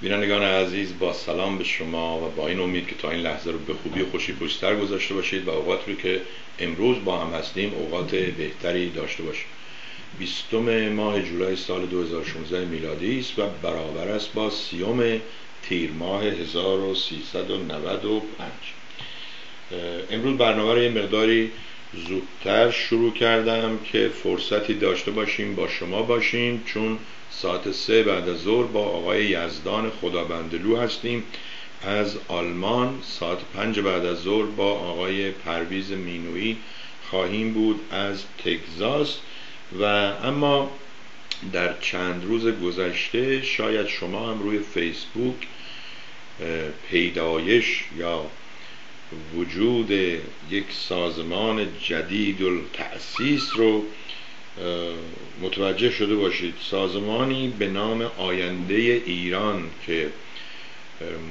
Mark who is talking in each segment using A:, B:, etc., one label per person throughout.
A: بینندگان عزیز با سلام به شما و با این امید که تا این لحظه رو به خوبی و خوشی پشتر گذاشته باشید و اوقات رو که امروز با هم هستیم اوقات بهتری داشته باشید بیستم ماه جولای سال 2016 میلادی است و برابر است با سیوم تیر ماه 1395 امروز برنامه رو یه مقداری زودتر شروع کردم که فرصتی داشته باشیم با شما باشیم چون ساعت سه بعد از ظهر با آقای یزدان خدابندلو هستیم. از آلمان ساعت پنج بعد از ظهر با آقای پرویز مینوی خواهیم بود از تگزاس. و اما در چند روز گذشته شاید شما هم روی فیسبوک پیدایش یا وجود یک سازمان جدید رو متوجه شده باشید. سازمانی به نام آینده ایران که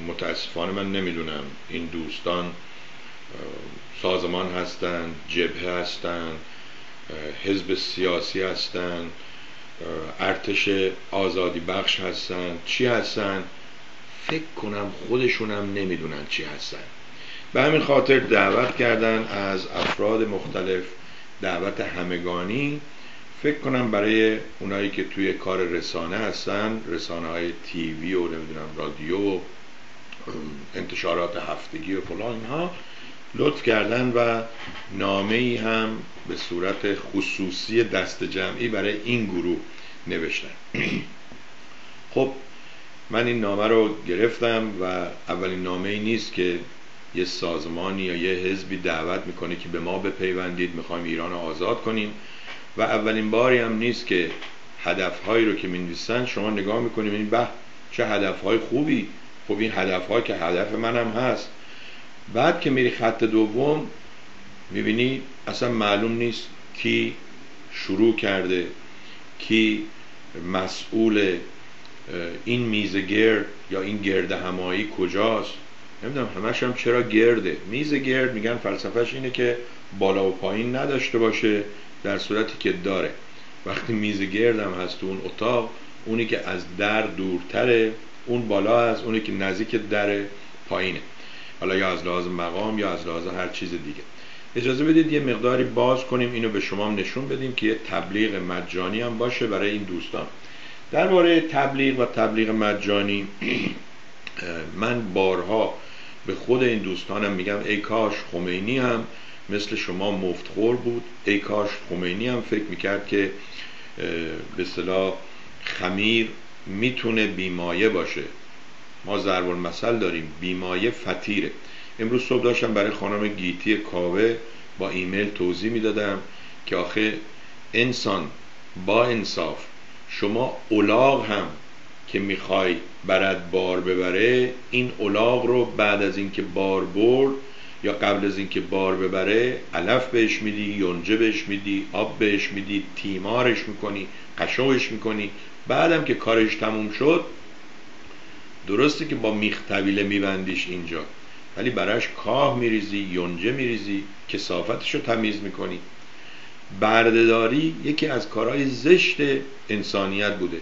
A: متاسفانه من نمی‌دونم. این دوستان سازمان هستند جبهه هستند حزب سیاسی هستند ارتش آزادی بخش هستند چی هستند فکر کنم خودشونم نمی‌دونن چی هستن. به همین خاطر دعوت کردن از افراد مختلف دعوت همگانی. فکر کنم برای اونایی که توی کار رسانه هستن رسانه های تیوی و نمی‌دونم رادیو انتشارات هفتگی و فلان اینها لطف کردن و نامه ای هم به صورت خصوصی دست جمعی برای این گروه نوشتن. خب من این نامه رو گرفتم و اولین نامه ای نیست که یه سازمانی یا یه حزبی دعوت می‌کنه که به ما بپیوندید می‌خوایم ایران رو آزاد کنیم. و اولین باری هم نیست که هدفهایی رو که نویسن شما نگاه می‌کنید این به چه هدفهای خوبی. خب این هدفها که هدف منم هست. بعد که میری خط دوم می‌بینی اصلا معلوم نیست کی شروع کرده کی مسئول این میز گرد یا این گرد همایی کجاست. نمی‌دونم همش هم چرا گرده. میز گرد میگن فلسفهش اینه که بالا و پایین نداشته باشه در صورتی که داره. وقتی میز گردم هست تو اون اتاق اونی که از در دورتره اون بالا هست اونی که نزدیک در پایینه. حالا یا از لحاظ مقام یا از لحاظ هر چیز دیگه. اجازه بدید یه مقداری باز کنیم اینو به شما نشون بدیم که یه تبلیغ مجانی هم باشه برای این دوستان. درباره تبلیغ و تبلیغ مجانی من بارها به خود این دوستانم میگم ای کاش خمینی هم مثل شما مفتخور بود. ای کاش خمینی هم فکر می‌کرد که به صلاح خمیر می‌تونه بیمایه باشه. ما ضرب المثل داریم بیمایه فتیره امروز صبح داشتم برای خانم گیتی کاوه با ایمیل توضیح می‌دادم که آخه انسان با انصاف شما اولاغ هم که می‌خوای برد بار ببره این اولاغ رو بعد از اینکه بار برد یا قبل از اینکه بار ببره علف بهش میدی یونجه بهش میدی آب بهش میدی تیمارش می‌کنی قشوش می‌کنی. بعدم که کارش تموم شد درسته که با میخ طویله میبندیش اینجا ولی براش کاه میریزی یونجه میریزی کسافتش رو تمیز می‌کنی. بردهداری یکی از کارهای زشت انسانیت بوده.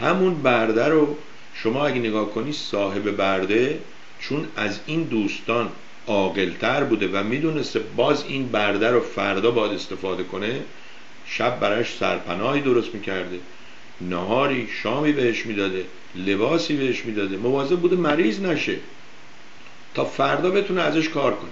A: همون برده رو شما اگه نگاه کنی صاحب برده چون از این دوستان عاقلتر بوده و می‌دونسته باز این برده رو فردا باید استفاده کنه شب براش سرپناهی درست می‌کرده نهاری شامی بهش می‌داده لباسی بهش می‌داده مواظب بوده مریض نشه تا فردا بتونه ازش کار کنه.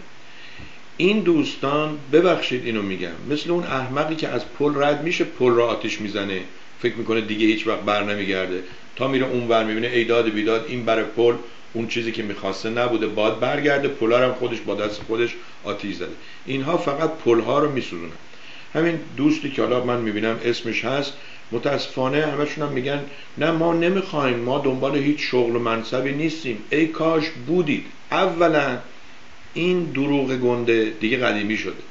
A: این دوستان ببخشید اینو میگم مثل اون احمقی که از پل رد میشه پل را آتیش می‌زنه. فکر می‌کنه دیگه هیچ وقت بر نمیگرده. تا میره اون ور می‌بینه ایداد بیداد این بر پل اون چیزی که می‌خواسته نبوده باد برگرده پلار هم خودش با دست خودش آتیش زده. اینها فقط پلها رو میسوزونن. همین دوستی که حالا من می‌بینم اسمش هست متاسفانه همشون هم میگن نه ما نمی‌خوایم ما دنبال هیچ شغل و منصبی نیستیم. ای کاش بودید. اولا این دروغ گنده دیگه قدیمی شده.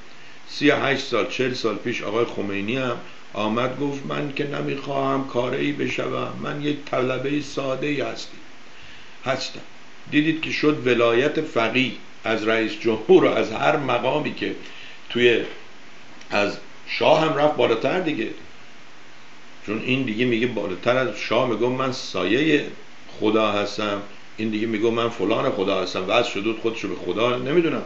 A: سی هشت سال چل سال پیش آقای خمینی هم آمد گفت من که نمی‌خواهم کاره ای بشوم. من یک طلبه ساده ای هستم. هستم. دیدید که شد ولایت فقی از رئیس جمهور و از هر مقامی که توی از شاه هم رفت بالاتر دیگه. چون این دیگه میگه بالاتر از شاه میگم من سایه خدا هستم. این دیگه میگو من فلان خدا هستم. وز شدود خودشو به خدا. نمی‌دونم.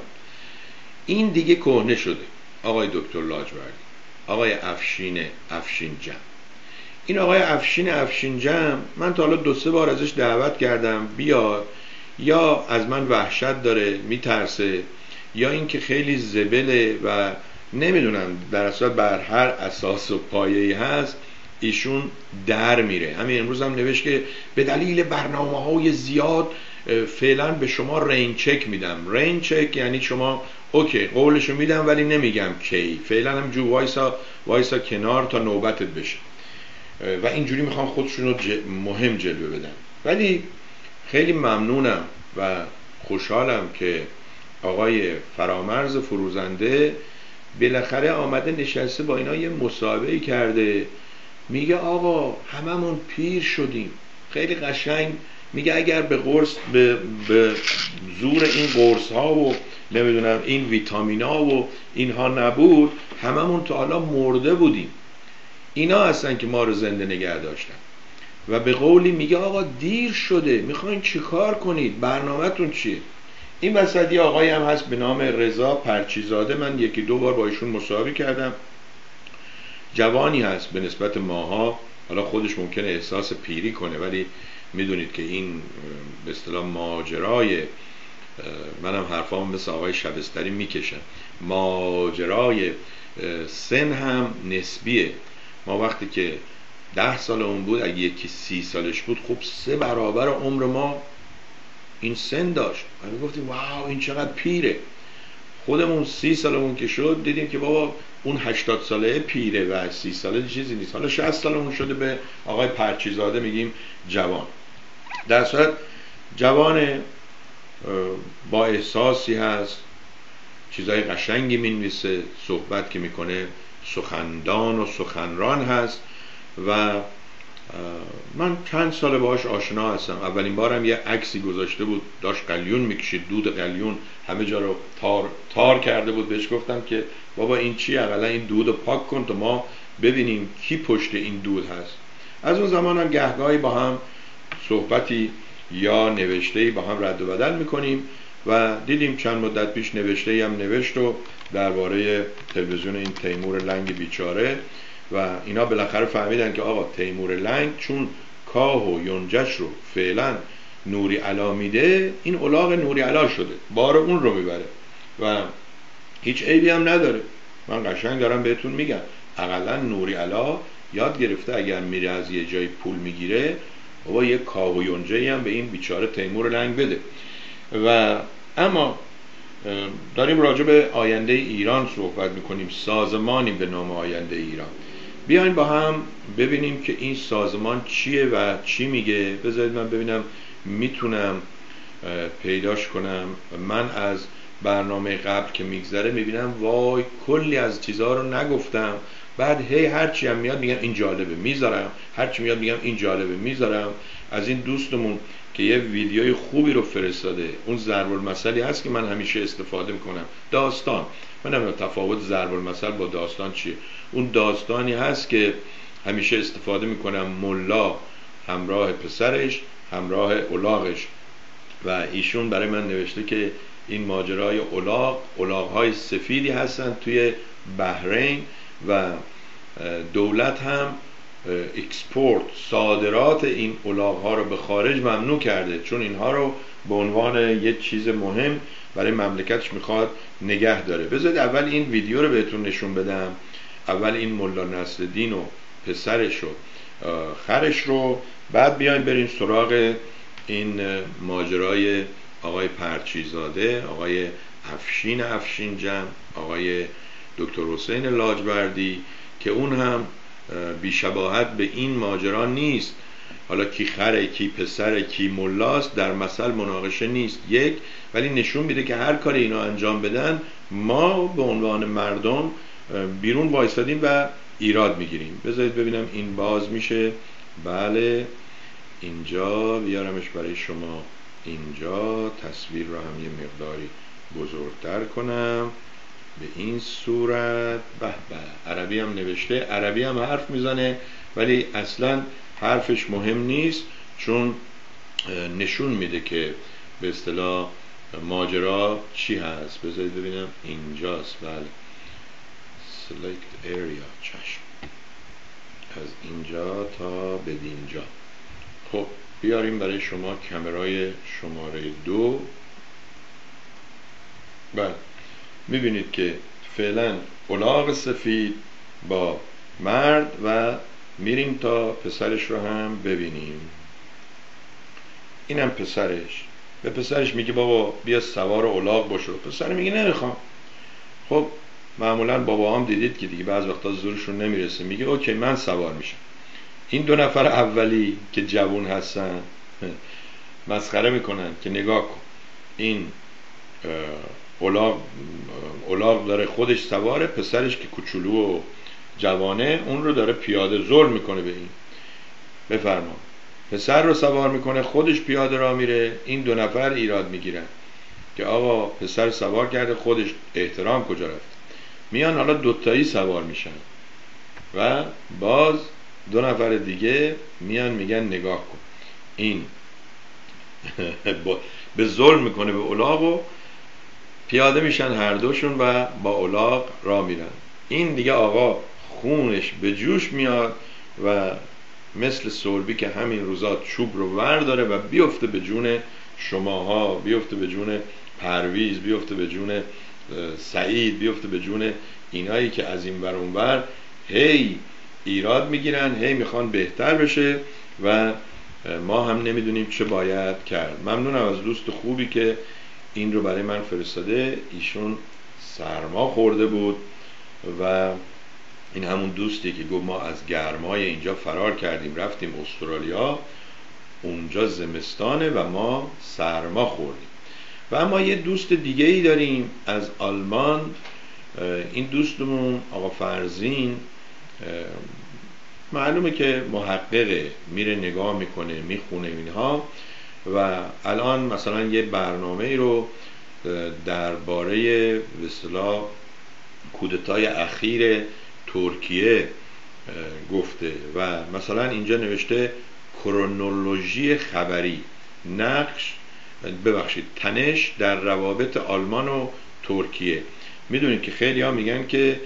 A: این دیگه کهنه شده. آقای دکتر لاجوردی. آقای افشین افشین جمع این آقای افشین افشین جمع من تا حالا دو سه بار ازش دعوت کردم بیا. یا از من وحشت داره میترسه یا اینکه خیلی زبله و نمی‌دونم در اصل بر هر اساس و پایه‌ای هست ایشون در میره. همین امروز هم نوشت که به دلیل برنامه های زیاد فعلا به شما رین چک میدم. رین چک یعنی شما اوکی قولشو میدم ولی نمیگم کی. فعلا هم جو وایسا وایسا کنار تا نوبتت بشه. و اینجوری می‌خوام خودشون رو مهم جلوه بدن ولی خیلی ممنونم و خوشحالم که آقای فرامرز فروزنده بالاخره آمده نشسته با اینا یه مسابقه کرده. میگه آقا هممون پیر شدیم. خیلی قشنگ. میگه اگر به قرص به, به زور این قرص ها و نمی‌دونم این ویتامینا و اینها نبود هممون تا حالا مرده بودیم. اینا هستن که ما رو زنده نگه داشتن. و به قولی میگه آقا دیر شده می‌خواین چیکار کنید؟ برنامهتون چیه؟ این وسطی آقای هم هست به نام رضا پرچیزاده. من یکی دو بار با ایشون مصاحبه کردم. جوانی هست به نسبت ماها. حالا خودش ممکنه احساس پیری کنه ولی می‌دونید که این به اصطلاح ماجرای منم حرفام مثل آقای شبستری می‌کشم. ماجرای سن هم نسبیه. ما وقتی که ده سال اون بود اگه یکی سی سالش بود خب سه برابر عمر ما این سن داشت. ما گفتیم واو این چقدر پیره. خودمون سی سالمون که شد دیدیم که بابا اون 80 ساله پیره و سی ساله چیزی نیست. حالا 60 سالمون شده به آقای پرچیزاده میگیم جوان. در صورت جوان با احساسی هست چیزای قشنگی می‌نویسه صحبت که می‌کنه سخندان و سخنران هست و من چند سال باهاش آشنا هستم. اولین بارم یه عکسی گذاشته بود داشت قلیون می‌کشید دود قلیون همه جا رو تار, تار کرده بود. بهش گفتم که بابا این چی اقلا این دود رو پاک کن تا ما ببینیم کی پشت این دود هست. از اون زمان هم گهگاهی با هم صحبتی یا نوشته با هم رد و بدل می‌کنیم و دیدیم چند مدت پیش نوشته هم نوشت و درباره تلویزیون این تیمور لنگ بیچاره و اینا بالاخره فهمیدن که آقا تیمور لنگ چون کاه و یونجش رو فعلا نوری علا میده این الاغ نوری علا شده بار اون رو می‌بره و هیچ عیبی هم نداره. من قشنگ دارم بهتون میگم اقلا نوری علا یاد گرفته اگر میره از یه جای پول می‌گیره بابا یه کاه و یونجه هم به این بیچاره تیمور لنگ بده. و اما داریم راجع به آینده ایران صحبت می‌کنیم. سازمانی به نام آینده ایران. بیاین با هم ببینیم که این سازمان چیه و چی میگه. بذارید من ببینم می‌تونم پیداش کنم. من از برنامه قبل که میگذره می‌بینم وای کلی از چیزها رو نگفتم. بعد هی هرچی هم میاد میگم این جالبه می‌ذارم. هرچی میاد میگم این جالبه می‌ذارم. از این دوستمون که یه ویدیوی خوبی رو فرستاده اون ضرب المثلی هست که من همیشه استفاده می‌کنم. داستان. من نمی‌دونم تفاوت ضرب المثل با داستان چیه. اون داستانی هست که همیشه استفاده می‌کنم. ملا همراه پسرش همراه اولاغش و ایشون برای من نوشته که این ماجرای اولاغ اولاغ های سفیدی هستن توی بحرین. و دولت هم اکسپورت صادرات این اولاغ ها رو به خارج ممنوع کرده. چون اینها رو به عنوان یه چیز مهم برای مملکتش می‌خواد نگه داره. بذارید اول این ویدیو رو بهتون نشون بدم. اول این ملا نصرالدین و پسرش و خرش رو. بعد بیایم بریم سراغ این ماجرای آقای پرچیزاده آقای افشین افشین جمع آقای دکتر حسین لاجوردی که اون هم بیشباهت به این ماجرا نیست. حالا کی خره کی پسر کی ملاست در مثل مناقشه نیست. یک ولی نشون میده که هر کاری اینا انجام بدن ما به عنوان مردم بیرون وایستادیم و ایراد می‌گیریم. بذارید ببینم این باز میشه. بله اینجا بیارمش برای شما. اینجا تصویر رو هم یه مقداری بزرگتر کنم. به این صورت به به. عربی هم نوشته عربی هم حرف می‌زنه ولی اصلا حرفش مهم نیست چون نشون میده که به اصطلاح ماجرا چی هست. بذارید ببینم. اینجاست. بله. Select area چشم. از اینجا تا به اینجا خب بیاریم برای شما کمرای شماره دو. بله. می‌بینید که فعلا الاغ سفید با مرد و میریم تا پسرش رو هم ببینیم. اینم پسرش. به پسرش میگه بابا بیا سوار الاغ باشه پسر میگه نمی‌خوام. خب معمولا بابا هم دیدید که دیگه بعض وقتا زورشون نمی‌رسه. میگه اوکی من سوار میشم. این دو نفر اولی که جوون هستن مسخره می‌کنن که نگاه کن. این اولاغ داره خودش سواره پسرش که کوچولو و جوانه اون رو داره پیاده ظلم می‌کنه به این. بفرما. پسر رو سوار می‌کنه خودش پیاده را میره این دو نفر ایراد می‌گیرن که آقا پسر سوار کرده خودش احترام کجا رفت؟ میان حالا دوتایی سوار میشن و باز دو نفر دیگه میان میگن نگاه کن. این به ظلم می‌کنه به اولاغ و پیاده میشن هر دوشون و با اولاغ را میرن. این دیگه آقا خونش به جوش میاد و مثل سولبی که همین روزا چوب رو ور داره و بیفته به جون شماها بیفته به جون پرویز بیفته به جون سعید بیفته به جون اینایی که از این ور اونور هی ایراد می‌گیرن هی می‌خوان بهتر بشه و ما هم نمی‌دونیم چه باید کرد. ممنونم از دوست خوبی که این رو برای من فرستاده ایشون سرما خورده بود و این همون دوستی که گفت ما از گرمای اینجا فرار کردیم رفتیم استرالیا اونجا زمستانه و ما سرما خوردیم. و اما یه دوست دیگه ای داریم از آلمان این دوستمون آقا فرزین معلومه که محققه میره نگاه می‌کنه می‌خونه اینها. و الان مثلا یه برنامه رو درباره به اصطلاح کودتای اخیر ترکیه گفته و مثلا اینجا نوشته کرونولوژی خبری نقش ببخشید تنش در روابط آلمان و ترکیه. می‌دونید که خیلی ها میگن که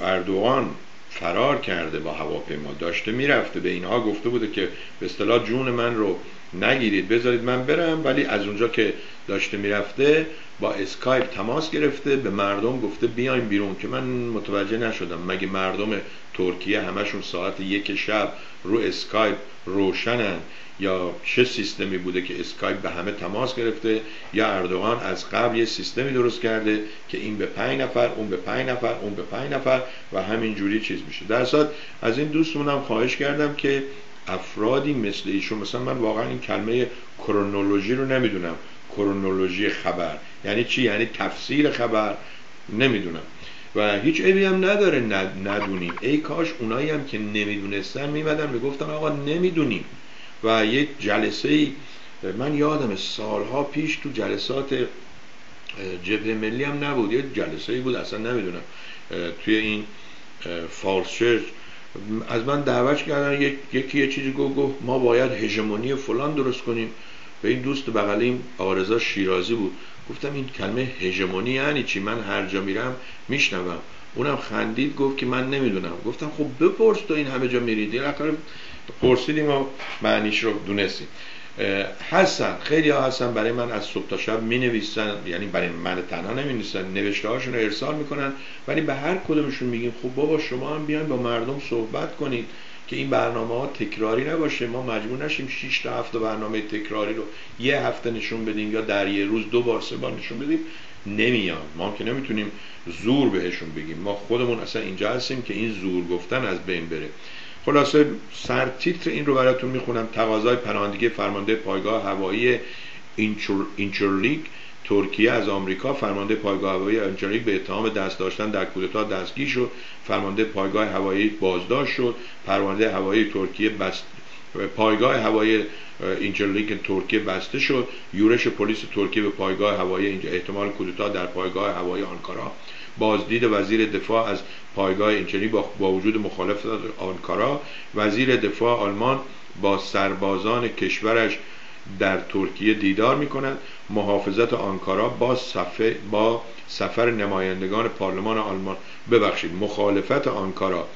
A: اردوغان فرار کرده با هواپیما داشته می‌رفته به اینها گفته بوده که به اصطلاح جون من رو نگیرید بذارید من برم. ولی از اونجا که داشته می‌رفته با اسکایپ تماس گرفته به مردم گفته بیاین بیرون که من متوجه نشدم. مگه مردم ترکیه همشون ساعت یک شب رو اسکایپ روشنن؟ یا چه سیستمی بوده که اسکایپ به همه تماس گرفته؟ یا اردوغان از قبل یه سیستمی درست کرده که این به پنج نفر اون به پنج نفر اون به پنج نفر و همین جوری چیز میشه. در از این دوستمونم خواهش کردم که افرادی مثل ایشون مثلا من واقعا این کلمه کرونولوژی رو نمی‌دونم. کرونولوژی خبر. یعنی چی؟ یعنی تفسیر خبر؟ نمی‌دونم. و هیچ عیبی هم نداره ندونیم ای کاش اونایی هم که نمی‌دونستن میمدن می‌گفتن آقا نمی‌دونیم. و یک جلسه من یادم سالها پیش تو جلسات جبهه ملی هم نبود. یه جلسه بود اصلا نمی‌دونم. توی این فالس از من دعوت کردن یکی یه چیزی گفت گفت ما باید هژمونی فلان درست کنیم. به این دوست بغلیم آرزا شیرازی بود. گفتم این کلمه هژمونی یعنی چی؟ من هر جا میرم میشنوم. اونم خندید گفت که من نمی‌دونم. گفتم خب بپرس تو این همه جا میرید یه پرسیدیم و معنیش رو دونستیم. هستن خیلی ها هستن برای من از صبح تا شب می نویسن یعنی برای من تنها نمی نویسن نوشته هاشون رو ارسال می‌کنن. ولی به هر کدومشون میگیم خب بابا شما هم بیاین با مردم صحبت کنید که این برنامه ها تکراری نباشه. ما مجبور نشیم 6 تا هفته برنامه تکراری رو یه هفته نشون بدیم یا در یه روز دو بار سه بار نشون بدیم. نمیان ما که نمی‌تونیم زور بهشون بگیم. ما خودمون اصلا اینجا هستیم که این زور گفتن از بین بره. خلاصه سرتیتر این رو براتون می‌خونم. تقاضای پناهندگی فرمانده پایگاه هوایی اینچورلیک ترکیه از آمریکا. فرمانده پایگاه هوایی اینچورلیک به اتهام دست داشتن در کودتا دستگیر شد. فرمانده پایگاه هوایی بازداشت شد. پرونده هوایی ترکیه بست پایگاه هوایی اینچرلیک ترکیه بسته شد. یورش پلیس ترکیه به پایگاه هوایی احتمال کودتا در پایگاه هوایی آنکارا. بازدید وزیر دفاع از پایگاه اینچنی با, وجود مخالفت آنکارا وزیر دفاع آلمان با سربازان کشورش در ترکیه دیدار می کند محافظت آنکارا با, با سفر نمایندگان پارلمان آلمان ببخشید مخالفت آنکارا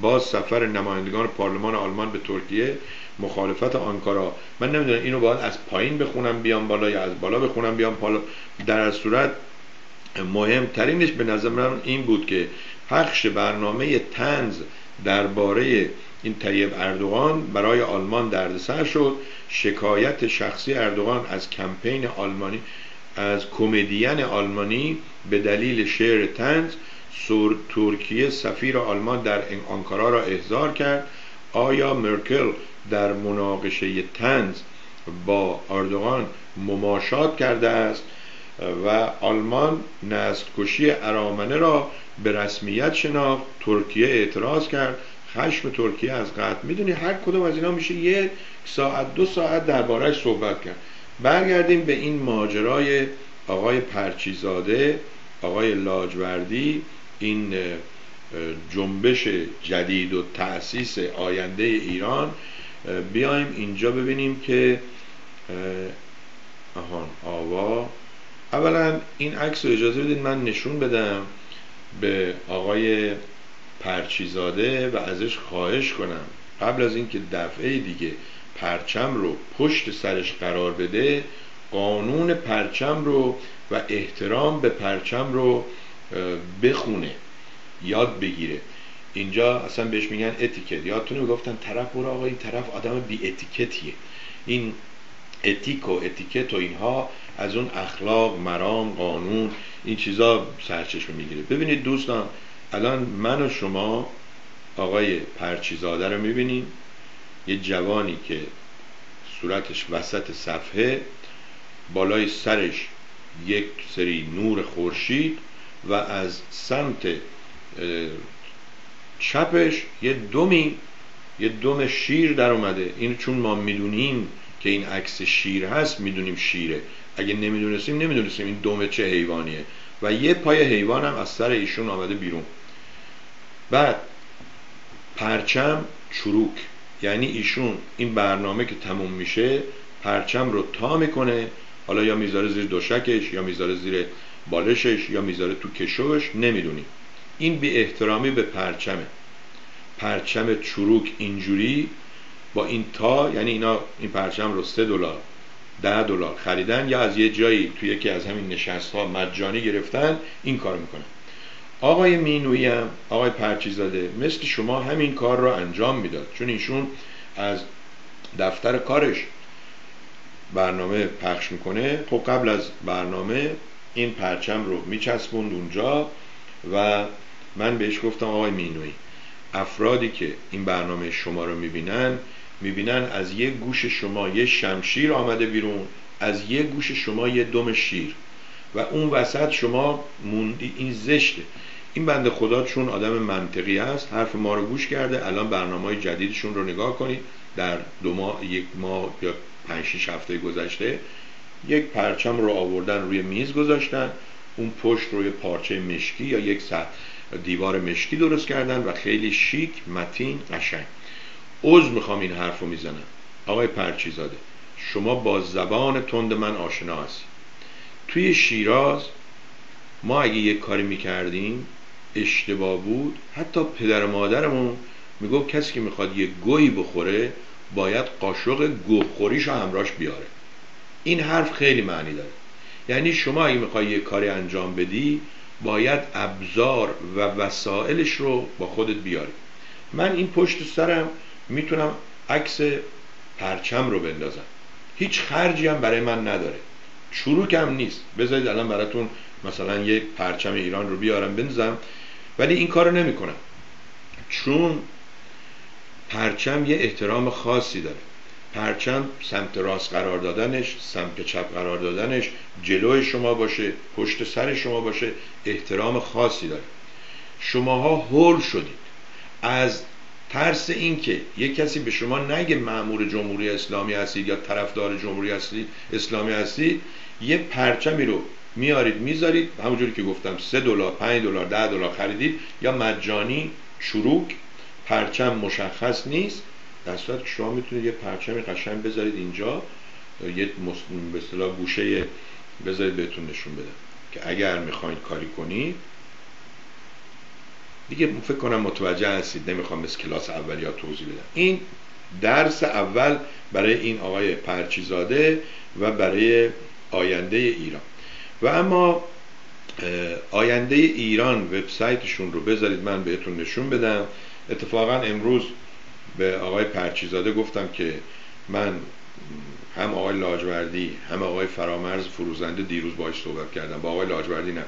A: با سفر نمایندگان پارلمان آلمان به ترکیه مخالفت آنکارا من نمی‌دونم اینو باید از پایین بخونم بیام بالا یا از بالا بخونم بیام بالا در صورت مهمترینش به نظر من این بود که پخش برنامه تنز درباره این طیب اردوغان برای آلمان دردسر شد. شکایت شخصی اردوغان از کمپین آلمانی از کمدین آلمانی به دلیل شعر تنز سور ترکیه سفیر آلمان در آنکارا را احضار کرد. آیا مرکل در مناقشه تنز با اردوغان مماشات کرده است؟ و آلمان نسل ارامنه را به رسمیت شناخت ترکیه اعتراض کرد. خشم ترکیه از قطع می‌دونی هر کدوم از اینا میشه یک ساعت دو ساعت دربارهش صحبت کرد. برگردیم به این ماجرای آقای پرچیزاده آقای لاجوردی. این جنبش جدید و تأسیس آینده ایران. بیایم اینجا ببینیم که آهان آوا اولا این عکس رو اجازه بدید من نشون بدم به آقای پرچیزاده و ازش خواهش کنم. قبل از اینکه دفعه دیگه پرچم رو پشت سرش قرار بده قانون پرچم رو و احترام به پرچم رو بخونه یاد بگیره. اینجا اصلا بهش میگن اتیکت. یادتونه گفتن طرف برو آقا این طرف آدم بی اتیکتیه این اتیک و اتیکت و اینها از اون اخلاق مرام قانون این چیزا سرچشمه می‌گیره. ببینید دوستان الان من و شما آقای پرچیزاده رو می‌بینیم. یه جوانی که صورتش وسط صفحه بالای سرش یک سری نور خورشید و از سمت چپش یه دومی یه دوم شیر در اومده. این چون ما می‌دونیم که این عکس شیر هست می‌دونیم شیره. اگه نمی‌دونستیم نمی‌دونستیم این دوم چه حیوانیه. و یه پای حیوان هم از سر ایشون آمده بیرون. بعد پرچم چروک. یعنی ایشون این برنامه که تموم میشه پرچم رو تا می‌کنه. حالا یا می‌ذاره زیر دوشکش یا می‌ذاره زیر بالشش یا می‌ذاره تو کشوش نمی‌دونیم. این بی احترامی به پرچمه. پرچم چروک اینجوری با این تا یعنی اینا این پرچم رو سه دلار. ده دلار خریدن یا از یه جایی توی یکی از همین نشست ها مجانی گرفتن این کار می‌کنن. آقای مینوی هم آقای پرچیزاده مثل شما همین کار رو انجام می‌داد. چون ایشون از دفتر کارش برنامه پخش می‌کنه. خب قبل از برنامه این پرچم رو میچسبوند اونجا و من بهش گفتم آقای مینوی افرادی که این برنامه شما رو می‌بینن می‌بینن از یه گوش شما یه شمشیر آمده بیرون از یه گوش شما یه دم شیر. و اون وسط شما موندی این زشته. این بند خدا چون آدم منطقی هست حرف ما رو گوش کرده الان برنامه جدیدشون رو نگاه کنید. در دو ماه یک ماه یا پنج هفته گذشته یک پرچم رو آوردن روی میز گذاشتن. اون پشت روی پارچه مشکی یا یک دیوار مشکی درست کردن و خیلی شیک متین قشنگ. عوض می‌خوام این حرف رو می‌زنم. آقای پرچیزاده شما با زبان تند من آشنا هستی. توی شیراز ما اگه یک کاری می‌کردیم اشتباه بود. حتی پدر مادرمون می‌گفت کسی که می‌خواد یه گویی بخوره باید قاشق گوخوریش رو همراش بیاره. این حرف خیلی معنی داره. یعنی شما اگه می‌خوای یه کاری انجام بدی باید ابزار و وسایلش رو با خودت بیاری. من این پشت سرم می‌تونم عکس پرچم رو بندازم. هیچ خرجی هم برای من نداره. چروکم نیست. بذارید الان براتون مثلا یک پرچم ایران رو بیارم بنزم ولی این کار رو نمی کنم چون پرچم یه احترام خاصی داره. پرچم سمت راست قرار دادنش سمت چپ قرار دادنش جلوی شما باشه پشت سر شما باشه احترام خاصی داره. شماها هول شدید. از ترس اینکه یک کسی به شما نگه معمور جمهوری اسلامی هستید یا طرفدار جمهوری اسلامی هستید یه پرچمی رو میارید می‌ذارید همونجوری که گفتم سه دلار پنج دلار ده دلار خریدید یا مجانی چروک پرچم مشخص نیست. در صورت که شما می‌تونید یه پرچم قشنگ بذارید اینجا یه به اصطلاح گوشه بذارید بهتون نشون بدم که اگر می‌خواید کاری کنید دیگه فکر کنم متوجه هستید نمی‌خوام مثل کلاس اولیا توضیح بدم. این درس اول برای این آقای پرچیزاده و برای آینده ایران. و اما آینده ایران وبسایتشون رو بذارید من بهتون نشون بدم. اتفاقا امروز به آقای پرچیزاده گفتم که من هم آقای لاجوردی هم آقای فرامرز فروزنده دیروز باش صحبت کردم. با آقای لاجوردی نه.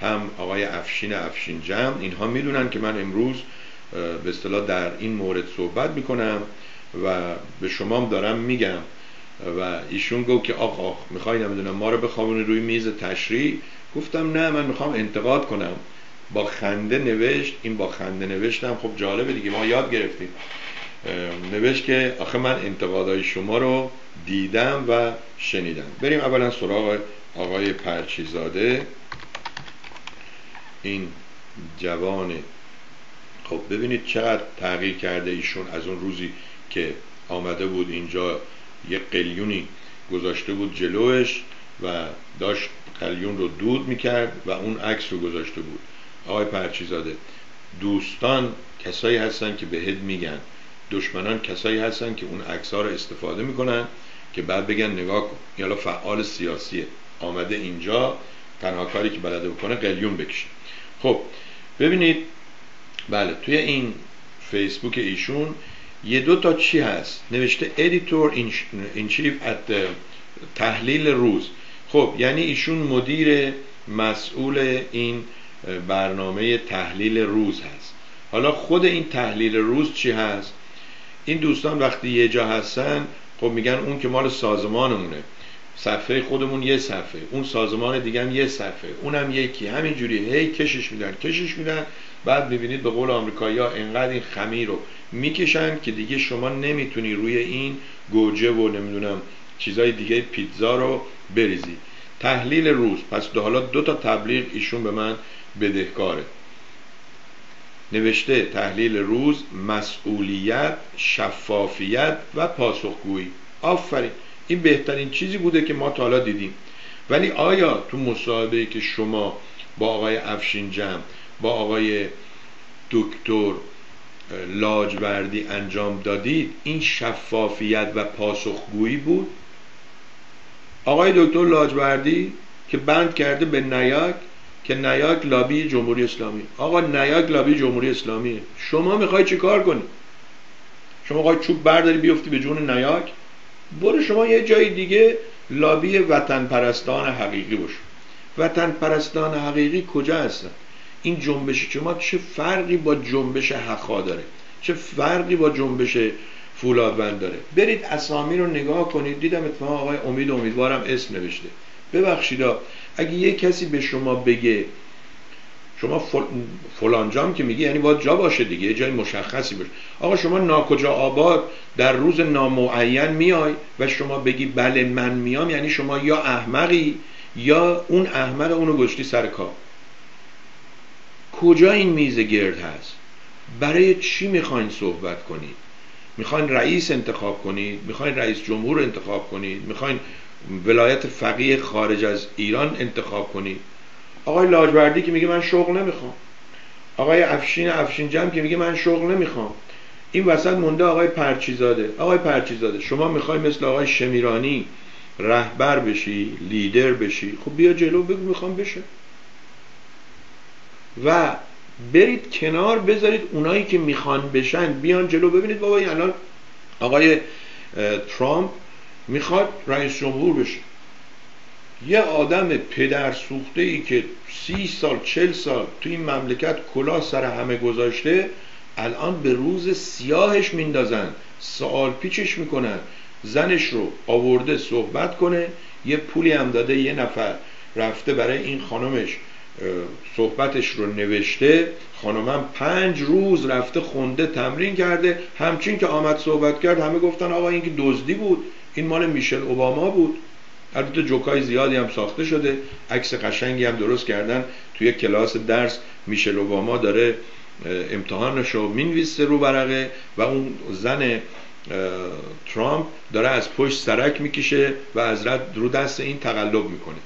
A: هم آقای افشین افشین جمع اینها می‌دونن که من امروز به اصطلاح در این مورد صحبت می‌کنم و به شما دارم میگم. و ایشون گفت که آقا می‌خوای نمی‌دونم ما رو بخوابونی روی میز تشریح؟ گفتم نه من می‌خوام انتقاد کنم. با خنده نوشت این با خنده نوشتم خب جالبه دیگه ما یاد گرفتیم. نوشت که آخه من انتقادهای شما رو دیدم و شنیدم. بریم اولا سراغ آقای پرچیزاده. این جوان. خب ببینید چقدر تغییر کرده ایشون از اون روزی که آمده بود اینجا یه قلیونی گذاشته بود جلوش و داشت قلیون رو دود می‌کرد و اون عکس رو گذاشته بود. آقای پرچیزاده دوستان کسایی هستن که بهت میگن. دشمنان کسایی هستن که اون عکس ها رو استفاده می‌کنن که بعد بگن نگاه کن یالا فعال سیاسیه آمده اینجا تنها کاری که بلده بکنه قلیون بکشه. خب ببینید بله توی این فیسبوک ایشون یه دو تا چی هست؟ نوشته Editor in Chief تحلیل روز. خب یعنی ایشون مدیر مسئول این برنامه تحلیل روز هست. حالا خود این تحلیل روز چی هست؟ این دوستان وقتی یه جا هستن خب میگن اون که مال سازمانمونه. صفحه خودمون یه صفحه. اون سازمان دیگه هم یه صفحه. اونم یکی. همینجوری هی کشش میدن کشش میدن. بعد می‌بینید به قول آمریکایی ها انقدر این خمیر رو می‌کشن که دیگه شما نمی‌تونی روی این گوجه و نمی‌دونم چیزای دیگه پیتزا رو بریزی. تحلیل روز. پس حالا دو تا تبلیغ ایشون به من بدهکاره. نوشته تحلیل روز مسئولیت شفافیت و پاسخگویی. آفرین. این بهترین چیزی بوده که ما تا حالا دیدیم. ولی آیا تو مصاحبه که شما با آقای افشین جمع با آقای دکتر لاجوردی انجام دادید این شفافیت و پاسخگویی بود؟ آقای دکتر لاجوردی که بند کرده به نیاک که نیاک لابی جمهوری اسلامی. آقا نیاک لابی جمهوری اسلامیه. شما می‌خوای چی کار کنی؟ شما می‌خوای چوب برداری بیفتی به جون نیاک؟ برو شما یه جای دیگه لابی وطن پرستان حقیقی باش. وطن پرستان حقیقی کجا هستن؟ این جنبش شما چه فرقی با جنبش حقا داره؟ چه فرقی با جنبش فولادوند داره؟ برید اسامی رو نگاه کنید. دیدم اتفاقا آقای امید امیدوارم اسم نوشته. ببخشید اگه یه کسی به شما بگه شما فلانجام که میگه یعنی باید جا باشه دیگه یه جای مشخصی باشه. آقا شما ناکجا آباد در روز نامعین میای و شما بگی بله من میام یعنی شما یا احمقی یا اون احمق اونو گشتی سر کار. کجا این میز گرد هست؟ برای چی می‌خواین صحبت کنید؟ می‌خواین رئیس انتخاب کنید؟ می‌خواین رئیس جمهور انتخاب کنید؟ می‌خواین ولایت فقیه خارج از ایران انتخاب کنید؟ آقای لاجوردی که میگه من شغل نمی‌خوام. آقای افشین افشین جمع که میگه من شغل نمی‌خوام. این وسط مونده آقای پرچیزاده. آقای پرچیزاده شما می‌خوای مثل آقای شمیرانی رهبر بشی لیدر بشی. خب بیا جلو بگو می‌خوام بشه. و برید کنار بذارید اونایی که می‌خوان بشن بیان جلو. ببینید بابا الان آقای ترامپ می‌خواد رئیس جمهور بشه. یه آدم پدر سوخته ای که سی سال چل سال تو این مملکت کلاه سر همه گذاشته الان به روز سیاهش میندازن سوال پیچش می‌کنن. زنش رو آورده صحبت کنه یه پولی هم داده یه نفر رفته برای این خانمش صحبتش رو نوشته. خانمم پنج روز رفته خونده تمرین کرده. همچین که آمد صحبت کرد همه گفتن آقا این که دزدی بود. این مال میشل اوباما بود. البته جوکای زیادی هم ساخته شده. عکس قشنگی هم درست کردن. توی کلاس درس میشل اوباما داره امتحانش رو می‌نویسه رو برقه و اون زن ترامپ داره از پشت سرک می‌کشه و از رد رو دست این تقلب می‌کنه.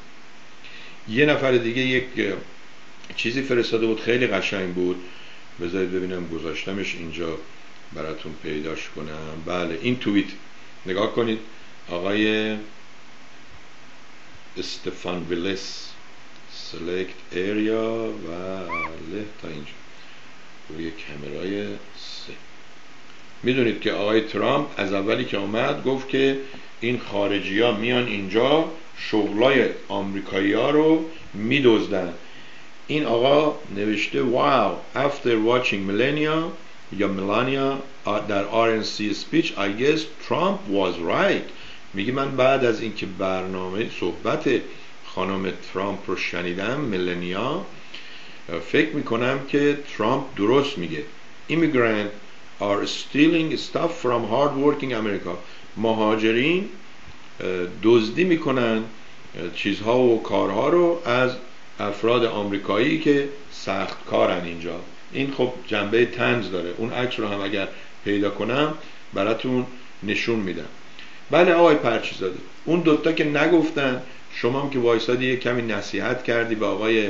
A: یه نفر دیگه یک چیزی فرستاده بود خیلی قشنگ بود. بذارید ببینم گذاشتمش اینجا براتون پیداش کنم. بله این توییت. نگاه کنید. آقای استفان ویلس سلکت اریا بله تا اینجا. روی کمرای سه. می‌دونید که آقای ترامپ از اولی که آمد گفت که این خارجی ها میان اینجا شغلای آمریکایی ها رو میدزدن. این آقا نوشته واو after watching millennia یا ملانیا در RNC speech I guess Trump was right. میگه من بعد از اینکه برنامه صحبت خانم ترامپ رو شنیدم ملنیا فکر می‌کنم که ترامپ درست میگه. Immigrant are stealing stuff from hard working America. مهاجرین دزدی می‌کنن چیزها و کارها رو از افراد آمریکایی که سخت کارن اینجا. این خب جنبه تنز داره. اون عکس رو هم اگر پیدا کنم براتون نشون میدم. بله آقای پرچیزاده. اون دوتا که نگفتن شما هم که وایسادی یه کمی نصیحت کردی به آقای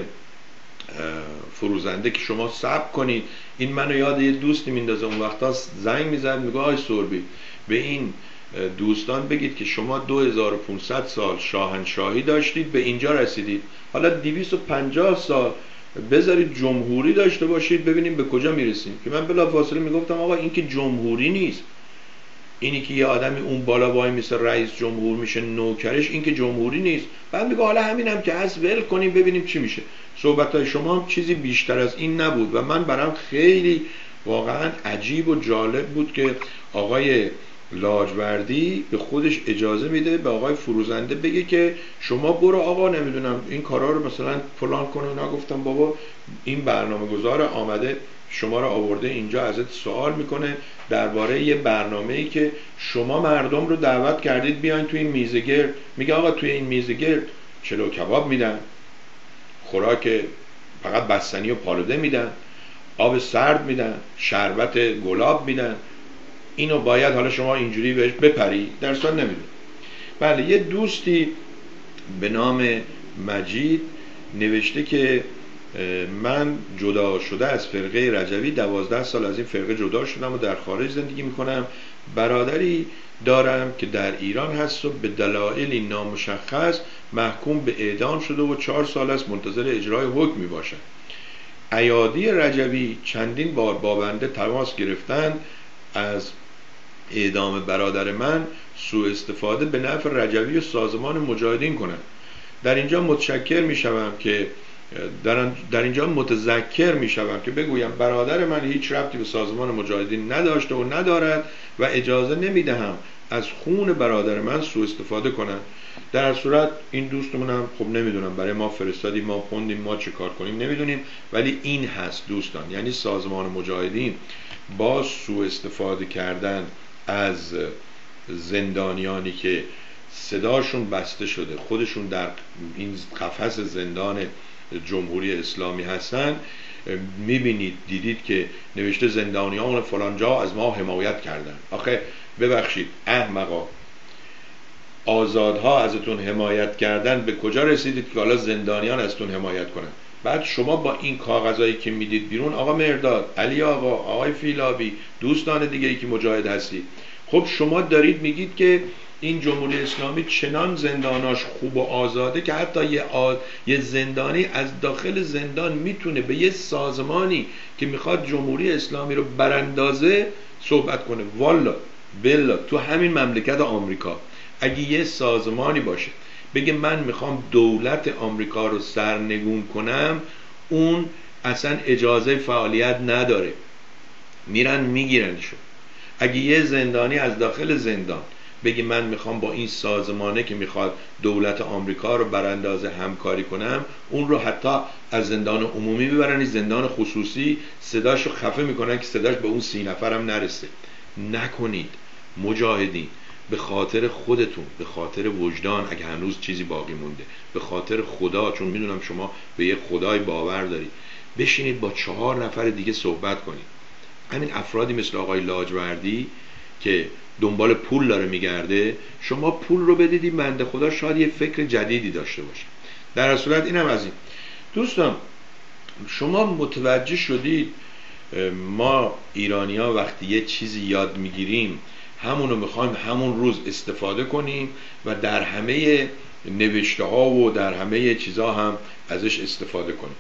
A: فروزنده که شما صبر کنید این منو یاد یه دوستی میندازه. اون وقتا زنگ می‌زد میگه آقای سربی به این دوستان بگید که شما 2500 سال شاهنشاهی داشتید به اینجا رسیدید. حالا 250 سال بذارید جمهوری داشته باشید ببینیم به کجا می‌رسیم. که من بلا فاصله می‌گفتم آقا این که جمهوری نیست. اینی که یه آدمی اون بالا وای مثل رئیس جمهور میشه نوکرش این که جمهوری نیست. بعد میگه حالا همین هم که هست ول کنیم ببینیم چی میشه. صحبت های شما هم چیزی بیشتر از این نبود و من برام خیلی واقعا عجیب و جالب بود که آقای لاجوردی به خودش اجازه میده به آقای فروزنده بگه که شما برو آقا نمی‌دونم این کارا رو مثلا فلان کنه نگفتم بابا این برنامه گذار آمده شما رو آورده اینجا ازت سوال می‌کنه درباره یه برنامه ای که شما مردم رو دعوت کردید بیاین توی این میزگرد میگه آقا توی این میزگرد چلو کباب میدن خوراک فقط بستنی و پالوده میدن آب سرد میدن شربت گلاب میدن. اینو باید حالا شما اینجوری بهش بپری. در سال نمیدون بله یه دوستی به نام مجید نوشته که من جدا شده از فرقه رجوی دوازده سال از این فرقه جدا شدم و در خارج زندگی می‌کنم. برادری دارم که در ایران هست و به دلایلی نامشخص محکوم به اعدام شده و چهار سال است منتظر اجرای حکم می باشد ایادی رجوی چندین بار با بنده تماس گرفتن از اعدام برادر من سوء استفاده به نفع رجوی و سازمان مجاهدین کنند در اینجا متشکر می شوم که در, در اینجا متذکر می شوم که بگویم برادر من هیچ ربطی به سازمان مجاهدین نداشته و ندارد و اجازه نمی دهم از خون برادر من سوء استفاده کنند در صورت این دوستمون هم خب نمی‌دونم برای ما فرستادیم ما خوندیم ما چه کار کنیم نمی‌دونیم ولی این هست دوستان. یعنی سازمان مجاهدین با سوء استفاده کردن از زندانیانی که صداشون بسته شده خودشون در این قفس زندان جمهوری اسلامی هستن می‌بینید دیدید که نوشته زندانیان فلانجا از ما حمایت کردن. آخه ببخشید احمقا. آزادها ازتون حمایت کردن به کجا رسیدید که حالا زندانیان ازتون حمایت کنن؟ بعد شما با این کاغذایی که می‌دید بیرون آقا مرداد علی آقا آقای فیلابی دوستان دیگه ای که مجاهد هستی خب شما دارید میگید که این جمهوری اسلامی چنان زنداناش خوب و آزاده که حتی یه, یه زندانی از داخل زندان می‌تونه به یه سازمانی که می‌خواد جمهوری اسلامی رو براندازه صحبت کنه. والا بلا تو همین مملکت آمریکا. اگه یه سازمانی باشه بگه من می‌خوام دولت آمریکا رو سرنگون کنم اون اصلا اجازه فعالیت نداره. میرن میگیرنشون اگه یه زندانی از داخل زندان بگی من می‌خوام با این سازمانه که می‌خواد دولت آمریکا رو براندازه همکاری کنم اون رو حتی از زندان عمومی می‌برن زندان خصوصی صداش رو خفه می‌کنن که صداش به اون سی نفرم نرسه. نکنید مجاهدین به خاطر خودتون به خاطر وجدان اگه هنوز چیزی باقی مونده به خاطر خدا چون می‌دونم شما به یه خدای باور دارید. بشینید با چهار نفر دیگه صحبت کنید. همین افرادی مثل آقای لاجوردی که دنبال پول داره میگرده شما پول رو بدید این بنده خدا شاید یه فکر جدیدی داشته باشه. در صورت اینم از این. دوستان شما متوجه شدید ما ایرانی ها وقتی یه چیزی یاد می‌گیریم همون رو می‌خوایم همون روز استفاده کنیم و در همه نوشته ها و در همه چیزها هم ازش استفاده کنیم.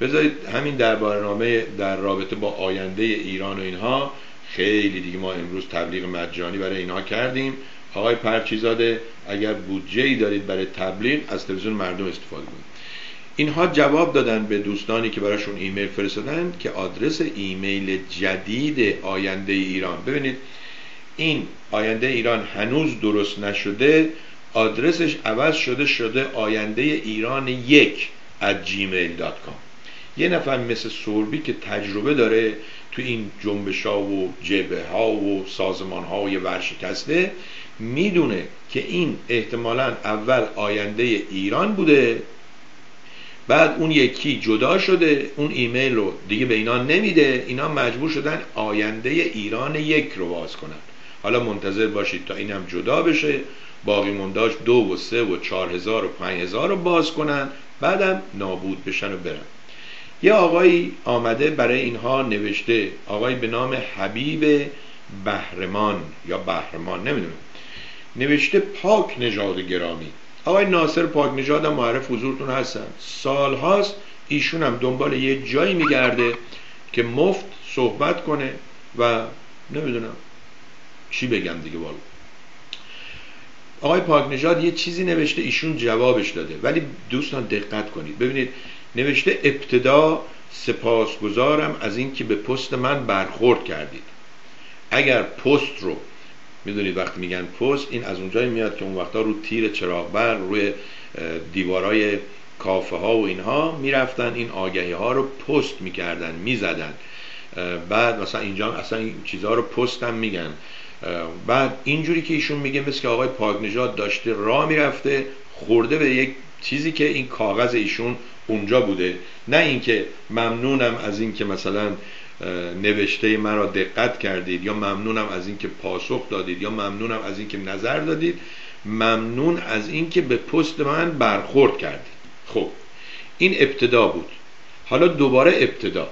A: بذارید همین در برنامه در رابطه با آینده ایران و اینها خیلی دیگه ما امروز تبلیغ مجانی برای اینها کردیم. آقای پرچیزاده اگر بودجه ای دارید برای تبلیغ از تلویزیون مردم استفاده کنید. اینها جواب دادن به دوستانی که براشون ایمیل فرستادن که آدرس ایمیل جدید آینده ایران. ببینید این آینده ایران هنوز درست نشده. آدرسش عوض شده شده آینده ایران یک at gmail.com یه نفر مثل سوربی که تجربه داره تو این جنبش ها و جبه ها و سازمان های ورشکسته می‌دونه که این احتمالا اول آینده ایران بوده بعد اون یکی جدا شده اون ایمیل رو دیگه به اینا نمیده اینا مجبور شدن آینده ایران یک رو باز کنن. حالا منتظر باشید تا اینم جدا بشه باقی منداش دو و سه و چهار هزار و پنج هزار رو باز کنن بعدم نابود بشن و برن. یه آقایی آمده برای اینها نوشته. آقای به نام حبیب بهرمان یا بهرمان نمی‌دونم. نوشته پاک نژاد گرامی. آقای ناصر پاک نژاد هم معرف حضورتون هستن. سال هاست ایشون هم دنبال یه جایی میگرده که مفت صحبت کنه و نمی‌دونم چی بگم دیگه والا. آقای پاک نژاد یه چیزی نوشته ایشون جوابش داده. ولی دوستان دقت کنید. ببینید نوشته ابتدا سپاسگزارم از اینکه به پست من برخورد کردید. اگر پست رو می‌دونید وقتی میگن پست این از اونجایی میاد که اون وقتا رو تیر چراغ بر روی دیوارای کافه ها و اینها می‌رفتن این آگهی ها رو پست می‌کردن می‌زدن. بعد مثلا اینجا اصلا این چیزها رو پست هم میگن. بعد اینجوری که ایشون میگه مثل که آقای پاک نژاد داشته راه می‌رفته خورده به یک چیزی که این کاغذ ایشون اونجا بوده. نه اینکه ممنونم از اینکه مثلا نوشته مرا دقت کردید یا ممنونم از اینکه پاسخ دادید یا ممنونم از اینکه نظر دادید. ممنون از اینکه به پست من برخورد کردید. خب این ابتدا بود. حالا دوباره ابتدا.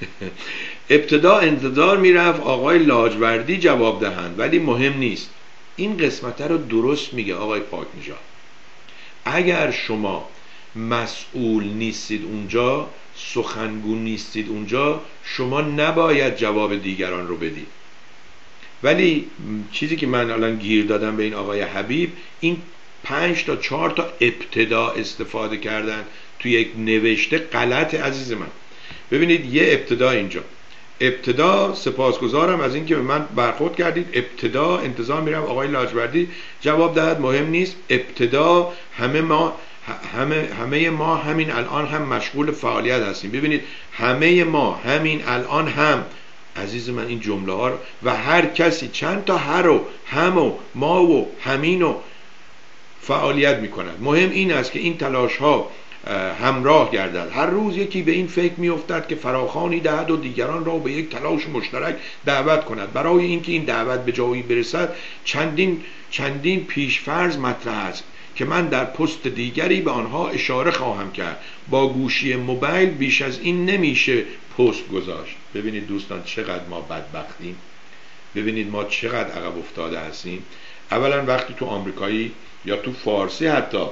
A: ابتدا انتظار می‌رفت آقای لاجوردی جواب دهند ولی مهم نیست. این قسمت رو درست میگه آقای پاک اگر شما مسئول نیستید اونجا سخنگون نیستید اونجا شما نباید جواب دیگران رو بدید. ولی چیزی که من الان گیر دادم به این آقای حبیب این پنج تا چهار تا ابتدا استفاده کردن توی یک نوشته غلط عزیز من. ببینید یه ابتدا اینجا. ابتدا سپاسگزارم از اینکه به من برخورد کردید. ابتدا انتظار میرم آقای لاجوردی جواب دهد. مهم نیست. ابتدا همه ما همه, همه ما همین الان هم مشغول فعالیت هستیم. ببینید همه ما همین الان هم عزیز من این جمله ها رو و هر کسی چند تا هر و هم و ما و همین و فعالیت می کند مهم این است که این تلاش ها همراه گردد. هر روز یکی به این فکر میافتد که فراخانی دهد و دیگران را به یک تلاش مشترک دعوت کند. برای اینکه این دعوت به جایی برسد چندین چندین پیشفرض مطرح است که من در پست دیگری به آنها اشاره خواهم کرد. با گوشی موبایل بیش از این نمیشه پست گذاشت. ببینید دوستان چقدر ما بدبختیم. ببینید ما چقدر عقب افتاده هستیم. اولا وقتی تو آمریکایی یا تو فارسی حتی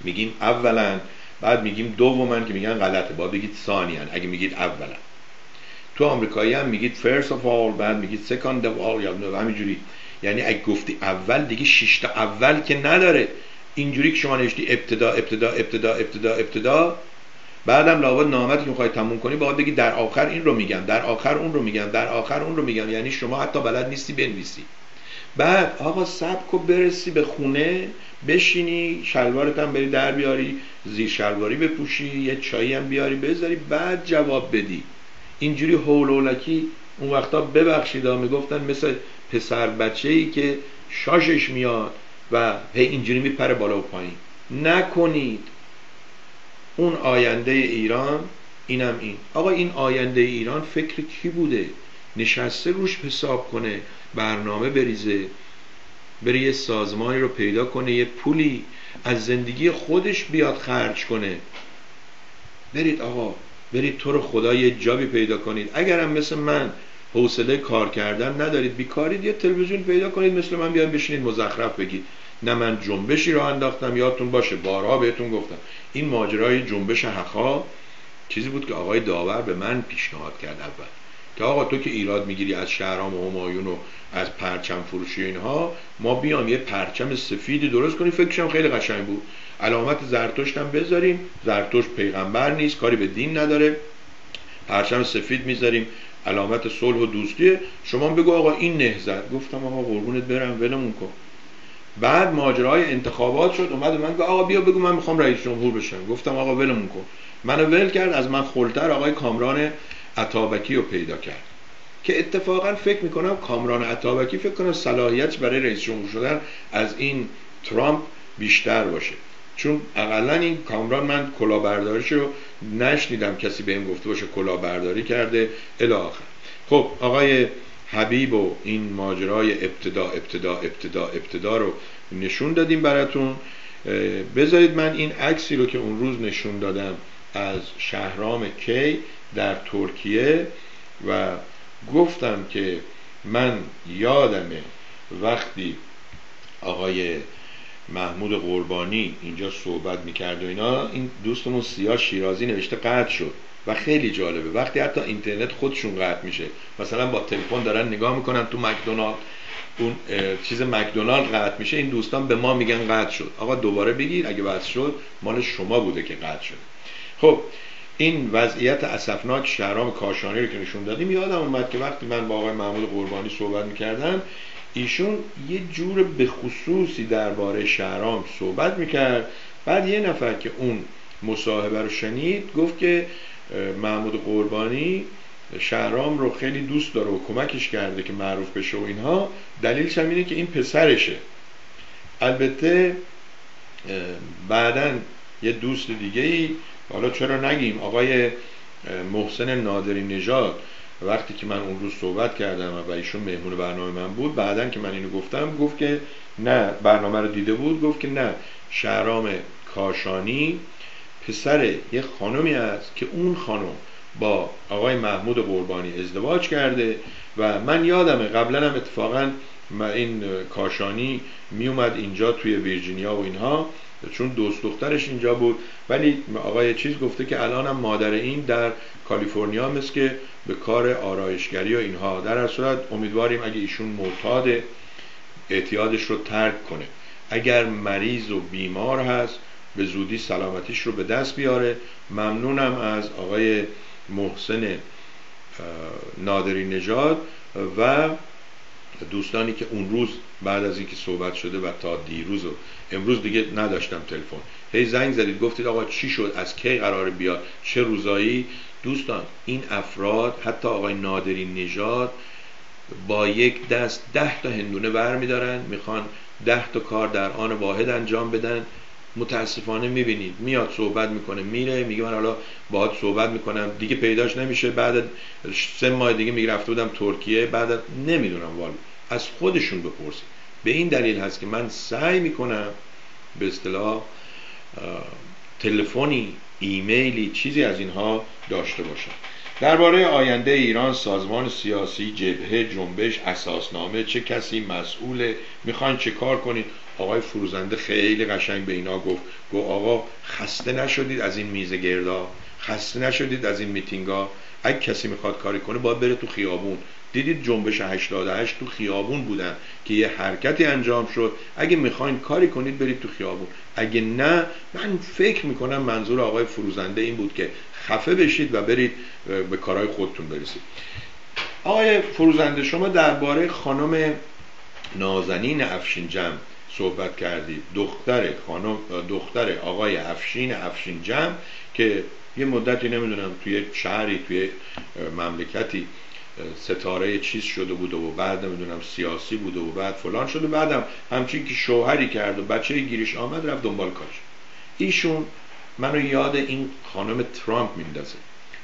A: میگیم اولا بعد میگیم دوما که میگن غلطه. باید بگید ثانیان. اگه میگید اولا. تو آمریکایی هم میگید first of all بعد میگید second of all یا همینجوری. یعنی اگه گفتی اول دیگه شیشتا اول که نداره. اینجوری که شما نوشتی ابتدا ابتدا ابتدا ابتدا ابتدا. بعدم لابد نامتی که می‌خوای تموم کنی باید بگی در آخر این رو میگم در آخر اون رو میگم در آخر اون رو میگم. یعنی شما حتی بلد نیستی بنویسی. بعد آقا سبک و برسی به خونه. بشینی شلوارت هم بری در بیاری زیر شلواری بپوشی یه چایی هم بیاری بذاری بعد جواب بدی. اینجوری هولولکی اون وقتا ببخشید می‌گفتن مثل پسر بچه ای که شاشش میاد و هی اینجوری میپره بالا و پایین. نکنید. اون آینده ایران اینم این. آقا این آینده ایران فکر کی بوده؟ نشسته روش حساب کنه برنامه بریزه بره یه سازمانی رو پیدا کنه یه پولی از زندگی خودش بیاد خرج کنه. برید آقا برید تو رو خدا یه جابی پیدا کنید. اگرم مثل من حوصله کار کردن ندارید بیکارید یه تلویزیون پیدا کنید مثل من بیان بشینید مزخرف بگید. نه من جنبشی رو انداختم یادتون باشه بارها بهتون گفتم. این ماجرای جنبش حقا چیزی بود که آقای داور به من پیشنهاد کرد اول. که آقا تو که ایراد می‌گیری از شهرام و همایون و از پرچم فروشی اینها ما بیام یه پرچم سفیدی درست کنیم. فکرشم خیلی قشنگ بود. علامت زرتشت هم بذاریم. زرتشت پیغمبر نیست کاری به دین نداره. پرچم سفید می‌ذاریم. علامت صلح و دوستیه شما بگو آقا این نهزت گفتم آقا قربونت برم ولمون کن. بعد ماجرای انتخابات شد. اومد من گفت آقا بیا بگو من می‌خوام رئیس جمهور بشم. گفتم آقا ولمون کن. منو ول کرد. از من خلتر آقای کامران عطابکی رو پیدا کرد. که اتفاقا فکر می‌کنم کامران عطابکی فکر کنم صلاحیت برای رئیس جمهور شدن از این ترامپ بیشتر باشه. چون اقلا این کامران من کلاهبرداریش رو نشنیدم. کسی به این گفته باشه کلاهبرداری کرده الاخر خب آقای حبیب و این ماجرای ابتدا ابتدا ابتدا ابتدا رو نشون دادیم براتون. بذارید من این عکسی رو که اون روز نشون دادم از شهرام کی در ترکیه و گفتم که من یادمه وقتی آقای محمود قربانی اینجا صحبت می‌کرد و اینا این دوستمون سیاه شیرازی نوشته قطع شد و خیلی جالبه. وقتی حتی اینترنت خودشون قطع میشه مثلا با تلفن دارن نگاه می‌کنن تو مکدونالد اون چیز مکدونالد قطع میشه این دوستان به ما میگن قطع شد. آقا دوباره بگیر اگه وصل شد مال شما بوده که قطع شد. خب این وضعیت اسفناک شهرام کاشانی رو که نشون دادیم یادم اومد که وقتی من با آقای محمود قربانی صحبت می‌کردم ایشون یه جور به خصوصی درباره شهرام صحبت می‌کرد. بعد یه نفر که اون مصاحبه رو شنید گفت که محمود قربانی شهرام رو خیلی دوست داره و کمکش کرده که معروف بشه و اینها. دلیلش هم اینه که این پسرشه. البته بعدا یه دوست دیگه ای حالا چرا نگیم؟ آقای محسن نادری نژاد وقتی که من اون روز صحبت کردم و ایشون مهمون برنامه من بود بعدا که من اینو گفتم گفت که نه برنامه رو دیده بود گفت که نه. شهرام کاشانی پسر یه خانمی است که اون خانم با آقای محمود قربانی ازدواج کرده و من یادمه قبلا هم اتفاقا این کاشانی میومد اینجا توی ویرجینیا و اینها چون دوست دخترش اینجا بود. ولی آقای چیز گفته که الان هم مادر این در کالیفرنیا مثل که به کار آرایشگری و اینها. در هر صورت امیدواریم اگه ایشون معتاد اعتیادش رو ترک کنه. اگر مریض و بیمار هست به زودی سلامتیش رو به دست بیاره. ممنونم از آقای محسن نادری نژاد و دوستانی که اون روز بعد از اینکه صحبت شده و تا دیروز و امروز دیگه نداشتم تلفن. هی زنگ زدید گفتید آقا چی شد؟ از کی قرار بیاد؟ چه روزایی؟ دوستان این افراد حتی آقای نادری نژاد با یک دست ده تا هندونه بر میدارن می‌خوان ده تا کار در آن واحد انجام بدن. متاسفانه می‌بینید. میاد صحبت می‌کنه میره میگه من حالا باهات صحبت می‌کنم. دیگه پیداش نمیشه. بعد سه ماه دیگه میگه رفته بودم ترکیه. بعد نمی‌دونم والا از خودشون بپرسید. به این دلیل هست که من سعی می‌کنم به اصطلاح تلفنی ایمیلی چیزی از اینها داشته باشم. درباره آینده ایران سازمان سیاسی جبهه جنبش اساسنامه چه کسی مسئول می‌خواین چه کار کنید آقای فروزنده خیلی قشنگ به اینا گفت. گفت آقا خسته نشدید از این میز گردا؟ خسته نشدید از این میتینگا؟ اگه کسی می‌خواد کاری کنه باید بره تو خیابون. دیدید جنبش 88 تو خیابون بودن که یه حرکتی انجام شد. اگه می‌خواین کاری کنید برید تو خیابون. اگه نه من فکر می‌کنم منظور آقای فروزنده این بود که خفه بشید و برید به کارهای خودتون برسید. آقای فروزنده شما درباره خانم نازنین افشین جمع صحبت کردید دختر خانم دختر آقای افشین افشین جمع که یه مدتی نمی‌دونم توی شهری توی مملکتی ستاره چیز شده بوده و بعد نمی‌دونم سیاسی بوده و بعد فلان شده. بعدم همچین که شوهری کرد و بچه گیریش آمد رفت دنبال کارش. ایشون منو یاد این خانم ترامپ میندازه.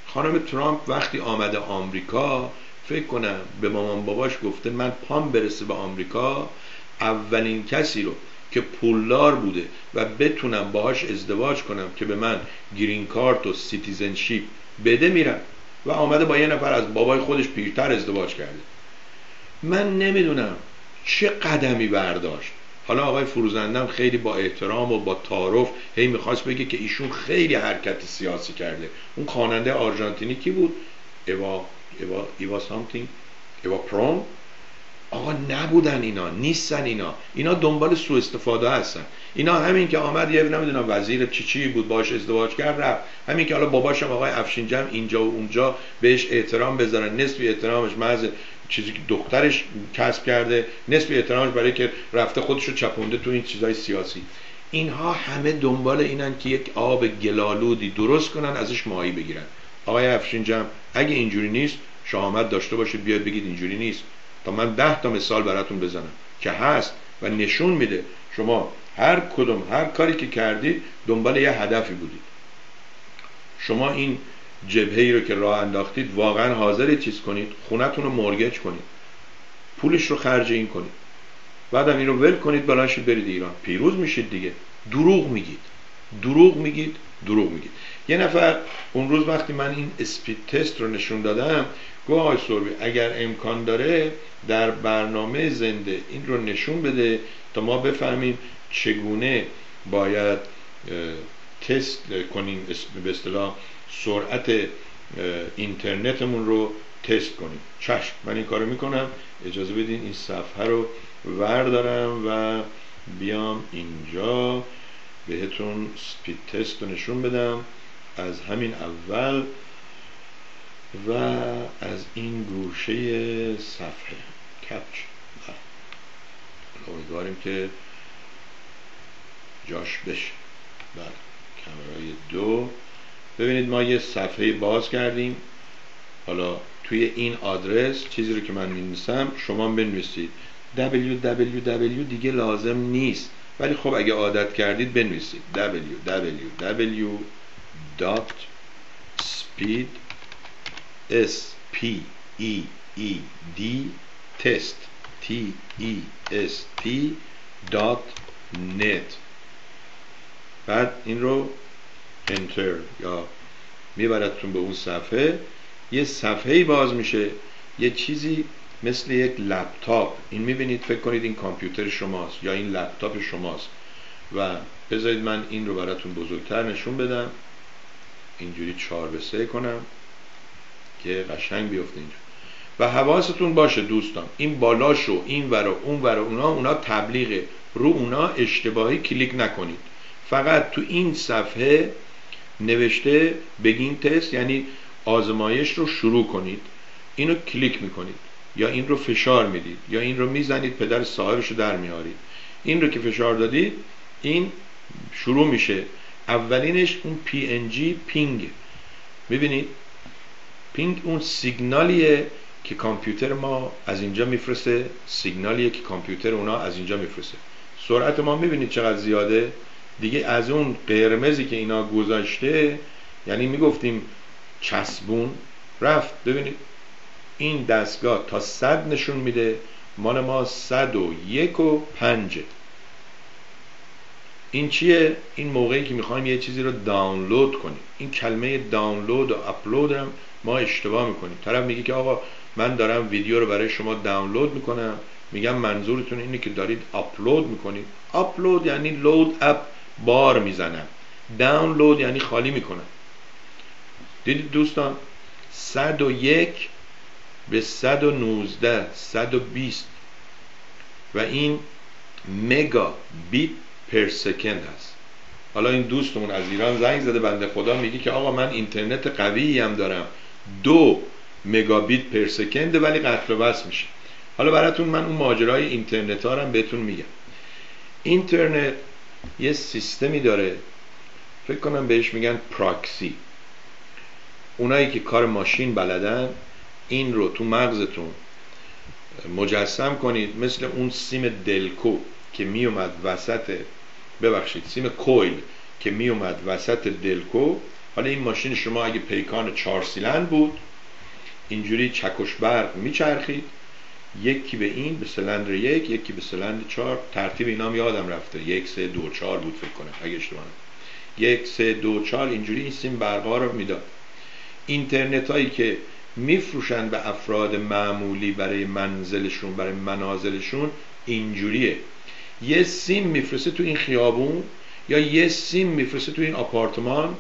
A: خانم ترامپ وقتی آمده آمریکا فکر کنم به مامان باباش گفته من پام برسه به آمریکا اولین کسی رو که پولدار بوده و بتونم باهاش ازدواج کنم که به من green card و citizenship بده میرم و آمده با یه نفر از بابای خودش پیرتر ازدواج کرده. من نمی‌دونم چه قدمی برداشت. حالا آقای فروزندم خیلی با احترام و با تعارف هی می‌خواست بگه که ایشون خیلی حرکت سیاسی کرده. اون خواننده آرژانتینی کی بود؟ ایوا ایوا ایوا something ایوا پرون آقا نبودن اینا نیستن اینا. اینا دنبال سوء استفاده هستن. اینا همین که آمد یه نمی‌دونم وزیر چی چی بود باش ازدواج کرد رفت. همین که حالا باباشم آقای افشین جم اینجا و اونجا بهش احترام بذارن نصف احترامش محض چیزی که دخترش کسب کرده نصف احترامش برای که رفته خودش رو چپونده تو این چیزای سیاسی. اینها همه دنبال اینن که یک آب گلالودی درست کنن ازش ماهی بگیرن. آقای افشینجم اگه اینجوری نیست شامت داشته باشید بیاید بگید اینجوری نیست. تا من ده تا مثال براتون بزنم که هست و نشون میده شما هر کدوم هر کاری که کردید دنبال یه هدفی بودید شما این جبهه ای رو که راه انداختید واقعا حاضر چیز کنید خونتون رو مرگج کنید. پولش رو خرج این کنید. بعدم این رو ول کنید بلاشید برید ایران. پیروز میشید دیگه. دروغ میگید. دروغ میگید دروغ میگید. یه نفر اون روز وقتی من این اسپید تست رو نشون دادم گفت آقای اگر امکان داره در برنامه زنده این رو نشون بده تا ما بفهمیم چگونه باید تست کنیم به اصطلاح سرعت اینترنتمون رو تست کنیم. چشم من این کارو می‌کنم. اجازه بدین این صفحه رو وردارم و بیام اینجا. بهتون سپید تست رو نشون بدم. از همین اول و از این گوشه صفحه. کپچ. امیدواریم که جاش بشه. بله. کمرای دو. ببینید ما یه صفحه باز کردیم. حالا توی این آدرس چیزی رو که من می‌نویسم شما بنویسید. www دیگه لازم نیست. ولی خب اگه عادت کردید بنویسید. www.speed s p e e d test. T e s t dot net. بعد این رو انتر یا میبردتون به اون صفحه. یه صفحه باز میشه. یه چیزی مثل یک لپتاپ. این می‌بینید فکر کنید این کامپیوتر شماست یا این لپتاپ شماست. و بذارید من این رو براتون بزرگتر نشون بدم. اینجوری چهار به سه کنم. که قشنگ بیفته اینجا. و حواستون باشه دوستان این بالاشو این ور و اون ور و اونا اونا تبلیغه. رو اونا اشتباهی کلیک نکنید. فقط تو این صفحه نوشته بگین تست یعنی آزمایش رو شروع کنید. اینو کلیک می‌کنید. یا این رو فشار می‌دید. یا این رو می‌زنید پدر صاحبش رو در میارید این رو که فشار دادید این شروع میشه. اولینش اون P N G ping می‌بینید؟ ping اون سیگنالیه که کامپیوتر ما از اینجا میفرسته سیگنالیه که کامپیوتر اونا از اینجا میفرسته. سرعت ما می‌بینید چقدر زیاده؟ دیگه از اون قرمزی که اینا گذاشته یعنی می‌گفتیم چسبون رفت. ببینید این دستگاه تا صد نشون میده مال ما صد و یک و پنجه. این چیه؟ این موقعی که می‌خوایم یه چیزی رو دانلود کنیم. این کلمه دانلود و اپلود هم ما اشتباه می‌کنیم. طرف میگه که آقا من دارم ویدیو رو برای شما دانلود می‌کنم. میگم منظورتون اینه که دارید آپلود می‌کنید. آپلود یعنی لود اپ بار می‌زنم. دانلود یعنی خالی می‌کنم. دیدید دوستان؟ 101 به 119 120 و این مگا بیت پر سکند هست حالا این دوستمون از ایران زنگ زده بنده خدا میگه که آقا من اینترنت قوی هم دارم. دو مگابیت پر سکنده ولی قطع و میشه. حالا براتون من اون ماجرای اینترنت ها هم بهتون میگم. اینترنت یه سیستمی داره فکر کنم بهش میگن پراکسی. اونایی که کار ماشین بلدن این رو تو مغزتون مجسم کنید مثل اون سیم دلکو که میومد وسط ببخشید سیم کویل که میومد وسط دلکو حالا این ماشین شما اگه پیکان چهار سیلند بود اینجوری چکش برق میچرخید یکی به این به سلندر یک یکی به سلندر چهار ترتیب اینام یادم رفته. یک سه دو چهار بود فکر کنم اگه اشتباه یک سه دو چهار اینجوری این سیم برقا رو می‌داد. اینترنت هایی که میفروشن به افراد معمولی برای منزلشون برای منازلشون اینجوریه. یه سیم میفرسته تو این خیابون یا یه سیم میفرسته تو این آپارتمان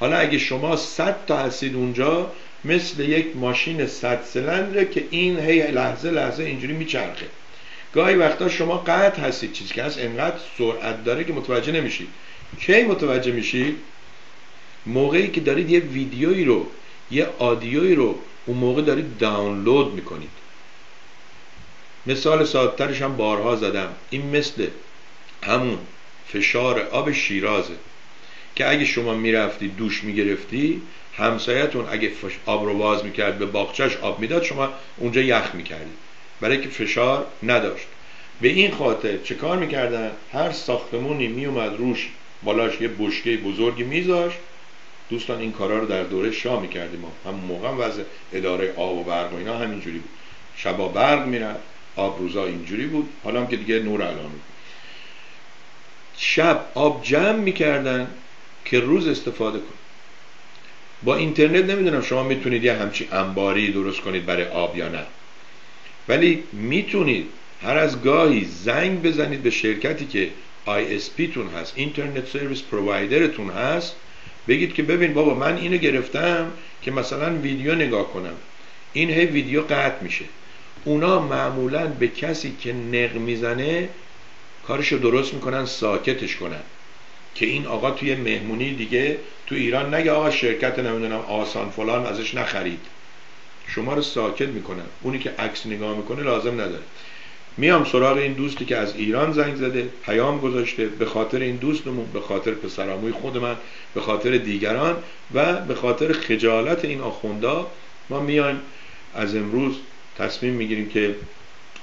A: حالا اگه شما صد تا هستید اونجا مثل یک ماشین صد سلندره که این هی لحظه لحظه اینجوری میچرخه. گاهی وقتا شما قطع هستید چیزی که هست انقدر سرعت داره که متوجه نمیشید. کی متوجه میشید؟ موقعی که دارید یه ویدیویی رو یه آدیویی رو اون موقع دارید دانلود می‌کنید. مثال سادترش هم بارها زدم. این مثل همون فشار آب شیرازه. که اگه شما می‌رفتی دوش می‌گرفتی همسایتون اگه آب رو باز می‌کرد به باغچش آب می‌داد شما اونجا یخ می‌کردی. برای که فشار نداشت. به این خاطر چه کار می‌کردن؟ هر ساختمونی میومد روش بالاش یه بشکه بزرگی میذاشت. دوستان این کارا رو در دوره شاه می‌کردیم ما. هم موقع وضع اداره آب و برق و اینا همینجوری بود. شبا برق می‌رفت آب روزا اینجوری بود. حالا هم که دیگه نور الان شب آب جمع می‌کردن. که روز استفاده کن. با اینترنت نمی‌دونم شما می‌تونید یه همچی انباری درست کنید برای آب یا نه. ولی می‌تونید هر از گاهی زنگ بزنید به شرکتی که ISP تون هست اینترنت سرویس پرووایدرتون هست بگید که ببین بابا من اینو گرفتم که مثلا ویدیو نگاه کنم. این هی ویدیو قطع میشه. اونا معمولا به کسی که نق می‌زنه کارشو درست می‌کنن ساکتش کنن. که این آقا توی مهمونی دیگه تو ایران نگه آقا شرکت نمی‌دونم آسان فلان ازش نخرید. شما رو ساکت می‌کنن اونی که عکس نگاه می‌کنه لازم نداره. میام سراغ این دوستی که از ایران زنگ زده پیام گذاشته به خاطر این دوستمون به خاطر پسراموی خود من به خاطر دیگران و به خاطر خجالت این آخوندا ما میایم از امروز تصمیم می‌گیریم که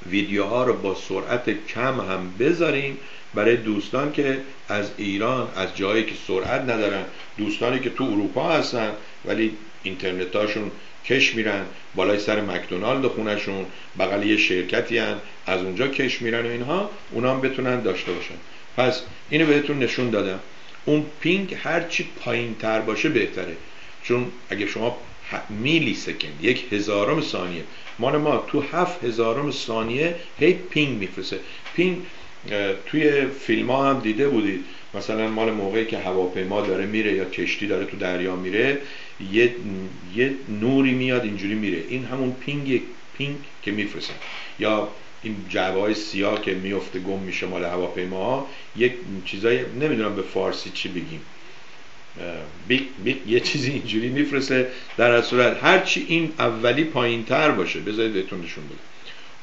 A: ویدیوها رو با سرعت کم هم بذاریم برای دوستان که از ایران از جایی که سرعت ندارن دوستانی که تو اروپا هستن ولی اینترنتاشون کش میرن بالای سر مکدونالد خونشون بغل یه شرکتی هن از اونجا کش میرن و اینها اونا بتونن داشته باشن. پس اینو بهتون نشون دادم. اون ping هرچی پایین تر باشه بهتره. چون اگه شما millisecond یک هزارم ثانیه. مال ما تو هفت هزارم ثانیه هی ping میفرسه ping توی فیلم ها هم دیده بودید. مثلا مال موقعی که هواپیما داره میره یا کشتی داره تو دریا میره یه, یه نوری میاد اینجوری میره. این همون ping ping که میفرسن یا این جعبه سیاه که میفته گم میشه مال هواپیما یک چیزای نمی‌دونم به فارسی چی بگیم. بیک بیک یه چیزی اینجوری میفرسته در صورت. هرچی این اولی پایین تر باشه بذارید بهتون نشون بدم.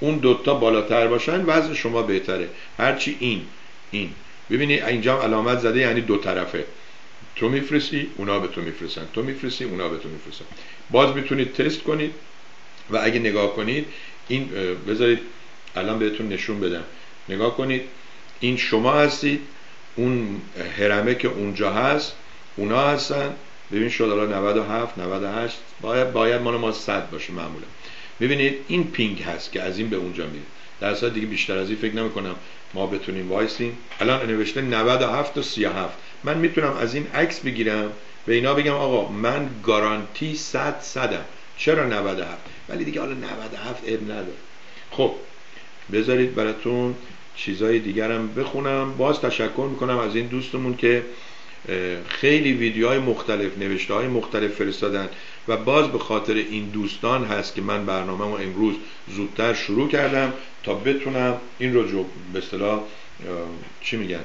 A: اون دوتا بالاتر باشن وضع شما بهتره. هرچی این این. ببینید اینجا علامت زده یعنی دو طرفه. تو میفرستی اونا به تو میفرستن تو میفرستی اونا به تو میفرستن باز می‌تونید تست کنید و اگه نگاه کنید این بذارید الان بهتون نشون بدم. نگاه کنید این شما هستید اون هرمه که اونجا هست اونا هستن. ببین شد الان 97 98 باید باید مال ما 100 باشه معمولا. ببینید این ping هست که از این به اونجا میره. در اصل دیگه بیشتر از این فکر نمی کنم ما بتونیم وایسیم. الان نوشته 97 و 37 من می‌تونم از این عکس بگیرم به اینا بگم آقا من گارانتی 100 صدم. چرا 97 ولی دیگه حالا 97 عیب نداره. خب بذارید براتون چیزای دیگرم بخونم. باز تشکر می‌کنم از این دوستمون که خیلی ویدیوهای مختلف نوشته های مختلف فرستادن و باز به خاطر این دوستان هست که من برنامه رو امروز زودتر شروع کردم تا بتونم این رو به اصطلاح چی میگن؟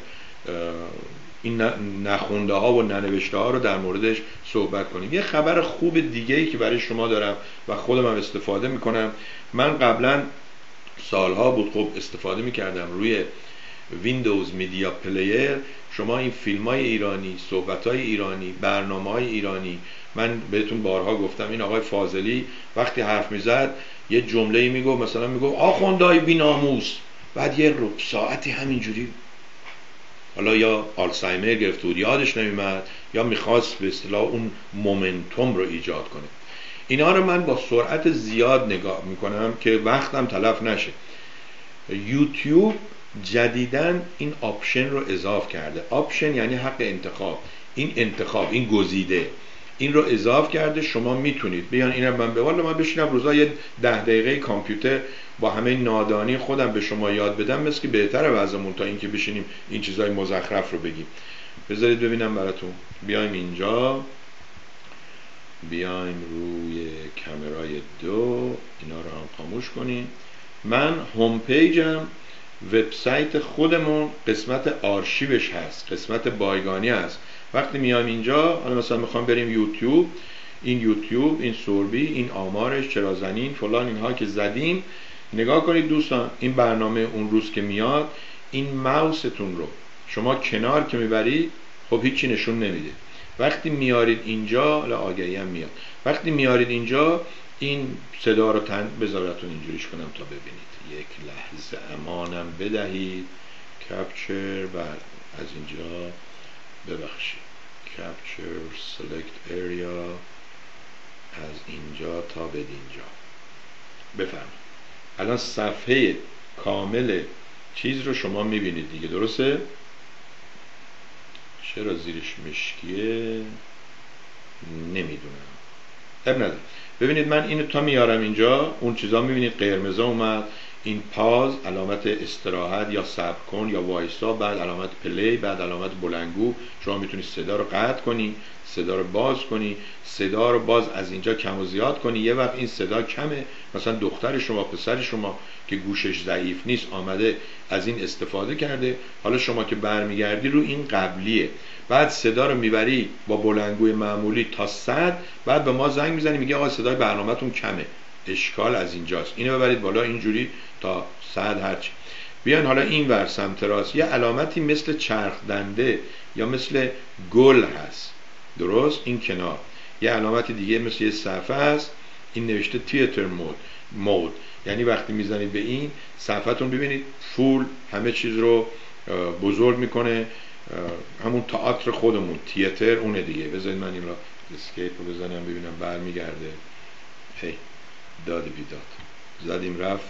A: این نخونده ها و ننوشته ها رو در موردش صحبت کنیم. یه خبر خوب دیگه ای که برای شما دارم و خودم هم استفاده می‌کنم. من قبلا سالها بود خب استفاده می‌کردم روی Windows Media Player شما این فیلم های ایرانی صحبت های ایرانی برنامه های ایرانی من بهتون بارها گفتم این آقای فاضلی وقتی حرف می‌زد یه جمله میگو مثلا میگو آخوندهای بیناموس. بعد یه رب ساعتی همینجوری حالا یا آلزایمر گرفت بود یادش نمیمد یا می‌خواست به اصطلاح اون momentum رو ایجاد کنه. اینا رو من با سرعت زیاد نگاه می‌کنم که وقتم تلف نشه. یوتیوب جدیدن این option رو اضاف کرده. option یعنی حق انتخاب. این انتخاب این گزیده. این رو اضاف کرده شما می‌تونید. بیان اینم من به والا من بشینم روزا یه ده دقیقه کامپیوتر با همه نادانی خودم به شما یاد بدم مثل که بهتره وضعمون تا اینکه بشینیم این چیزای مزخرف رو بگیم. بذارید ببینم براتون. بیایم اینجا. بیایم روی کمرای دو. اینا رو هم خاموش کنیم. من هوم پیجم وبسایت خودمون قسمت آرشیوش هست قسمت بایگانی هست. وقتی میام اینجا حالا مثلا می‌خوام بریم یوتیوب این یوتیوب این سوربی این آمارش چرا زنین فلان اینها که زدیم نگاه کنید دوستان این برنامه اون روز که میاد این ماوستون رو شما کنار که می‌برید خب هیچی نشون نمیده. وقتی میارید اینجا حالا آگهی هم میاد. وقتی میارید اینجا این صدا رو تن بذارتون اینجوریش کنم تا ببینید. یک لحظه امانم بدهید. کپچر و از اینجا ببخشید. Capture select area. از اینجا تا به اینجا بفرمایید. الان صفحه کامل چیز رو شما می‌بینید دیگه درسته؟ چرا زیرش مشکیه؟ نمی‌دونم. اب ببینید من اینو تا میارم اینجا اون چیزا می‌بینید قرمزه اومد. این پاز علامت استراحت یا صبر کن یا وایسا بعد علامت پلی بعد علامت بلنگو. شما می‌تونید صدا رو قطع کنی صدا رو باز کنی صدا رو باز از اینجا کم و زیاد کنی. یه وقت این صدا کمه. مثلا دختر شما پسر شما که گوشش ضعیف نیست آمده از این استفاده کرده. حالا شما که برمیگردی رو این قبلیه. بعد صدا رو می‌بری با بلنگوی معمولی تا صد بعد به ما زنگ می‌زنی میگه آقا صدای برنامهتون کمه. اشکال از اینجاست. اینو ببرید بالا اینجوری تا صد هرچی بیان حالا این ور سمت راست. یه علامتی مثل چرخ دنده یا مثل گل هست. درست؟ این کنار. یه علامتی دیگه مثل یه صفحه هست. این نوشته تیتر مود. مود. یعنی وقتی می‌زنید به این صفحتون ببینید فول همه چیز رو بزرگ می‌کنه. همون تئاتر خودمون. تیتر اونه دیگه. بذارید من این رو skip رو بزنم ببینم برمیگرده. هی داد بیداد. زدیم رفت.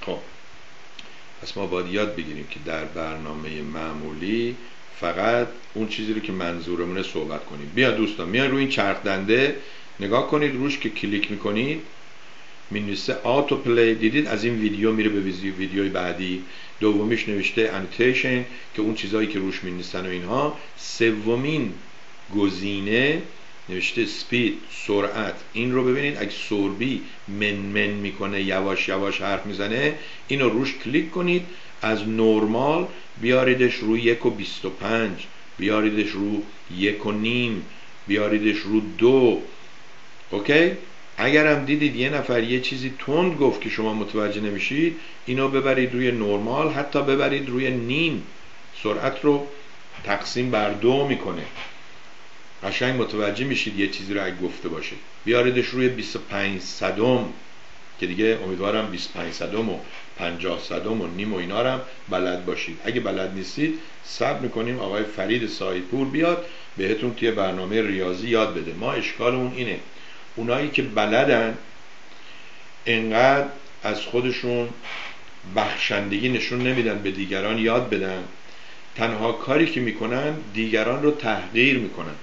A: خب. پس ما باید یاد بگیریم که در برنامه معمولی فقط اون چیزی رو که منظورمونه صحبت کنیم. بیا دوستان میان روی این چرخ دنده نگاه کنید روش که کلیک می‌کنید می‌نویسه autoplay دیدید؟ از این ویدیو میره به ویدیوی بعدی. دومیش نوشته annotation که اون چیزهایی که روش می‌نویسن و اینها. سومین گزینه نوشته سپید سرعت. این رو ببینید اگه سوربی من من می‌کنه یواش یواش حرف می‌زنه اینو روش کلیک کنید. از نرمال بیاریدش رو یک و بیست و پنج بیاریدش رو یک و نیم بیاریدش رو دو. اوکی؟ اگرم دیدید یه نفر یه چیزی تند گفت که شما متوجه نمیشید اینو ببرید روی نرمال حتی ببرید روی نیم. سرعت رو تقسیم بر دو می‌کنه. قشنگ متوجه میشید یه چیزی رو اگه گفته باشه. بیاریدش روی 25 صدم که دیگه امیدوارم 25 صدم و 50 صدم و نیم و اینا هم بلد باشید. اگه بلد نیستید صبر می‌کنیم آقای فرید سایپور بیاد بهتون توی برنامه ریاضی یاد بده. ما اشکالمون اینه. اونایی که بلدن انقدر از خودشون بخشندگی نشون نمیدن به دیگران یاد بدن. تنها کاری که می‌کنن دیگران رو تحقیر می‌کنن.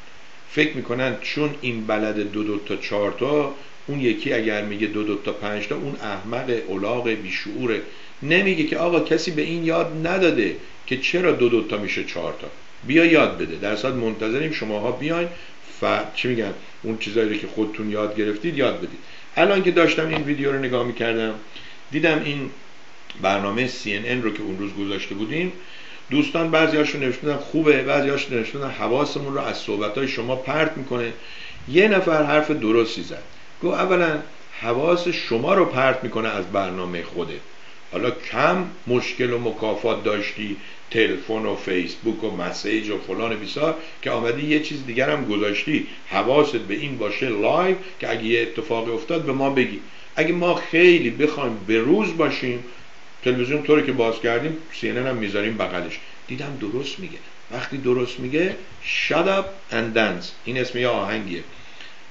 A: فکر می‌کنن چون این بلد دو دو تا چهار تا اون یکی اگر میگه دو دو تا پنج تا اون احمق الاغ بیشعوره. نمیگه که آقا کسی به این یاد نداده که چرا دو دو تا میشه چهار تا. بیا یاد بده. در صورت منتظریم شماها بیاین. ف... چی میگن؟ اون چیزایی که خودتون یاد گرفتید یاد بدید. الان که داشتم این ویدیو رو نگاه می‌کردم دیدم این برنامه CNN رو که اون روز گذاشته بودیم دوستان بعضی هاشون نوشتن خوبه بعضی هاشون نوشتن حواسمون رو از صحبت های شما پرت می‌کنه. یه نفر حرف درستی زد. گو اولا حواس شما رو پرت می‌کنه از برنامه خوده. حالا کم مشکل و مکافات داشتی تلفن و فیسبوک و message و فلان بیسار که آمدی یه چیز دیگر هم گذاشتی. حواست به این باشه live که اگه یه اتفاقی افتاد به ما بگی. اگه ما خیلی بخوایم به روز باشیم تلویزیون طوری که باز کردیم CNN هم می‌ذاریم بغلش. دیدم درست میگه. وقتی درست میگه shut up and dance. این اسم یه آهنگیه.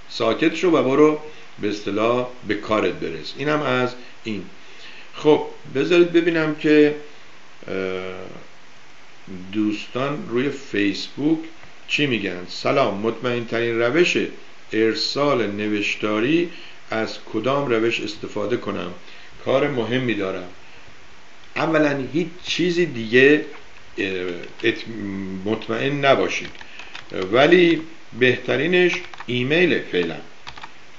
A: ساکت شو و برو به اصطلاح به کارت برس. اینم از این. خب بذارید ببینم که دوستان روی فیسبوک چی میگن؟ سلام مطمئن ترین روش ارسال نوشتاری از کدام روش استفاده کنم؟ کار مهمی دارم. اولا هیچ چیزی دیگه مطمئن نباشید. ولی بهترینش ایمیل فعلا.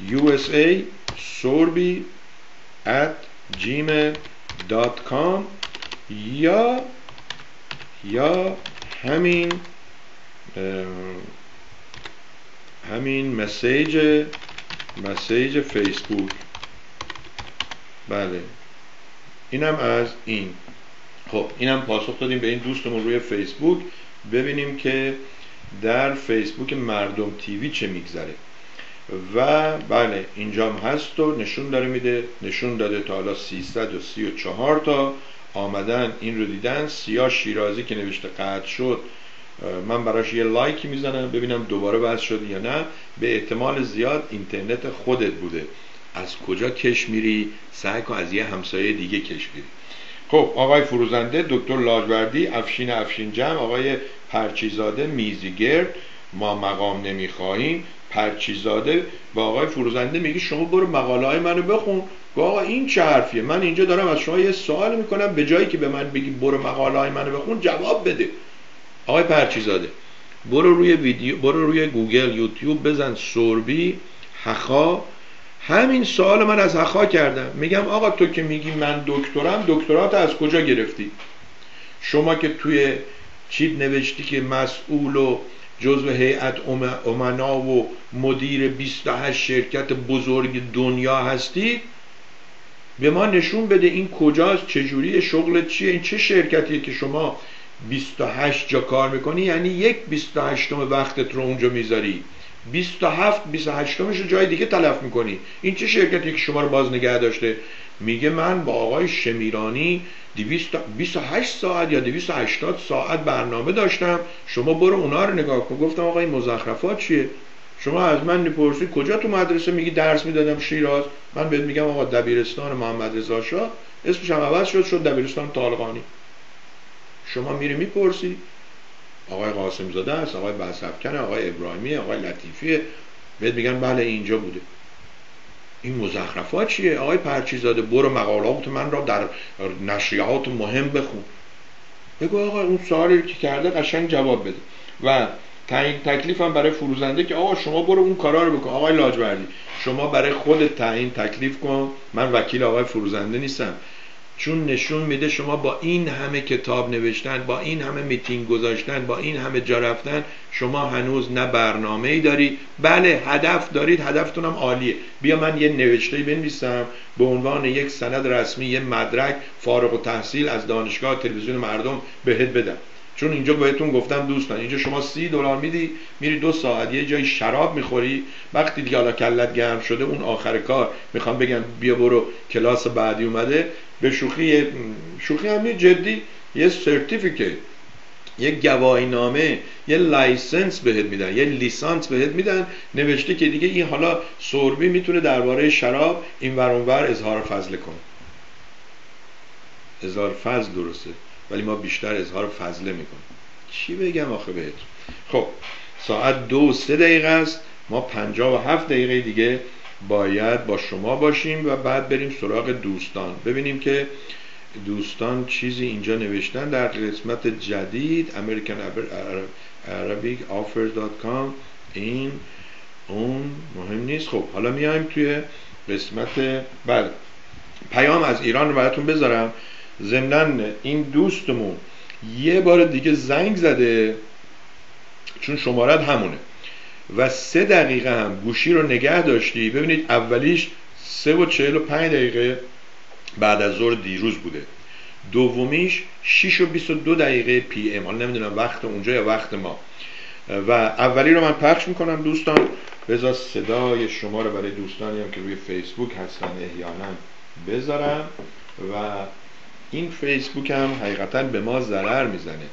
A: usa sorbi at gmail.com یا یا همین همین مسیج مسیج فیسبوک بله. اینم از این. خب اینم پاسخ دادیم به این دوستمون روی فیسبوک. ببینیم که در فیسبوک مردم تیوی چه میگذره. و بله اینجام هست و نشون داره میده نشون داده تا حالا 334 تا آمدن این رو دیدن. سیاه شیرازی که نوشته قطع شد من براش یه لایک می‌زنم ببینم دوباره بحث شد یا نه. به احتمال زیاد اینترنت خودت بوده. از کجا کش میری؟ سعی کن از یه همسایه دیگه کش بیری خب آقای فروزنده دکتر لاجوردی افشین افشین جمع آقای پرچیزاده میزیگرد ما مقام نمی‌خواهیم. پرچیزاده با آقای فروزنده میگی شما برو مقاله های منو بخون. با آقا این چه حرفیه؟ من اینجا دارم از شما یه سوال می‌کنم. به جایی که به من بگی برو مقاله های منو بخون جواب بده. آقای پرچیزاده برو روی ویدیو برو روی گوگل یوتیوب بزن سوربی حخا همین سوال من از حخا کردم. میگم آقا تو که میگی من دکترم دکترات از کجا گرفتی؟ شما که توی چیت نوشتی که مسئول و جزو هیئت امنا و مدیر 28 شرکت بزرگ دنیا هستید به ما نشون بده این کجاست چجوری شغل چیه این چه شرکتیه که شما 28 جا کار می‌کنی؟ یعنی یک 28 وقتت رو اونجا می‌ذاری. 27 28 رو جای دیگه تلف می‌کنی. این چه شرکتی که شما رو باز نگه داشته؟ میگه من با آقای شمیرانی 28 ساعت یا 280 ساعت برنامه داشتم. شما برو اونا رو نگاه کن. گفتم آقا این مزخرفات چیه؟ شما از من می‌پرسی کجا تو مدرسه میگی درس می‌دادم شیراز؟ من بهت میگم آقا دبیرستان محمد رضا شاه. اسمش هم عوض شد شد دبیرستان طالقانی. شما میری می‌پرسی. آقای قاسم زاده است آقای بسفکن آقای ابراهیمی آقای لطیفی بهت میگن بله اینجا بوده. این مزخرفات چیه؟ آقای پرچیزاده برو مقالات من را در نشریات مهم بخون. بگو آقا اون سوالی که کرده قشنگ جواب بده. و تعیین تکلیف هم برای فروزنده که آقا شما برو اون کارا رو بکن. آقای لاجوردی شما برای خودت تعیین تکلیف کن. من وکیل آقای فروزنده نیستم. چون نشون میده شما با این همه کتاب نوشتن با این همه میتینگ گذاشتن با این همه جا رفتن شما هنوز نه برنامه ای داری بله هدف دارید. هدفتون هم عالیه. بیا من یه نوشته بنویسم به عنوان یک سند رسمی یه مدرک فارغ و تحصیل از دانشگاه تلویزیون مردم بهت بدم. چون اینجا بهتون گفتم دوستان اینجا شما سی دلار میدی میری دو ساعت یه جای شراب می‌خوری وقتی دیگه حالا کلت گرم شده اون آخر کار. می‌خوام بگم بیا برو کلاس بعدی اومده به شوخی شوخی هم جدی یه certificate یه گواهی نامه یه license بهت میدن یه لیسانس بهت میدن نوشته که دیگه این حالا سوربی می‌تونه درباره شراب این ور اظهار فضل کنه. اظهار فضل درسته. ولی ما بیشتر اظهار فضله می‌کنیم. چی بگم آخه بهت؟ خب ساعت دو سه دقیقه است. ما پنجاه و هفت دقیقه دیگه باید با شما باشیم و بعد بریم سراغ دوستان. ببینیم که دوستان چیزی اینجا نوشتن در قسمت جدید. AmericanArabicOffers.com این اون مهم نیست. خب حالا میایم توی قسمت بله پیام از ایران رو براتون بذارم. ضمنا این دوستمون یه بار دیگه زنگ زده چون شمارت همونه. و سه دقیقه هم گوشی رو نگه داشتی. ببینید اولیش سه و چهل و پنج دقیقه بعد از ظهر دیروز بوده. دومیش 6 و 22 دقیقه پی ام. حالا نمی‌دونم وقت اونجا یا وقت ما. و اولی رو من پخش می‌کنم دوستان. بذار صدای شما رو برای دوستانی هم که روی فیسبوک هستن احیانا بذارم و این فیسبوک هم حقیقتا به ما ضرر می‌زنه.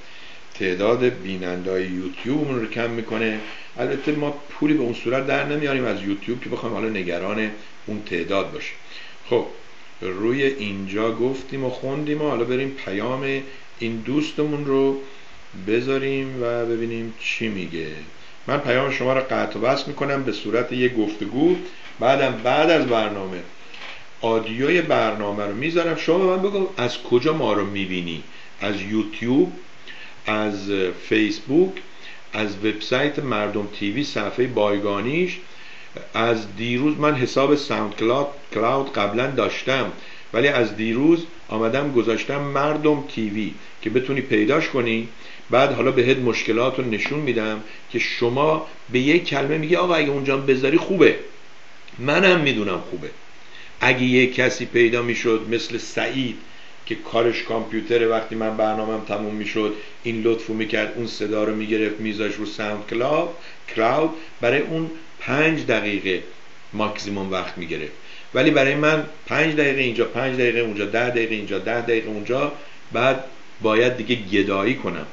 A: تعداد بیننده های یوتیوب رو کم می‌کنه. البته ما پولی به اون صورت در نمیاریم از یوتیوب که بخوایم حالا نگران اون تعداد باشه خب روی اینجا گفتیم و خوندیم و حالا بریم پیام این دوستمون رو بذاریم و ببینیم چی میگه. من پیام شما رو قطع و بس می‌کنم به صورت یه گفتگو. بعدم بعد از برنامه آدیوی برنامه رو می‌ذارم. شما من بگو از کجا ما رو می‌بینی؟ از یوتیوب از فیسبوک از وبسایت مردم تیوی صفحه بایگانیش. از دیروز من حساب ساوند کلاود قبلا داشتم ولی از دیروز آمدم گذاشتم مردم تیوی که بتونی پیداش کنی. بعد حالا بهت مشکلات رو نشون میدم که شما به یک کلمه میگی آقا اگه اونجا بذاری خوبه. منم می‌دونم خوبه. اگه یک کسی پیدا می‌شد مثل سعید که کارش کامپیوتر وقتی من برنامهم تموم می‌شد این لطفو می‌کرد اون صدا رو می‌گرفت میذاش رو ساوند کلاود کلاود برای اون پنج دقیقه ماکسیموم وقت می‌گرفت. ولی برای من پنج دقیقه اینجا پنج دقیقه اونجا ده دقیقه اینجا ده دقیقه اونجا بعد باید دیگه گدایی کنم.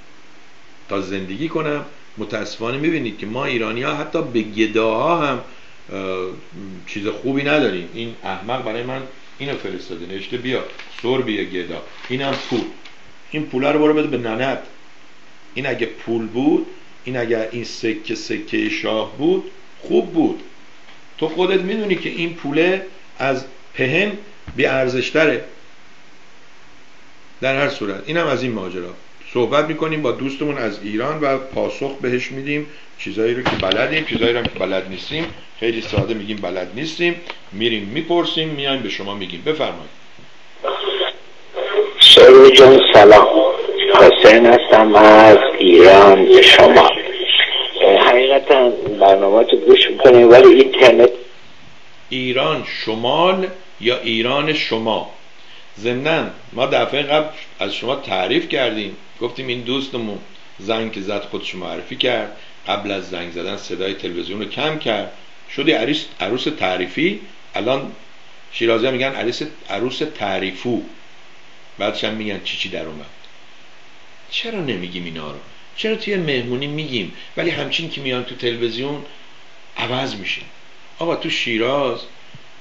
A: تا زندگی کنم. متاسفانه می‌بینید که ما ایرانی ها حتی به گداها هم چیز خوبی نداریم این احمق برای من اینو فرستاده نوشته بیا. سر بیا گدا. اینم پول. این پول رو برو بده به ننت. این اگه پول بود این اگر این سکه سکه شاه بود خوب بود. تو خودت می‌دونی که این پوله از پهن بی ارزشتره در هر صورت. اینم از این ماجرا. صحبت می‌کنیم با دوستمون از ایران و پاسخ بهش میدیم. چیزایی رو که بلدیم چیزایی رو که بلد نیستیم. خیلی ساده میگیم بلد نیستیم. میریم می‌پرسیم میایم به شما میگیم. بفرمایید.
B: شروع جان سلام. حسین هستم از ایران شما. حقیقتا برنامه تو گوش می‌کنیم ولی اینترنت
A: ایران شمال یا ایران شما؟ ضمنا ما دفعه قبل از شما تعریف کردیم. گفتیم این دوستمون زنگ که زد خودش معرفی کرد. قبل از زنگ زدن صدای تلویزیون رو کم کرد. شدی عروس, عروس تعریفی؟ الان شیرازی میگن عروس, عروس تعریفو. بعدش هم میگن چی چی در اومد. چرا نمیگیم اینا رو؟ چرا توی مهمونی میگیم؟ ولی همچین که میان تو تلویزیون عوض میشیم. آقا تو شیراز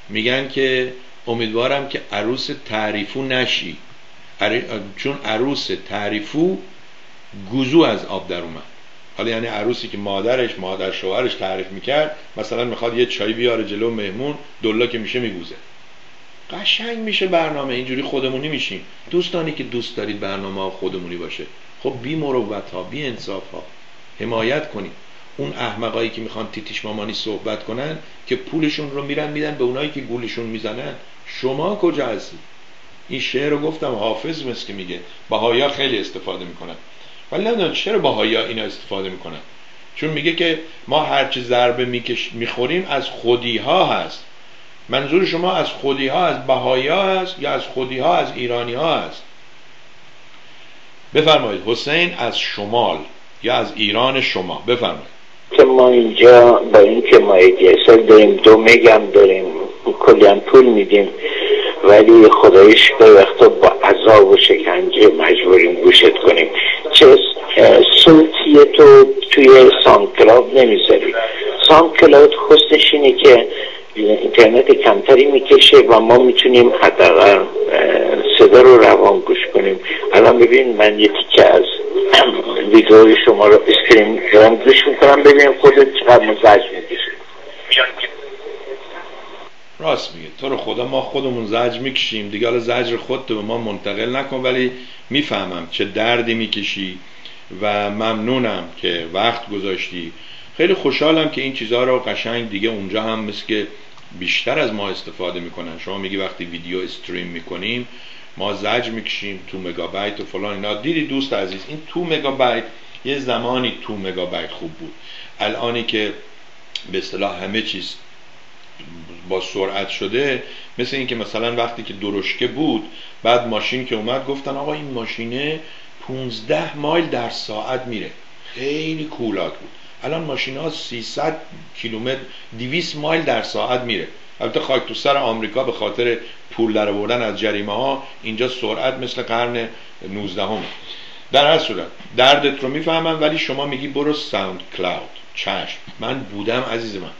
A: میگن که امیدوارم که عروس تعریفو نشی. چون عروس تعریفو گوزو از آب در اومد. حالا یعنی عروسی که مادرش مادر شوهرش تعریف می‌کرد مثلا می‌خواد یه چای بیاره جلو مهمون دلا که میشه میگوزه قشنگ میشه برنامه اینجوری خودمونی میشیم. دوستانی که دوست دارید برنامه خودمونی باشه. خب بی مروت ها بی انصاف ها. حمایت کنید. اون احمقایی که می‌خوان تیتیش مامانی صحبت کنن که پولشون رو میرن میدن به اونایی که گولشون می‌زنن. شما کجا هستید این شعر رو گفتم حافظ مثل که میگه. بهایا خیلی استفاده می‌کنن. ولی نمی‌دونم چرا بهایا اینا استفاده می‌کنن. چون میگه که ما هرچی ضربه می‌خوریم از خودی ها هست. منظور شما از خودی ها از بهایا هست یا از خودی ها از ایرانی ها هست؟ بفرمایید حسین از شمال یا از ایران شما؟ بفرمایید.
B: که ما اینجا با اینکه ما سال داریم دو مگم داریم. کلی پول میدیم. ولی خدایش به وقتا با عذاب و شکنجه مجبوریم گوشت کنیم. چه صوتی تو توی سانکلاود نمی‌ذاری. سانکلاود خستش اینه که اینترنت کمتری می‌کشه و ما می‌تونیم حداقل صدا رو روان گوش کنیم. الان ببین من یه تیکه از ویدیوی شما رو اسکرین گوش می‌کنم ببینیم خودت چقدر مزاج می‌کشه.
A: راست میگه. تو رو خدا ما خودمون زجر می‌کشیم. دیگه حالا زجر خودت به ما منتقل نکن ولی می‌فهمم چه دردی می‌کشی و ممنونم که وقت گذاشتی. خیلی خوشحالم که این چیزها رو قشنگ دیگه اونجا هم مثل که بیشتر از ما استفاده می‌کنن. شما میگی وقتی ویدیو استریم می‌کنیم ما زج می‌کشیم تو مگابایت و فلان اینا. دیدی دوست عزیز این تو مگابایت یه زمانی تو مگابایت خوب بود. الانی که به اصطلاح همه چیز با سرعت شده مثل اینکه مثلا وقتی که درشکه بود بعد ماشین که اومد گفتن آقا این ماشینه 15 مایل در ساعت میره. خیلی کولاک بود. الان ماشین ها 300 کیلومتر 200 مایل در ساعت میره. البته خاک تو سر آمریکا به خاطر پول در آوردن از جریمه ها اینجا سرعت مثل قرن 19 هم. در هر صورت دردت رو می‌فهمم ولی شما میگی برو ساوند کلاود چشم. من بودم عزیز من.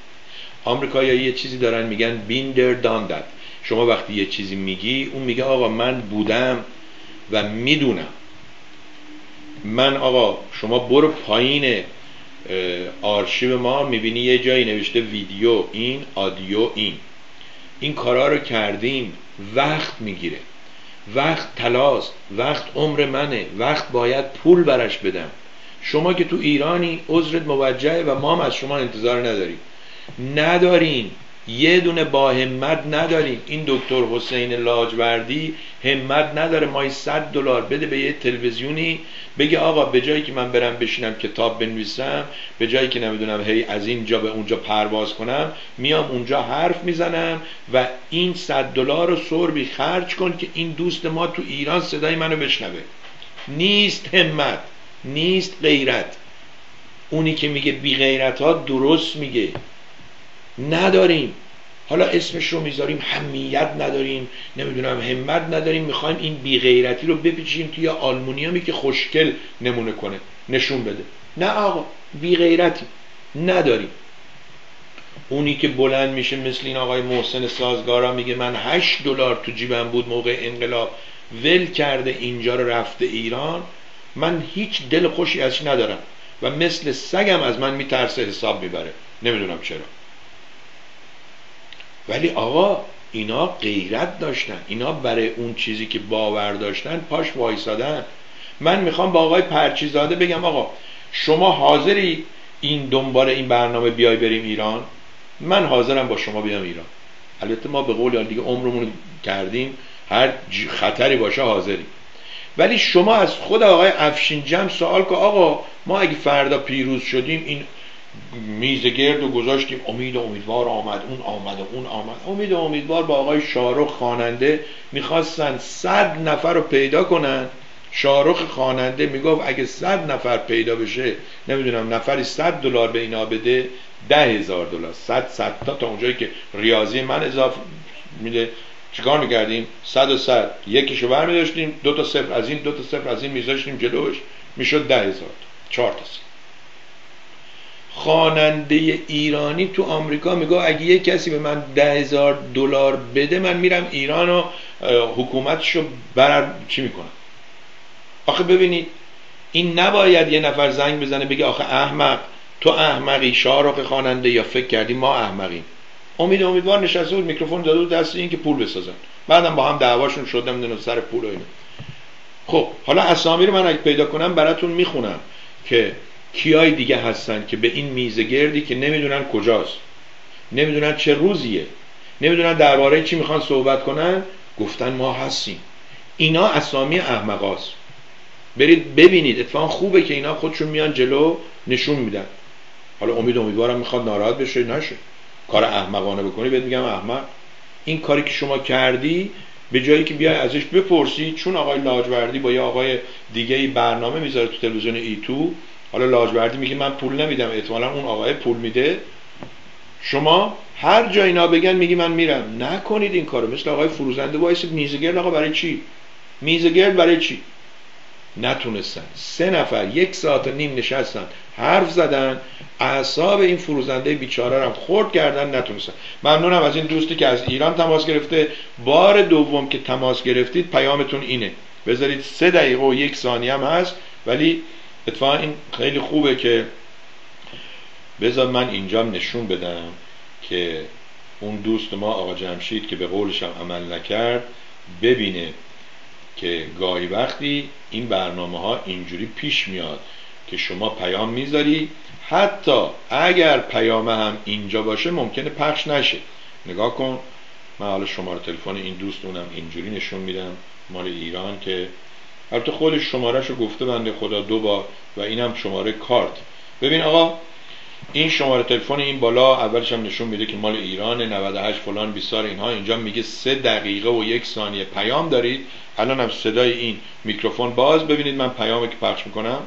A: آمریکایی یه چیزی دارن میگن بیندر داندت شما وقتی یه چیزی میگی اون میگه آقا من بودم و می‌دونم. من آقا شما برو پایین آرشیو ما می‌بینی یه جایی نوشته ویدیو این آدیو این. این کارا رو کردیم وقت می‌گیره. وقت تلاست وقت عمر منه وقت باید پول برش بدم. شما که تو ایرانی عذرت موجهه و ما هم از شما انتظار نداریم. ندارین. یه دونه با همت نداریم این دکتر حسین لاجوردی همت نداره مای 100 دلار بده به یه تلویزیونی بگه آقا به جایی که من برم بشینم کتاب بنویسم به جایی که نمی‌دونم هی از اینجا به اونجا پرواز کنم میام اونجا حرف می‌زنم و این 100 دلار رو سربی خرج کن که این دوست ما تو ایران صدای منو بشنوه. نیست همت نیست غیرت. اونی که میگه بی غیرت ها درست میگه. نداریم. حالا اسمش رو می‌ذاریم همیت نداریم نمی‌دونم همت نداریم. می‌خوایم این بیغیرتی رو بپیچیم توی آلمونیامی که خوشکل نمونه کنه نشون بده. نه آقا بیغیرتی نداریم. اونی که بلند میشه مثل این آقای محسن سازگارا میگه من هشت دلار تو جیبم بود موقع انقلاب ول کرده اینجا رو رفته ایران. من هیچ دل خوشی ازش ندارم و مثل سگم از من میترسه حساب می‌بره. نمی‌دونم چرا. ولی آقا اینا غیرت داشتن. اینا برای اون چیزی که باور داشتن پاش وایسادن. من می‌خوام با آقای پرچیزاده بگم آقا شما حاضری این دنبال این برنامه بیای بریم ایران؟ من حاضرم با شما بیام ایران. البته ما به قول دیگه عمرمون کردیم. هر خطری باشه حاضریم. ولی شما از خود آقای افشین جمع سوال که آقا ما اگه فردا پیروز شدیم این میز گرد و گذاشتیم امید و امیدوار آمد اون آمد و اون آمد. امید و امیدوار با آقای شارخ خواننده می‌خواستن صد نفر رو پیدا کنن. شارخ خواننده می‌گفت اگه صد نفر پیدا بشه نمی‌دونم نفری صد دلار به اینا بده ده هزار دلار. صد صد تا تا اونجایی که ریاضی من اضافه میده. چیکار می‌کردیم؟ صد و صد. یکیشو برمیداشتیم دو تا صفر. از این دو تا صفر از این میذاشتیم جلوش. می‌شد ده هزار چهار تا خواننده ایرانی تو آمریکا میگه اگه یه کسی به من ده هزار دلار بده من میرم ایران و حکومتشو برر چی می‌کنم؟ آخه ببینید این نباید یه نفر زنگ بزنه بگه آخه احمق تو احمقی شارق خواننده یا فکر کردی ما احمقیم. امید امیدوار نشسته بود میکروفون داده بود دست این که پول بسازن. بعدم با هم دعواشون شد نمی‌دونم سر پول و اینه خب حالا اسامی رو من اگه پیدا کنم براتون می‌خونم که کیای دیگه هستن که به این میزه گردی که نمی‌دونن کجاست. نمی‌دونن چه روزیه. نمی‌دونن درباره چی می‌خوان صحبت کنن. گفتن ما هستیم. اینا اسامی احمقاست. برید ببینید. اتفاقا خوبه که اینا خودشون میان جلو نشون میدن. حالا امید امیدوارم می‌خواد ناراحت بشه. نشه. کار احمقانه بکنی بهت میگم احمق. این کاری که شما کردی به جایی که بیای ازش بپرسی چون آقای لاجوردی با یه آقای دیگه برنامه می‌ذاره تو تلویزیون ایتو حالا لاجوردی میگه من پول نمیدم احتمالا اون آقای پول میده. شما هر جا اینا بگن میگی من میرم. نکنید این کارو. مثل آقای فروزنده وایسید میزگرد آقا برای چی؟ میزگرد برای چی؟ نتونستن. سه نفر یک ساعت و نیم نشستن حرف زدن اعصاب این فروزنده بیچاره هم خورد کردن نتونستن. ممنونم از این دوستی که از ایران تماس گرفته. بار دوم که تماس گرفتید پیامتون اینه. بذارید سه دقیقه و یک ثانیه هم هست ولی اتفاقا این خیلی خوبه که بذار من اینجا نشون بدم که اون دوست ما آقا جمشید که به قولش عمل نکرد ببینه که گاهی وقتی این برنامه ها اینجوری پیش میاد که شما پیام می‌ذاری حتی اگر پیام هم اینجا باشه ممکنه پخش نشه. نگاه کن من حالا شماره تلفن این دوستونم اینجوری نشون میدم مال ایران که البته خودش شمارهش رو گفته بنده خدا دو بار و اینم شماره کارت. ببین آقا این شماره تلفن این بالا اولش هم نشون میده که مال ایران 98 فلان بیسار اینها. اینجا میگه سه دقیقه و یک ثانیه. پیام دارید؟ الان هم صدای این میکروفون. باز ببینید من پیامی که پخش می‌کنم.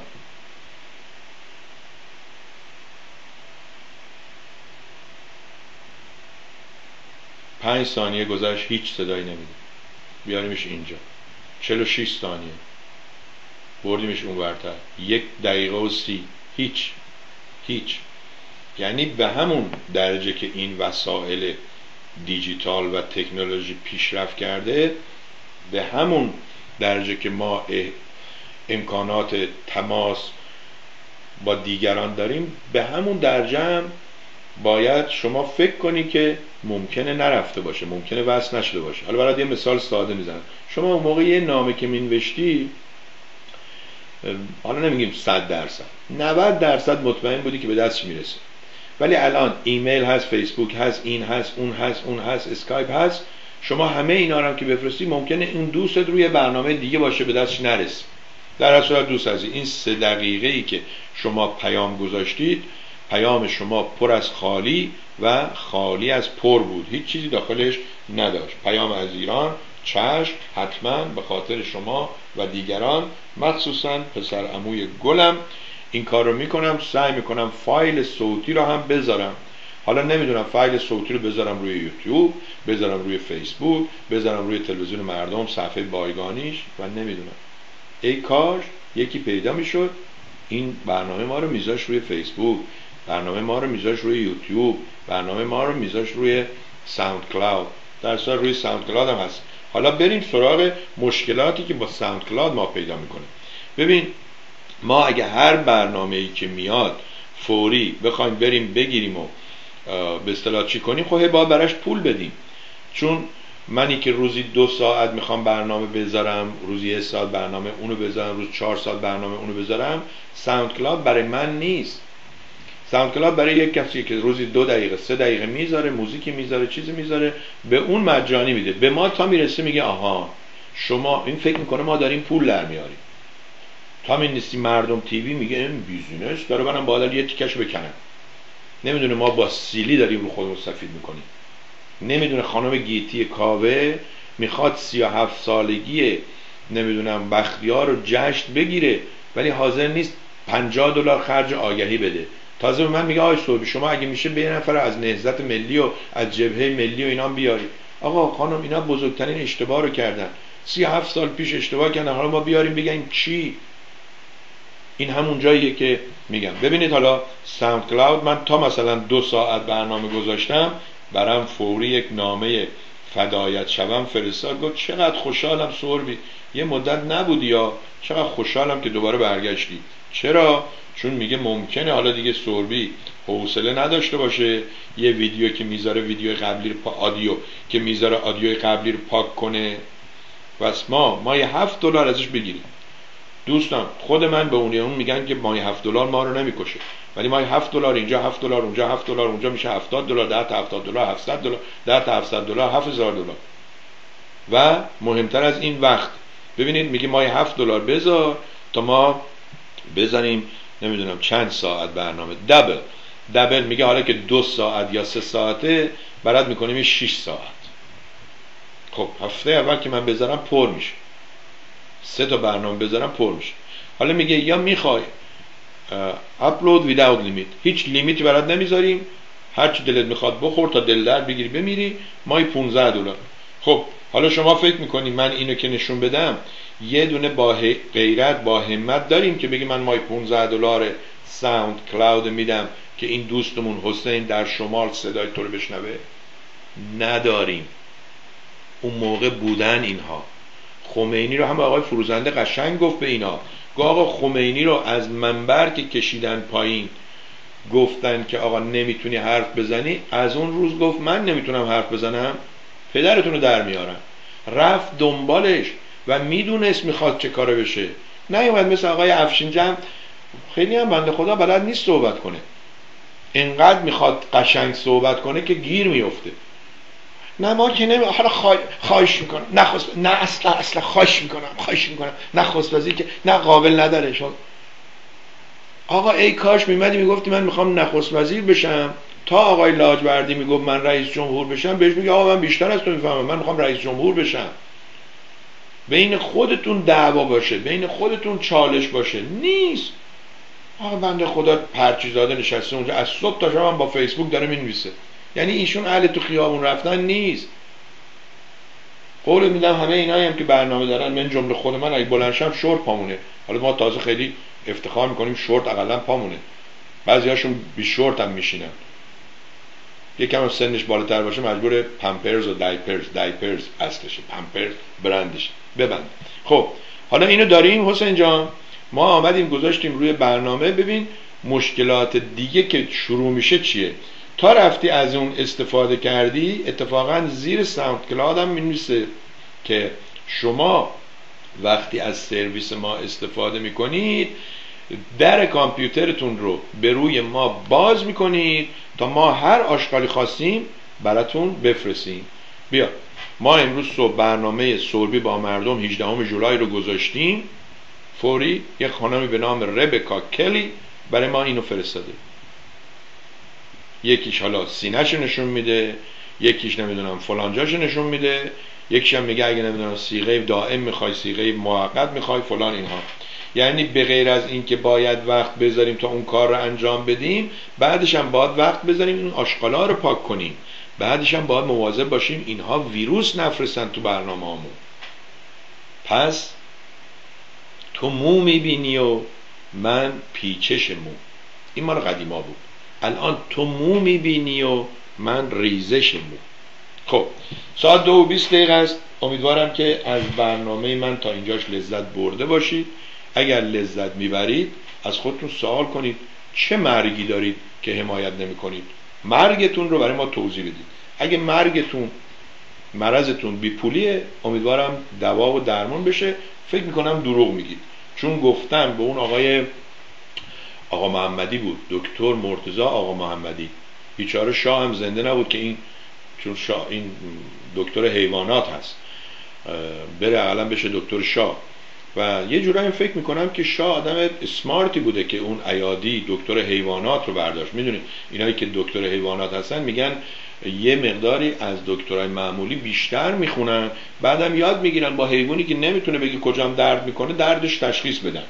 A: پنج ثانیه گذشت هیچ صدایی نمیده. بیاریمش اینجا. 46 ثانیه. بردیمش اونورتر یک دقیقه و سی. هیچ. هیچ. یعنی به همون درجه که این وسایل دیجیتال و تکنولوژی پیشرفت کرده به همون درجه که ما امکانات تماس با دیگران داریم به همون درجه هم باید شما فکر کنی که ممکنه نرفته باشه ممکنه وصل نشده باشه. حالا برای یه مثال ساده می‌زنم. شما اون موقع یه نامه که مینوشتی حالا نمیگیم 100 درصد. 90 درصد مطمئن بودی که به دستش می‌رسه ولی الان ایمیل هست فیسبوک هست این هست اون هست اون هست اسکایپ هست. شما همه اینا رو هم که بفرستی ممکنه این دوست روی برنامه دیگه باشه به دستش نرسه در اصل دوست عزیز این سه دقیقه ای که شما پیام گذاشتید پیام شما پر از خالی و خالی از پر بود. هیچ چیزی داخلش نداشت. پیام از ایران چشم حتما به خاطر شما و دیگران مخصوصا پسر اموی گلم. این کار رو می‌کنم سعی می‌کنم فایل صوتی رو هم بذارم. حالا نمی‌دونم فایل صوتی رو بذارم روی یوتیوب بذارم روی فیسبوک بذارم روی تلویزیون مردم صفحه بایگانیش و نمی‌دونم. ای کاش یکی پیدا می‌شد. این برنامه ما رو میذاش روی فیسبوک برنامه ما رو میذاش روی یوتیوب برنامه ما رو میذاش روی SoundCloud در روی SoundCloud هم هست. حالا بریم سراغ مشکلاتی که با SoundCloud ما پیدا می‌کنیم ببین ما اگه هر برنامه ای که میاد فوری بخوایم بریم بگیریم و به اصطلاح چی کنیم خب باید براش پول بدیم. چون منی که روزی دو ساعت می‌خوام برنامه بذارم روزی یه ساعت برنامه اونو بذارم روز چهار ساعت برنامه اونو بذارم SoundCloud برای من نیست. SoundCloud برای یک کسی که روزی دو دقیقه سه دقیقه می‌ذاره موزیکی می‌ذاره چیزی می‌ذاره به اون مجانی میده. به ما تا می‌رسه میگه آها شما این فکر می‌کنه ما داریم پول در میاریم. تا می‌نویسی مردم TV میگه این business داره برم باید یه تیکش بکنم نمی‌دونه ما با سیلی داریم رو خودمون سفید می‌کنیم. نمی‌دونه خانم گیتی کاوه می‌خواد سی و هفت سالگی نمی‌دونم بختیار رو جشن بگیره ولی حاضر نیست پنجاه دلار خرج آگهی بده. تازه به من میگه آقای صوبی شما اگه میشه به نفر از نهزت ملی و از جبهه ملی و اینا بیاری. آقا خانم اینا بزرگترین اشتباه رو کردن. سی هفت سال پیش اشتباه کردن. حالا ما بیاریم بگیم چی؟ این همون جاییه که میگم. ببینید حالا ساوند کلاود من تا مثلا دو ساعت برنامه گذاشتم برام فوری یک نامه فدایت شوم فرستاد گفت چقدر خوشحالم سوربی یه مدت نبودی یا؟ چقدر خوشحالم که دوباره برگشتی. چرا؟ چون میگه ممکنه حالا دیگه سوربی حوصله نداشته باشه. یه ویدیو که می‌ذاره ویدیو قبلی رو آدیو که می‌ذاره آدیوی قبلی رو پاک کنه. بس ما ما یه هفت دلار ازش بگیریم. دوستان خود من به اون میگن که مای هفت دلار ما رو نمی‌کشه. ولی مای هفت دلار اینجا هفت دلار اونجا هفت دلار اونجا میشه هفتاد دلار ده تا هفتاد دلار هفتصد دلار ده تا هفتصد دلار هفت هزار دلار. و مهمتر از این وقت. ببینید میگه مای هفت دلار بذار تا ما بزنیم نمی‌دونم چند ساعت برنامه. دبل. دبل میگه حالا که دو ساعت یا سه ساعته برات می‌کنیم 6 ساعت. خب هفته اول که من بذارم پر میشه. سه تا برنامه بذارم پر میشه. حالا میگه یا می‌خوای اپلود ویداوت لیمیت هیچ لیمیتی برات نمی‌ذاریم. هر چی دلت می‌خواد بخور تا دل در بگیری بمیری. مای 15 دلار. خب حالا شما فکر می‌کنی من اینو که نشون بدم یه دونه با غیرت با همت داریم که بگی من مای 15 دلار ساوند کلاود میدم که این دوستمون حسین در شمال صدای تو رو بشنوه. نداریم. اون موقع بودن اینها. خمینی رو هم آقای فروزنده قشنگ گفت به اینا. گفت آقا خمینی رو از منبر که کشیدن پایین گفتن که آقا نمی‌تونی حرف بزنی از اون روز گفت من نمی‌تونم حرف بزنم پدرتون رو در میارم. رفت دنبالش و می‌دونست می‌خواد چه کاره بشه. نیومد مثل آقای افشینجم خیلی هم بنده خدا بلد نیست صحبت کنه. انقدر می‌خواد قشنگ صحبت کنه که گیر میفته نه ما که نمی حالا خواهش می‌کنم. نه نه اصلا اصلا خواهش می‌کنم. خواهش می‌کنم. نه خواست که نه قابل نداره. شما آقا ای کاش میمدی می‌گفتی من می‌خوام نخست وزیر بشم. تا آقای لاجوردی می‌گفت من رئیس جمهور بشم بهش میگه آقا من بیشتر از تو می‌فهمم. من می‌خوام رئیس جمهور بشم. بین خودتون دعوا باشه. بین خودتون چالش باشه. نیست. آقا بنده خدا پرچیزاده نشسته اونجا. از صبح تا شب با فیسبوک داره می‌نویسه. یعنی ایشون اهل تو خیابون رفتن نیست. قول میدم همه اینایی هم که برنامه دارن من جمله خود من اگه بلنشم شورت پامونه. حالا ما تازه خیلی افتخار می‌کنیم شورت اقلا پامونه. بعضی هاشون بی شورت هم میشینن. یکم هم سنش بالاتر باشه مجبور پمپرز و دایپرز دایپرز اصلشه. پمپرز برندش. ببند. خب حالا اینو داریم حسین جان. ما آمدیم گذاشتیم روی برنامه. ببین مشکلات دیگه که شروع میشه چیه؟ تا رفتی از اون استفاده کردی اتفاقا زیر SoundCloud هم می‌نویسه که شما وقتی از سرویس ما استفاده می‌کنید در کامپیوترتون رو به روی ما باز می‌کنید تا ما هر آشغالی خواستیم براتون بفرستیم. بیا ما امروز صبح برنامه سوربی با مردم 18 جولای رو گذاشتیم. فوری یک خانمی به نام ربکا کلی برای ما اینو فرستاده. یکیش حالا سینهش نشون میده یکیش نمی‌دونم فلانجاش نشون میده یکیش هم میگه اگه نمی‌دونم سیغه دائم می‌خوای سیغه موقت می‌خوای فلان اینها. یعنی به غیر از اینکه باید وقت بذاریم تا اون کار رو انجام بدیم بعدش هم باید وقت بذاریم این آشغالا رو پاک کنیم. بعدش هم باید مواظب باشیم اینها ویروس نفرستن تو برنامه همون پس تو مو می‌بینی و من پیچش مو. این مال قدیما بود. الان تو مو می‌بینی و من ریزش مو. خب ساعت دو و بیست دقیقه است. امیدوارم که از برنامه من تا اینجاش لذت برده باشید. اگر لذت می‌برید از خودتون سوال کنید چه مرگی دارید که حمایت نمی کنید مرگتون رو برای ما توضیح بدید. اگه مرگتون مرضتون بی پولیه امیدوارم دوا و درمان بشه. فکر می‌کنم دروغ میگید. چون گفتم به اون آقای آقا محمدی بود. دکتر مرتزا آقا محمدی. بیچاره شاه هم زنده نبود که این چون شاه این دکتر حیوانات هست. بره اقلا بشه دکتر شاه. و یه جورایی فکر می‌کنم که شاه آدم اسمارتی بوده که اون ایادی دکتر حیوانات رو برداشت. می‌دونید اینایی که دکتر حیوانات هستن میگن یه مقداری از دکترای معمولی بیشتر می‌خونن بعدم یاد می‌گیرن با حیوانی که نمی‌تونه بگی کجام درد می‌کنه دردش تشخیص بدن.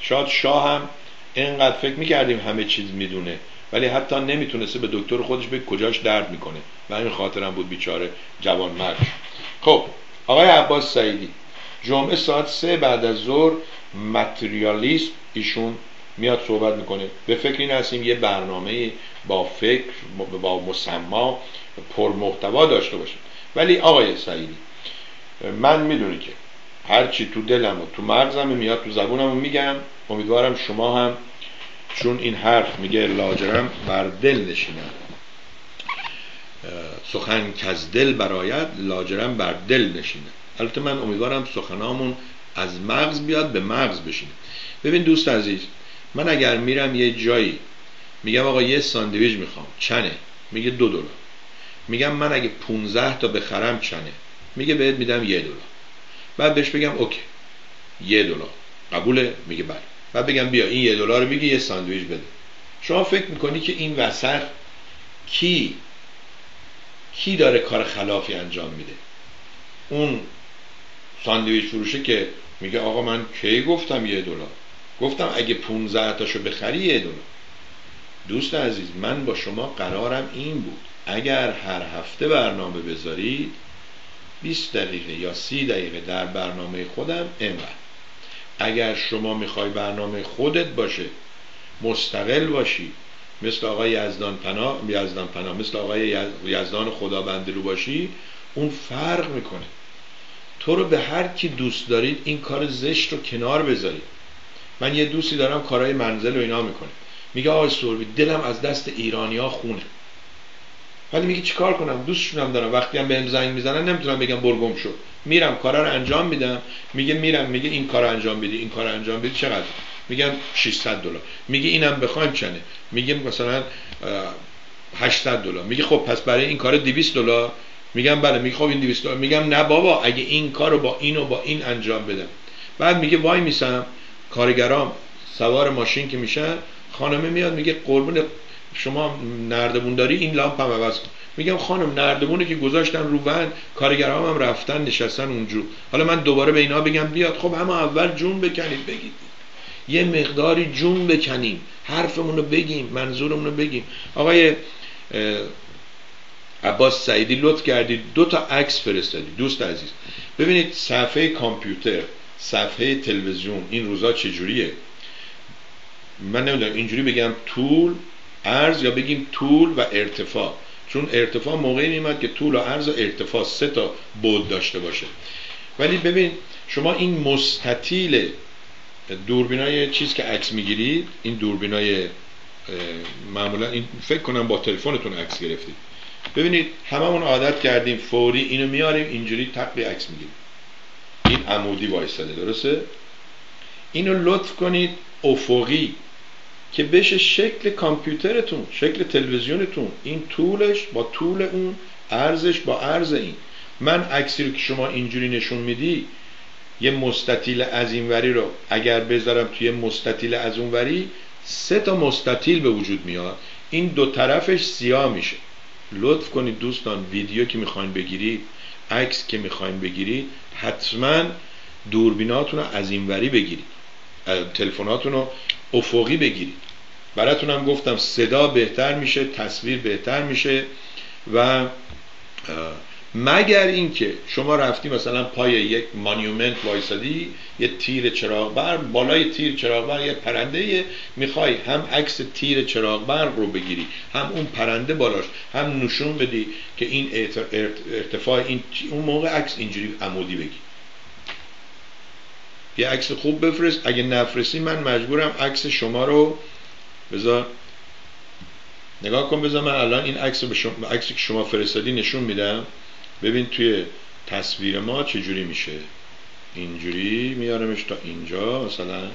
A: شاید شاه هم اینقدر فکر می‌کردیم همه چیز می‌دونه ولی حتی نمی‌تونسته به دکتر خودش به کجاش درد می‌کنه. و این خاطرم بود بیچاره جوان مرد. خب آقای عباس سعیدی جمعه ساعت سه بعد از ظهر متریالیست ایشون میاد صحبت می‌کنه. به فکر این هستیم یه برنامه با فکر با مسما پر محتوا داشته باشیم. ولی آقای سعیدی من می‌دونی که هرچی تو دلم و تو مغزم میاد تو زبونم میگم. امیدوارم شما هم چون این حرف میگه لاجرم بر دل نشینم. سخن که از دل برایت لاجرم بر دل نشینه. البته من امیدوارم سخنامون از مغز بیاد به مغز بشینه. ببین دوست عزیز من اگر میرم یه جایی میگم آقا یه ساندویچ می‌خوام چنه؟ میگه دو دلار. میگم من اگه 15 تا بخرم چنه؟ میگه بهت میدم یه دلار. بعد بهش بگم اوکی یه دلار. قبوله؟ میگه بله. بعد بگم بیا این یه دلار میگه یه ساندویچ بده. شما فکر می‌کنی که این وسط کی کی داره کار خلافی انجام میده؟ اون ساندویچ فروشه که میگه آقا من کی گفتم یه دلار؟ گفتم اگه 15 تاشو بخری یه دلار. دوست عزیز من با شما قرارم این بود. اگر هر هفته برنامه بذارید 20 دقیقه یا 30 دقیقه در برنامه خودم اینقدر اگر شما می‌خوای برنامه خودت باشه مستقل باشی مثل آقای یزدان پناه یزدان پناه مثل آقای یزدان خدا بندلو باشی اون فرق می‌کنه. تو رو به هر کی دوست دارید این کار زشت رو کنار بذارید. من یه دوستی دارم کارهای منزل و اینا می‌کنه. میگه آقای سوربی دلم از دست ایرانیا خونه. ولی میگه چیکار کنم؟ دوستشونم دارم. وقتی هم بهم زنگ می‌زنن نمی‌تونم بگم برگم شد میرم کارا رو انجام میدم. میگه میرم میگه این کار انجام بدی این کار انجام بدی. چقدر؟ میگم 600 دلار. میگه اینم بخوایم چنه؟ میگه مثلا 800 دلار. میگه خب پس برای این کار 200 دلار. میگم بله. میگه خب این 200 دلار. میگم نه بابا اگه این کارو با اینو با این انجام بدم. بعد میگه وای میسم کارگرام سوار ماشین که میشن خانمه میاد میگه قربون شما نردبون داری؟ این لامپ هم عوض کن. میگم خانم نردبونه که گذاشتن رو ون کارگرام هم رفتن نشستن اونجا. حالا من دوباره به اینا بگم بیاد. خب همه اول جون بکنید بگید. یه مقداری جون بکنیم. حرفمون رو بگیم منظورمون رو بگیم. آقای عباس سعیدی لطف کردید. دو تا عکس فرستادید. دوست عزیز ببینید صفحه کامپیوتر صفحه تلویزیون این روزا چجوریه؟ من نمی‌دونم اینجوری بگم طول عرض یا بگیم طول و ارتفاع. چون ارتفاع موقعی میمد که طول و عرض و ارتفاع سه تا بود داشته باشه. ولی ببین شما این مستطیل دوربینای چیز که عکس می‌گیرید این دوربینای معمولا این فکر کنم با تلفنتون عکس گرفتید. ببینید هممون عادت کردیم فوری اینو میاریم اینجوری تقبی عکس می‌گیریم. این عمودی وایستاده درسته؟ اینو لطف کنید افقی. که بشه شکل کامپیوترتون شکل تلویزیونتون. این طولش با طول اون ارزش با ارز این. من عکسی رو که شما اینجوری نشون میدی یه مستطیل از این وری رو اگر بذارم توی مستطیل از اون وری سه تا مستطیل به وجود میاد. این دو طرفش سیاه میشه. لطف کنید دوستان ویدیو که می‌خواین بگیرید عکس که می‌خواین بگیرید حتما دوربیناتون رو از این وری بگیرید. تلفناتون رو افقی بگیرید براتون هم گفتم صدا بهتر میشه تصویر بهتر میشه و مگر اینکه شما رفتی مثلا پای یک مانیومنت وایسادی یه تیر چراغ برق بالای تیر چراغ برق یه پرنده می‌خوای هم عکس تیر چراغ برق رو بگیری هم اون پرنده بالاش هم نشون بدی که این ارتفاع این اون موقع عکس اینجوری عمودی بگی. یه عکس خوب بفرست. اگه نفرستی من مجبورم عکس شما رو بذار. نگاه کن بذار من الان این عکس به شما عکسی که شما فرستادی نشون میدم. ببین توی تصویر ما چجوری میشه. اینجوری میارمش تا اینجا مثلا.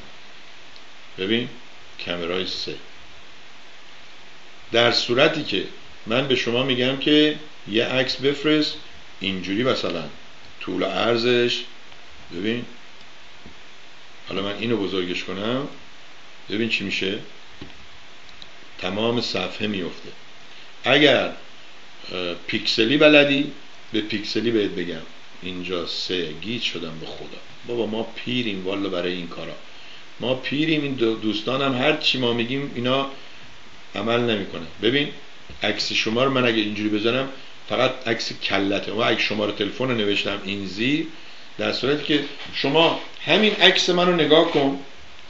A: ببین کمرای سه. در صورتی که من به شما میگم که یه عکس بفرست. اینجوری مثلا. طول ارزش ببین. حالا من اینو بزرگش کنم. ببین چی میشه. تمام صفحه میفته. اگر پیکسلی بلدی به پیکسلی بهت بگم. اینجا سه گیت شدم به خدا. بابا ما پیریم والا برای این کارا. ما پیریم این دوستان هم هر چی ما میگیم اینا عمل نمی‌کنه. ببین عکس شما رو من اگه اینجوری بزنم فقط عکس کلته. و اگه شما رو تلفن رو نوشتم این زیر در صورتی که شما همین عکس من رو نگاه کن.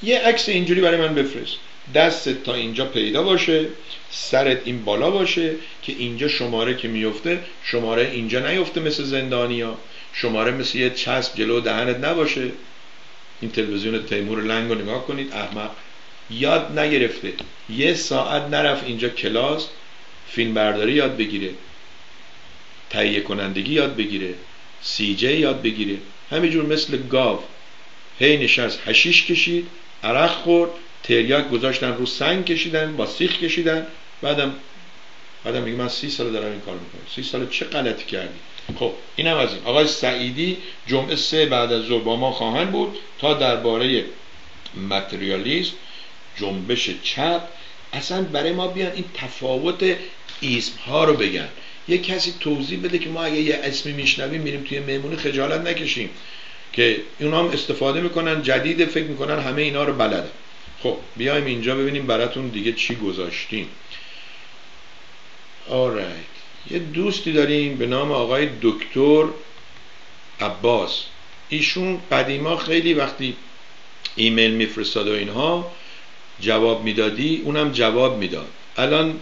A: یه عکس اینجوری برای من بفرست. دستت تا اینجا پیدا باشه سرت این بالا باشه که اینجا شماره که میفته شماره اینجا نیفته مثل زندانیا شماره مثل یه چسب جلو دهنت نباشه. این تلویزیون تیمور لنگ رو نگاه کنید. احمق. یاد نگرفته. یه ساعت نرفت اینجا کلاس. فیلم برداری یاد بگیره. تهیه کنندگی یاد بگیره. سی جی یاد بگیره. همینجور مثل گاو. هی نشست هشیش کشید عرق خورد تریاک گذاشتن رو سنگ کشیدن با سیخ کشیدن. بعدم بعدم میگه من سی سال دارم این کار می‌کنم. سی سال چه غلطی کردی؟ خب اینم از این. آقای سعیدی جمعه سه بعد از ظهر با ما خواهند بود تا درباره متریالیسم جنبش چپ. اصلا برای ما بیان این تفاوت اسم ها رو بگن. یه کسی توضیح بده که ما اگه یه اسمی میشنویم میریم توی مهمونی خجالت نکشیم. که اونا هم استفاده می‌کنن جدید فکر می‌کنن همه اینا رو بلدن خب بیایم اینجا ببینیم براتون دیگه چی گذاشتیم. آرایت یه دوستی داریم به نام آقای دکتر عباس. ایشون قدیما خیلی وقتی ایمیل میفرستاد و اینها جواب می‌دادی اونم جواب می‌داد. الان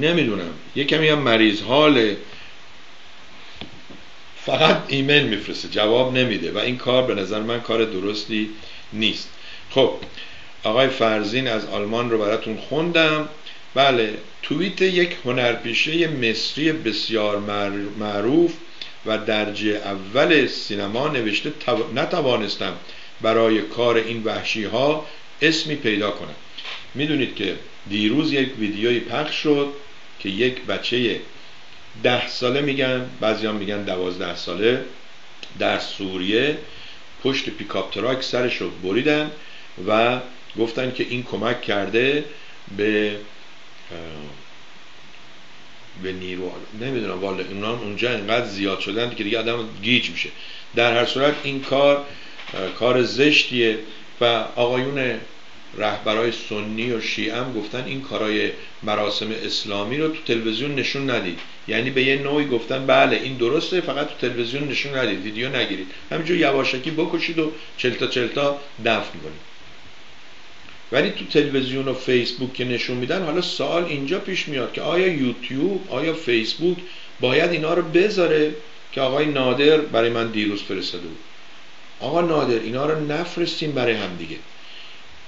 A: نمی‌دونم. یه کمی هم مریض حال. فقط ایمیل میفرسته جواب نمیده و این کار به نظر من کار درستی نیست. خب آقای فرزین از آلمان رو براتون خوندم. بله توییت یک هنرپیشه مصری بسیار معروف و درجه اول سینما نوشته نتوانستم برای کار این وحشی ها اسمی پیدا کنم. می‌دونید که دیروز یک ویدیوی پخش شد که یک بچه ده ساله میگن بعضی هم میگن دوازده ساله در سوریه پشت pickup truck سرش رو بریدن و گفتن که این کمک کرده به به نیرو نمی‌دونم والا اونا اونجا انقدر زیاد شدن که دیگه آدم گیج میشه. در هر صورت این کار کار زشتیه و آقایون رهبرای سنی و شیعه هم گفتن این کارای مراسم اسلامی رو تو تلویزیون نشون ندید. یعنی به یه نوعی گفتن بله این درسته فقط تو تلویزیون نشون ندید ویدیو نگیرید. همینجور یواشکی بکشید و چلتا چلتا دفن کنید. ولی تو تلویزیون و فیسبوک که نشون میدن حالا سوال اینجا پیش میاد که آیا یوتیوب آیا فیسبوک باید اینا رو بذاره که آقای نادر برای من دیروز فرستاده بود؟ آقا نادر اینا رو نفرستیم برای هم دیگه.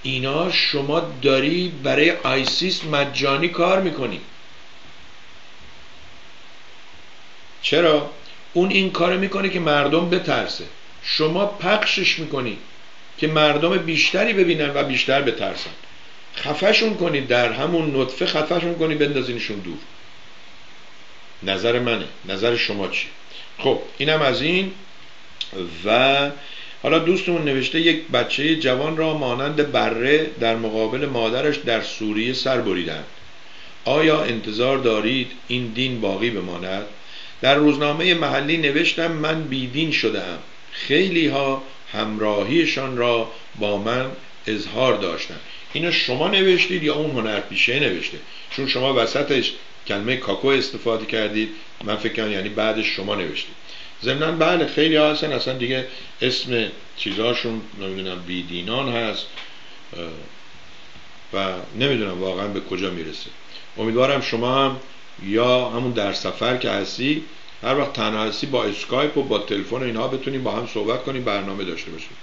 A: اینا شما داری برای آیسیس مجانی کار می‌کنی. چرا؟ اون این کار می‌کنه که مردم بترسه. شما پخشش می‌کنی که مردم بیشتری ببینن و بیشتر بترسن. خفشون کنید در همون نطفه خفشون کنید بندازینشون دور. نظر منه. نظر شما چی خب اینم از این. و حالا دوستمون نوشته یک بچه جوان را مانند بره در مقابل مادرش در سوریه سر بریدند. آیا انتظار دارید این دین باقی بماند؟ در روزنامه محلی نوشتم من بیدین شدم خیلی ها همراهیشان را با من اظهار داشتن اینو شما نوشتید یا اون هنرپیشه نوشته؟ چون شما وسطش کلمه کاکو استفاده کردید من فکر کنم یعنی بعدش شما نوشتید. ضمنا بله خیلی ها هستن. اصلا دیگه اسم چیزاشون نمی‌دونم بیدینان هست و نمی‌دونم واقعا به کجا می‌رسه. امیدوارم شما هم یا همون در سفر که هستی هر وقت تنها هستی با اسکایپ و با تلفن و اینها بتونیم با هم صحبت کنیم برنامه داشته باشیم.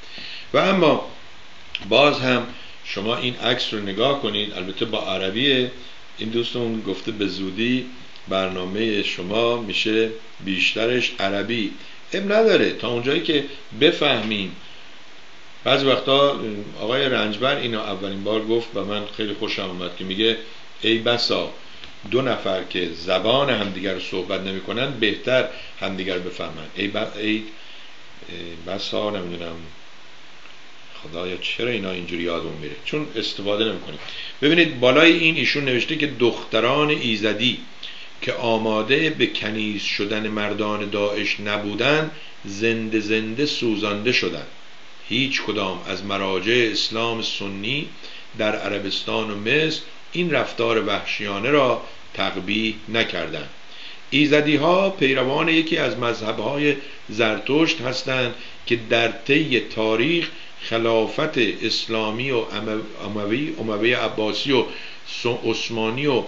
A: و اما باز هم شما این عکس رو نگاه کنید البته با عربیه. این دوستمون گفته به زودی برنامه شما میشه بیشترش عربی. اب نداره. تا اونجایی که بفهمیم. بعضی وقتا آقای رنجبر اینو اولین بار گفت و من خیلی خوشم آمد که میگه ای بسا دو نفر که زبان همدیگر رو صحبت نمی‌کنن بهتر همدیگر بفهمن. ای, ای بسا نمی‌دونم. خدایا چرا اینا اینجوری یادمون میره؟ چون استفاده نمی‌کنیم. ببینید بالای این ایشون نوشته که دختران ایزدی. که آماده به کنیز شدن مردان داعش نبودن زنده زنده سوزانده شدند هیچ کدام از مراجع اسلام سنی در عربستان و مصر این رفتار وحشیانه را تقبیح نکردند ایزدی ها پیروان یکی از مذهب های زرتشت هستند که در طی تاریخ خلافت اسلامی و اموی اموی عباسی و عثمانی و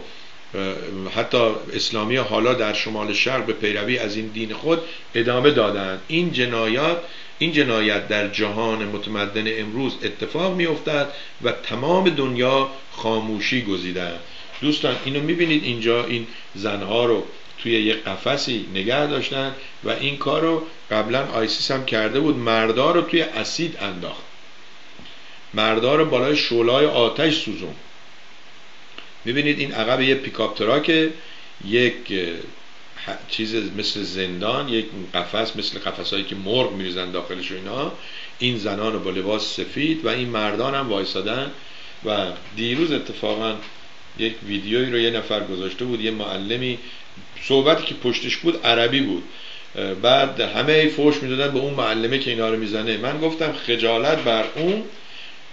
A: حتی اسلامی حالا در شمال شرق به پیروی از این دین خود ادامه دادند این جنایات این جنایت در جهان متمدن امروز اتفاق می افتد و تمام دنیا خاموشی گزیدند دوستان اینو می‌بینید اینجا این زنها رو توی یک قفسی نگه داشتن و این کار رو قبلا ISIS هم کرده بود. مردا رو توی اسید انداخت. مردا رو بالای شعله‌ی آتش سوزون می‌بینید این عقب یه pickup truck یک چیز مثل زندان یک قفس مثل قفسهایی که مرغ میریزن داخلش و اینا. این زنان با لباس سفید و این مردان هم وایسادن و دیروز اتفاقا یک ویدیویی رو یه نفر گذاشته بود یه معلمی صحبتی که پشتش بود عربی بود. بعد همه فوش می‌دادن به اون معلمه که اینا رو می‌زنه. من گفتم خجالت بر اون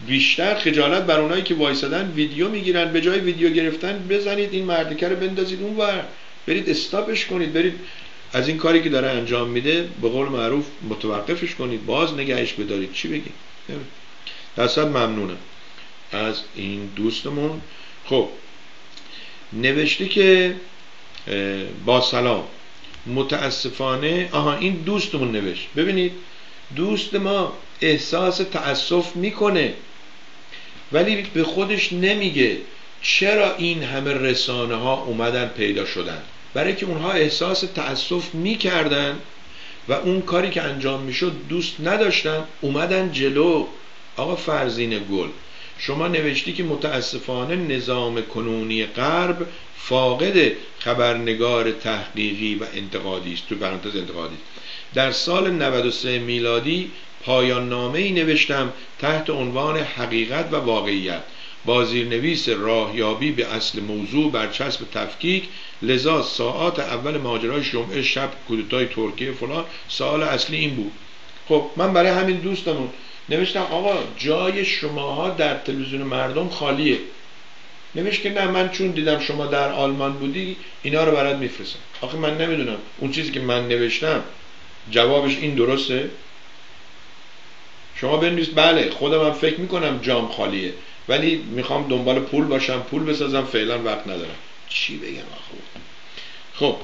A: بیشتر خجالت بر اونایی که وایسادن ویدیو می‌گیرن به جای ویدیو گرفتن بزنید این مردکه رو بندازید اون ور. برید استاپش کنید برید از این کاری که داره انجام میده به قول معروف متوقفش کنید باز نگهش بدارید. چی بگید دستت ممنونم از این دوستمون. خب نوشته که با سلام. متاسفانه آها این دوستمون نوشت. ببینید دوست ما احساس تأسف می‌کنه. ولی به خودش نمیگه چرا این همه رسانه ها اومدن پیدا شدن. برای که اونها احساس تأسف می‌کردن و اون کاری که انجام می‌شد دوست نداشتن اومدن جلو. آقا فرزین گل شما نوشتی که متاسفانه نظام کنونی غرب فاقد خبرنگار تحقیقی و انتقادی است. تو پرانتز انتقادی. در سال 93 میلادی پایان نامه ای نوشتم تحت عنوان حقیقت و واقعیت. با زیرنویس راهیابی به اصل موضوع بر چسب تفکیک لذا ساعات اول ماجرای جمعه شب کودتای ترکیه فلان سوال اصلی این بود. خب من برای همین دوستمون نوشتم آقا جای شماها در تلویزیون مردم خالیه. نوشت که نه من چون دیدم شما در آلمان بودی اینا رو برات میفرستم. آخه من نمی‌دونم اون چیزی که من نوشتم جوابش این درسته؟ شما بنویس بله خودم هم فکر می‌کنم جام خالیه. ولی می‌خوام دنبال پول باشم پول بسازم فعلا وقت ندارم. چی بگم آخه؟ خب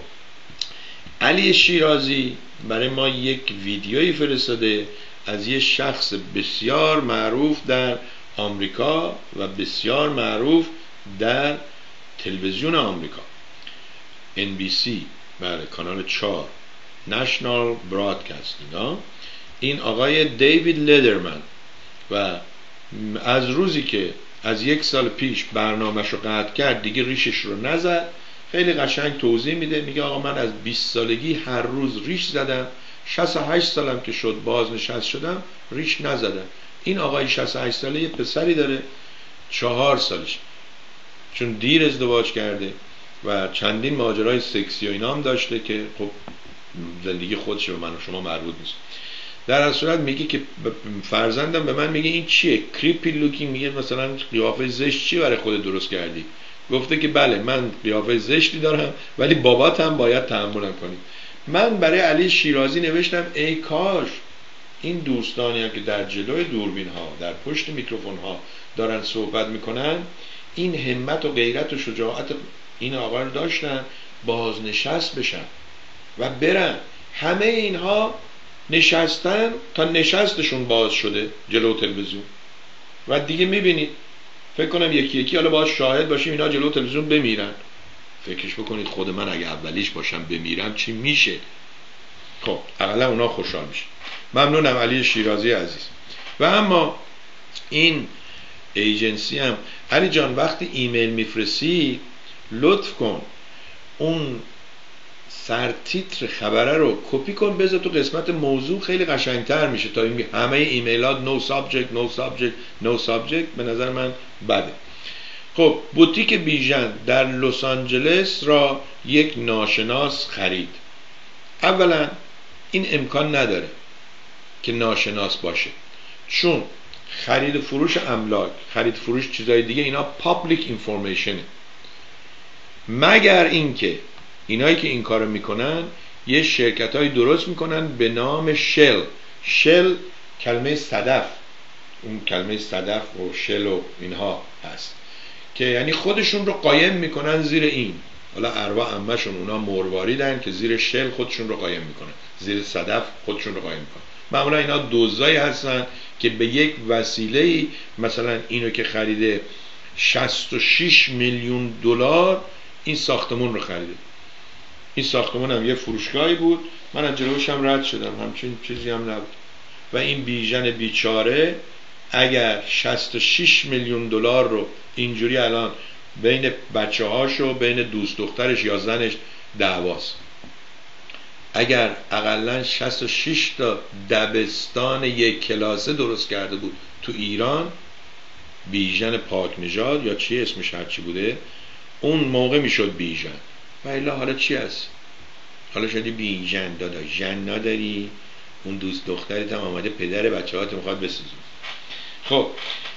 A: علی شیرازی برای ما یک ویدیویی فرستاده از یه شخص بسیار معروف در آمریکا و بسیار معروف در تلویزیون آمریکا. NBC بله کانال 4 نشنال برادکستینگ این آقای دیوید لدرمن و از روزی که از یک سال پیش برنامهش رو قطع کرد دیگه ریشش رو نزد. خیلی قشنگ توضیح میده. میگه آقا من از 20 سالگی هر روز ریش زدم. 68 سالم که شد بازنشست شدم ریش نزدم. این آقای 68 ساله یه پسری داره چهار سالش. چون دیر ازدواج کرده و چندین ماجرای سکسی و اینا هم داشته که خب زندگی خودشه به من و شما مربوط نیست. در هر صورت میگه که فرزندم به من میگه این چیه؟ creepy looking میگه مثلا قیافه زشت چی برای خود درست کردی؟ گفته که بله من قیافه زشتی دارم ولی بابات هم باید تحملم کنی. من برای علی شیرازی نوشتم ای کاش این دوستانی هم که در جلوی دوربین ها در پشت میکروفون ها دارن صحبت می‌کنن این همت و غیرت و شجاعت این آقا رو داشتن بازنشست بشن و برن. همه اینها نشستن تا نشستشون باز شده جلو تلویزیون. و دیگه می‌بینید فکر کنم یکی یکی حالا باید شاهد باشیم اینا جلو تلویزیون بمیرن. فکرش بکنید خود من اگه اولیش باشم بمیرم چی میشه؟ خب اقلا اونا خوشحال میشه ممنونم علی شیرازی عزیز. و اما این ایجنسی هم علی جان وقتی ایمیل میفرستی لطف کن اون سرتیتر خبره رو کپی کن بذار تو قسمت موضوع خیلی قشنگتر میشه. تا این همه ایمیلات no subject no subject no subject به نظر من بده. خب بوتیک بیژن در لس آنجلس را یک ناشناس خرید. اولا این امکان نداره که ناشناس باشه. چون خرید فروش املاک خرید فروش چیزای دیگه اینا پابلیک اینفورمیشنه مگر اینکه اینایی که این کارو می‌کنن یه شرکت های درست می‌کنن به نام شل شل کلمه صدف. اون کلمه صدف و شل و اینها هست. که یعنی خودشون رو قایم می‌کنن زیر این. حالا اروا امشون اونا مرواریدن که زیر شل خودشون رو قایم می‌کنن. زیر صدف خودشون رو قایم می‌کنن. معمولا اینا دوزایی هستن که به یک وسیله مثلا اینو که خریده 66 میلیون دلار این ساختمون رو خریده. این ساختمون هم یه فروشگاهی بود. من از جلوش هم رد شدم. همچین چیزی هم نبود. و این بیژن بیچاره اگر 66 میلیون دلار رو اینجوری الان بین بچه هاش و بین دوست دخترش یا زنش دعواست. اگر اقلا 66 تا دبستان یک کلاسه درست کرده بود تو ایران بیژن پاک نژاد یا چی اسمش هرچی بوده اون موقع می‌شد بیژن. و حالا چی هست؟ حالا شدی بیژن دادا ژن نداری؟ اون دوست دخترت هم آمده پدر بچه هات می‌خواد بسازون خب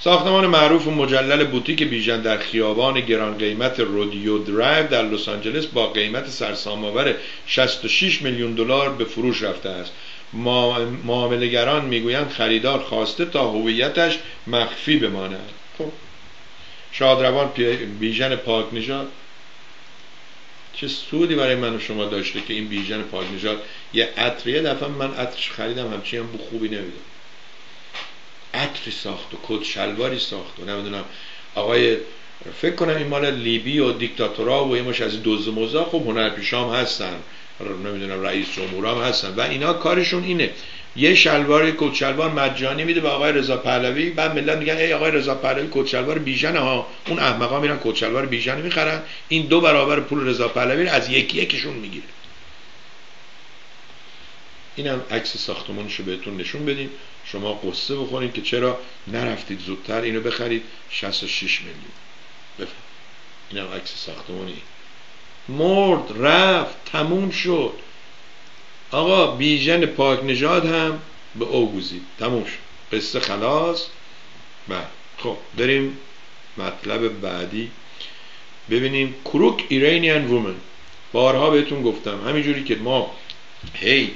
A: ساختمان معروف و مجلل بوتیک بیژن در خیابان گران قیمت Rodeo Drive در لس آنجلس با قیمت سرسام‌آور 66 میلیون دلار به فروش رفته است. معاملهگران می‌گویند خریدار خواسته تا هویتش مخفی بماند. خب شادروان بیژن پاک نژاد چه سودی برای من و شما داشته که این بیژن پاک یه عطر یه دفعه من عطرش خریدم همچی هم بو خوبی نمیدم عطری ساخت و کد شلواری ساخت و نمی‌دونم. آقای فکر کنم این مال لیبی و دیکتاتورا و یه مش از دوز موزا خب هنرپیشام هستن. نمی‌دونم رئیس جمهورام هستن. و اینا کارشون اینه. یه شلوار کت شلوار مجانی میده به آقای رضا پهلوی. بعد ملت میگن ای آقای رضا پهلوی کت شلوار بیژن ها. اون احمقا میرن کت شلوار بیژن می‌خرن. این دو برابر پول رضا پهلوی از یکی یکیشون می‌گیره. اینم عکس ساختمانشو بهتون نشون بدیم. شما قصه بخورید که چرا نرفتید زودتر اینو بخرید. 66 میلیون. بفهم اینم عکس ساختمانی. مرد رفت تموم شد. آقا بیژن پاک نژاد هم به او گوزید تموم شد. قصه خلاص. بله. خب بریم مطلب بعدی. ببینیم. کروک ایرانیان وومن بارها بهتون گفتم. همینجوری که ما هی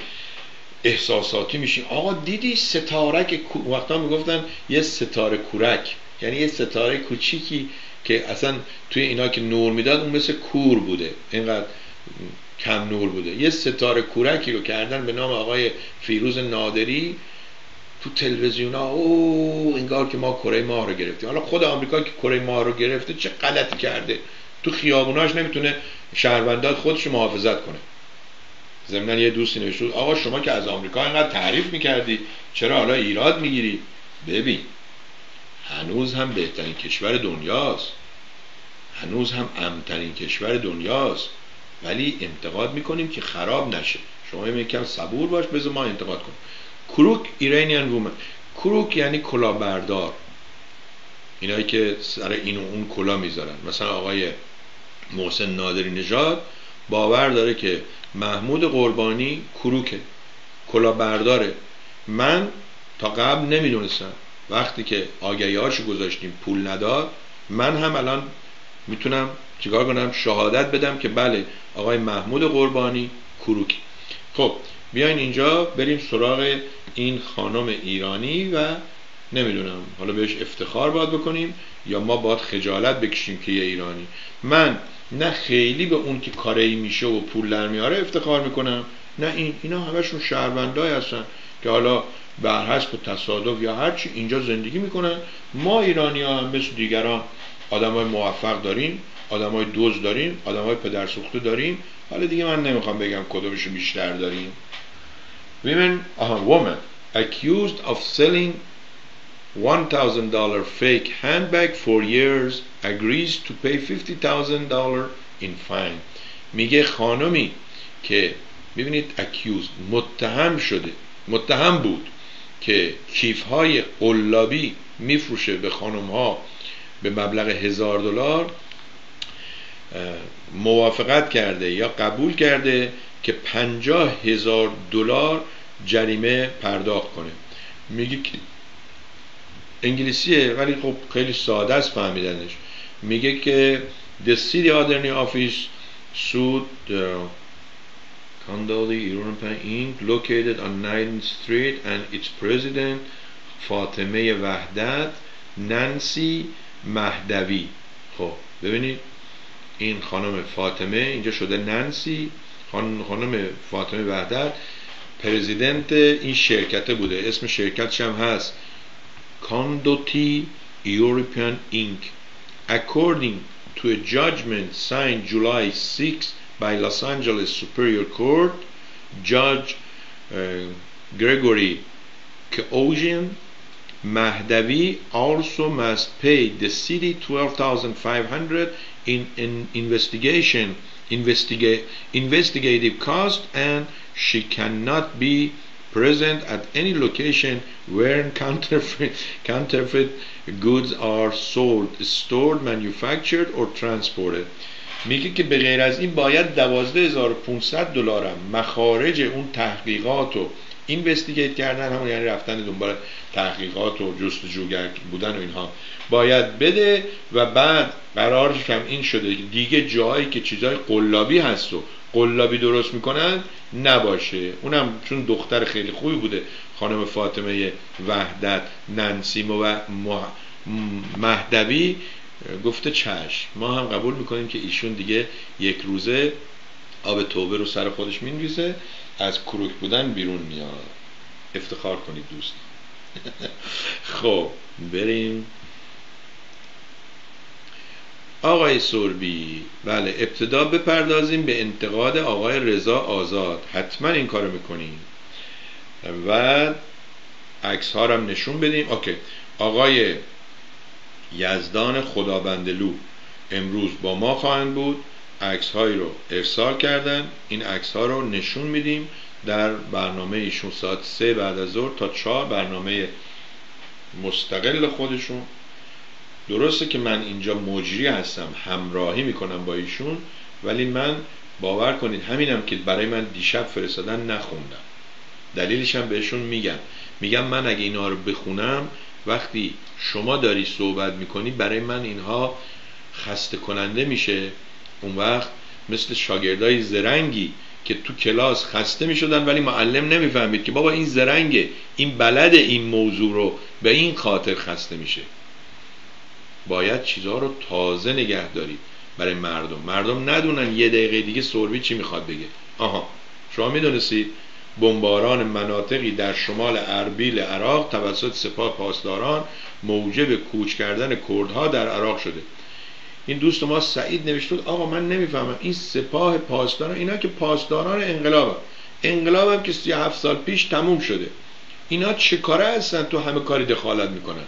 A: احساساتی میشیم. آقا دیدی ستاره وقتا می‌گفتن یه ستاره کورک. یعنی یه ستاره کوچیکی که اصلا توی اینا که نور می‌داد اون مثل کور بوده. اینقدر کم نور بوده. یه ستاره کورکی رو کردن به نام آقای فیروز نادری تو تلویزیون ها. او انگار که ما کره ماه رو گرفتیم. حالا خود آمریکا که کره ماه رو گرفته چه غلطی کرده؟ تو خیابوناش نمی‌تونه شهروندات خودش محافظت کنه. ضمن یه دوستی نوشته آقا شما که از آمریکا اینقدر تعریف می‌کردی چرا حالا ایراد می‌گیری؟ ببین هنوز هم بهترین کشور دنیاست. هنوز هم امترین کشور دنیاست. ولی انتقاد می‌کنیم که خراب نشه. شما یکم صبور باش بذار ما انتقاد کنیم. کروک ایرانیان وومن کروک یعنی کلاهبردار. اینایی که سر این و اون کلا می‌ذارن. مثلا آقای محسن نادری نژاد باور داره که محمود قربانی کروکه. کلاهبرداره. من تا قبل نمی‌دونستم. وقتی که آگهی هاشو گذاشتیم پول نداد من هم الان می‌تونم چیکار کنم؟ شهادت بدم که بله آقای محمود قربانی کروکی خب بیاین اینجا بریم سراغ این خانم ایرانی و نمی‌دونم حالا بهش افتخار باید بکنیم یا ما باید خجالت بکشیم که یه ایرانی. من نه خیلی به اون که کاری میشه و پول در میاره افتخار می‌کنم نه این اینا همشون شهروندای هستن که حالا بر حسب تصادف یا هرچی اینجا زندگی می‌کنن. ما ایرانی ها هم مثل دیگران آدم های موفق داریم آدم های دوز داریم آدم های پدر سوخته داریم. حالا دیگه من نمی‌خوام بگم کدومشو بیشتر داریم. Women آها woman. Accused of selling $1,000 fake handbag for years agrees to pay $50,000 in fine. میگه خانمی که ببینید accused متهم شده. متهم بود. که کیف های قلابی میفروشه به خانم ها به مبلغ هزار دلار موافقت کرده یا قبول کرده که پنجاه هزار دلار جریمه پرداخت کنه. میگه که انگلیسیه ولی خب خیلی ساده است فهمیدنش. میگه که the city attorney office Kandali European Inc. located on 9th Street and its president فاطمه وحدت نانسی مهدوی خب ببینید این خانم فاطمه اینجا شده نانسی خانم فاطمه وحدت پرزیدنت این شرکت بوده اسم شرکتش هم هست کاندوتی European Inc. According to a judgment signed July 6 by Los Angeles Superior Court, Judge uh, Gregory Keosian Mahdavi also must pay the city 12,500 in an investigation investiga- investigative cost and she cannot be present at any location where counterfeit, counterfeit goods are sold, stored, manufactured or transported میگه که به غیر از این باید 12500 دلارم مخارج اون تحقیقات و اینوستیگیت کردن همون یعنی رفتن دنبال تحقیقات و جستجوگر بودن و اینها باید بده و بعد قرارش هم این شده دیگه جایی که چیزای قلابی هست و قلابی درست می‌کنن نباشه. اونم چون دختر خیلی خوبی بوده خانم فاطمه وحدت ننسیم و مهدوی گفته چشم. ما هم قبول می‌کنیم که ایشون دیگه یک روزه آب توبه رو سر خودش می‌نویسه از کروک بودن بیرون میاد. افتخار کنید دوست. خب بریم. آقای سربی بله ابتدا بپردازیم به انتقاد آقای رضا آزاد. حتما این کارو می‌کنیم. و عکس ها هم نشون بدیم. اوکی. آقای یزدان خدابندلو امروز با ما خواهند بود. عکس هایی رو ارسال کردن. این عکس ها رو نشون میدیم در برنامه ایشون ساعت سه بعد از ظهر تا چهار. برنامه مستقل خودشون. درسته که من اینجا مجری هستم همراهی می‌کنم با ایشون ولی من باور کنید همینم که برای من دیشب فرستادن نخوندم. دلیلش هم بهشون میگم. میگم من اگه اینا رو بخونم وقتی شما داری صحبت می‌کنی برای من اینها خسته کننده میشه. اون وقت مثل شاگردای زرنگی که تو کلاس خسته می شدن ولی معلم نمی‌فهمید که بابا این زرنگه این بلد این موضوع رو. به این خاطر خسته میشه. باید چیزها رو تازه نگه دارید برای مردم. مردم ندونن یه دقیقه دیگه سوربی چی می‌خواد بگه. آها شما می‌دونستید بمباران مناطقی در شمال اربیل عراق توسط سپاه پاسداران موجب کوچ کردن کردها در عراق شده. این دوست ما سعید نوشته آقا من نمی‌فهمم این سپاه پاسداران اینا که پاسداران انقلاب انقلاب هم که 37 سال پیش تموم شده. اینا چه کاره هستن؟ تو همه کاری دخالت می‌کنن.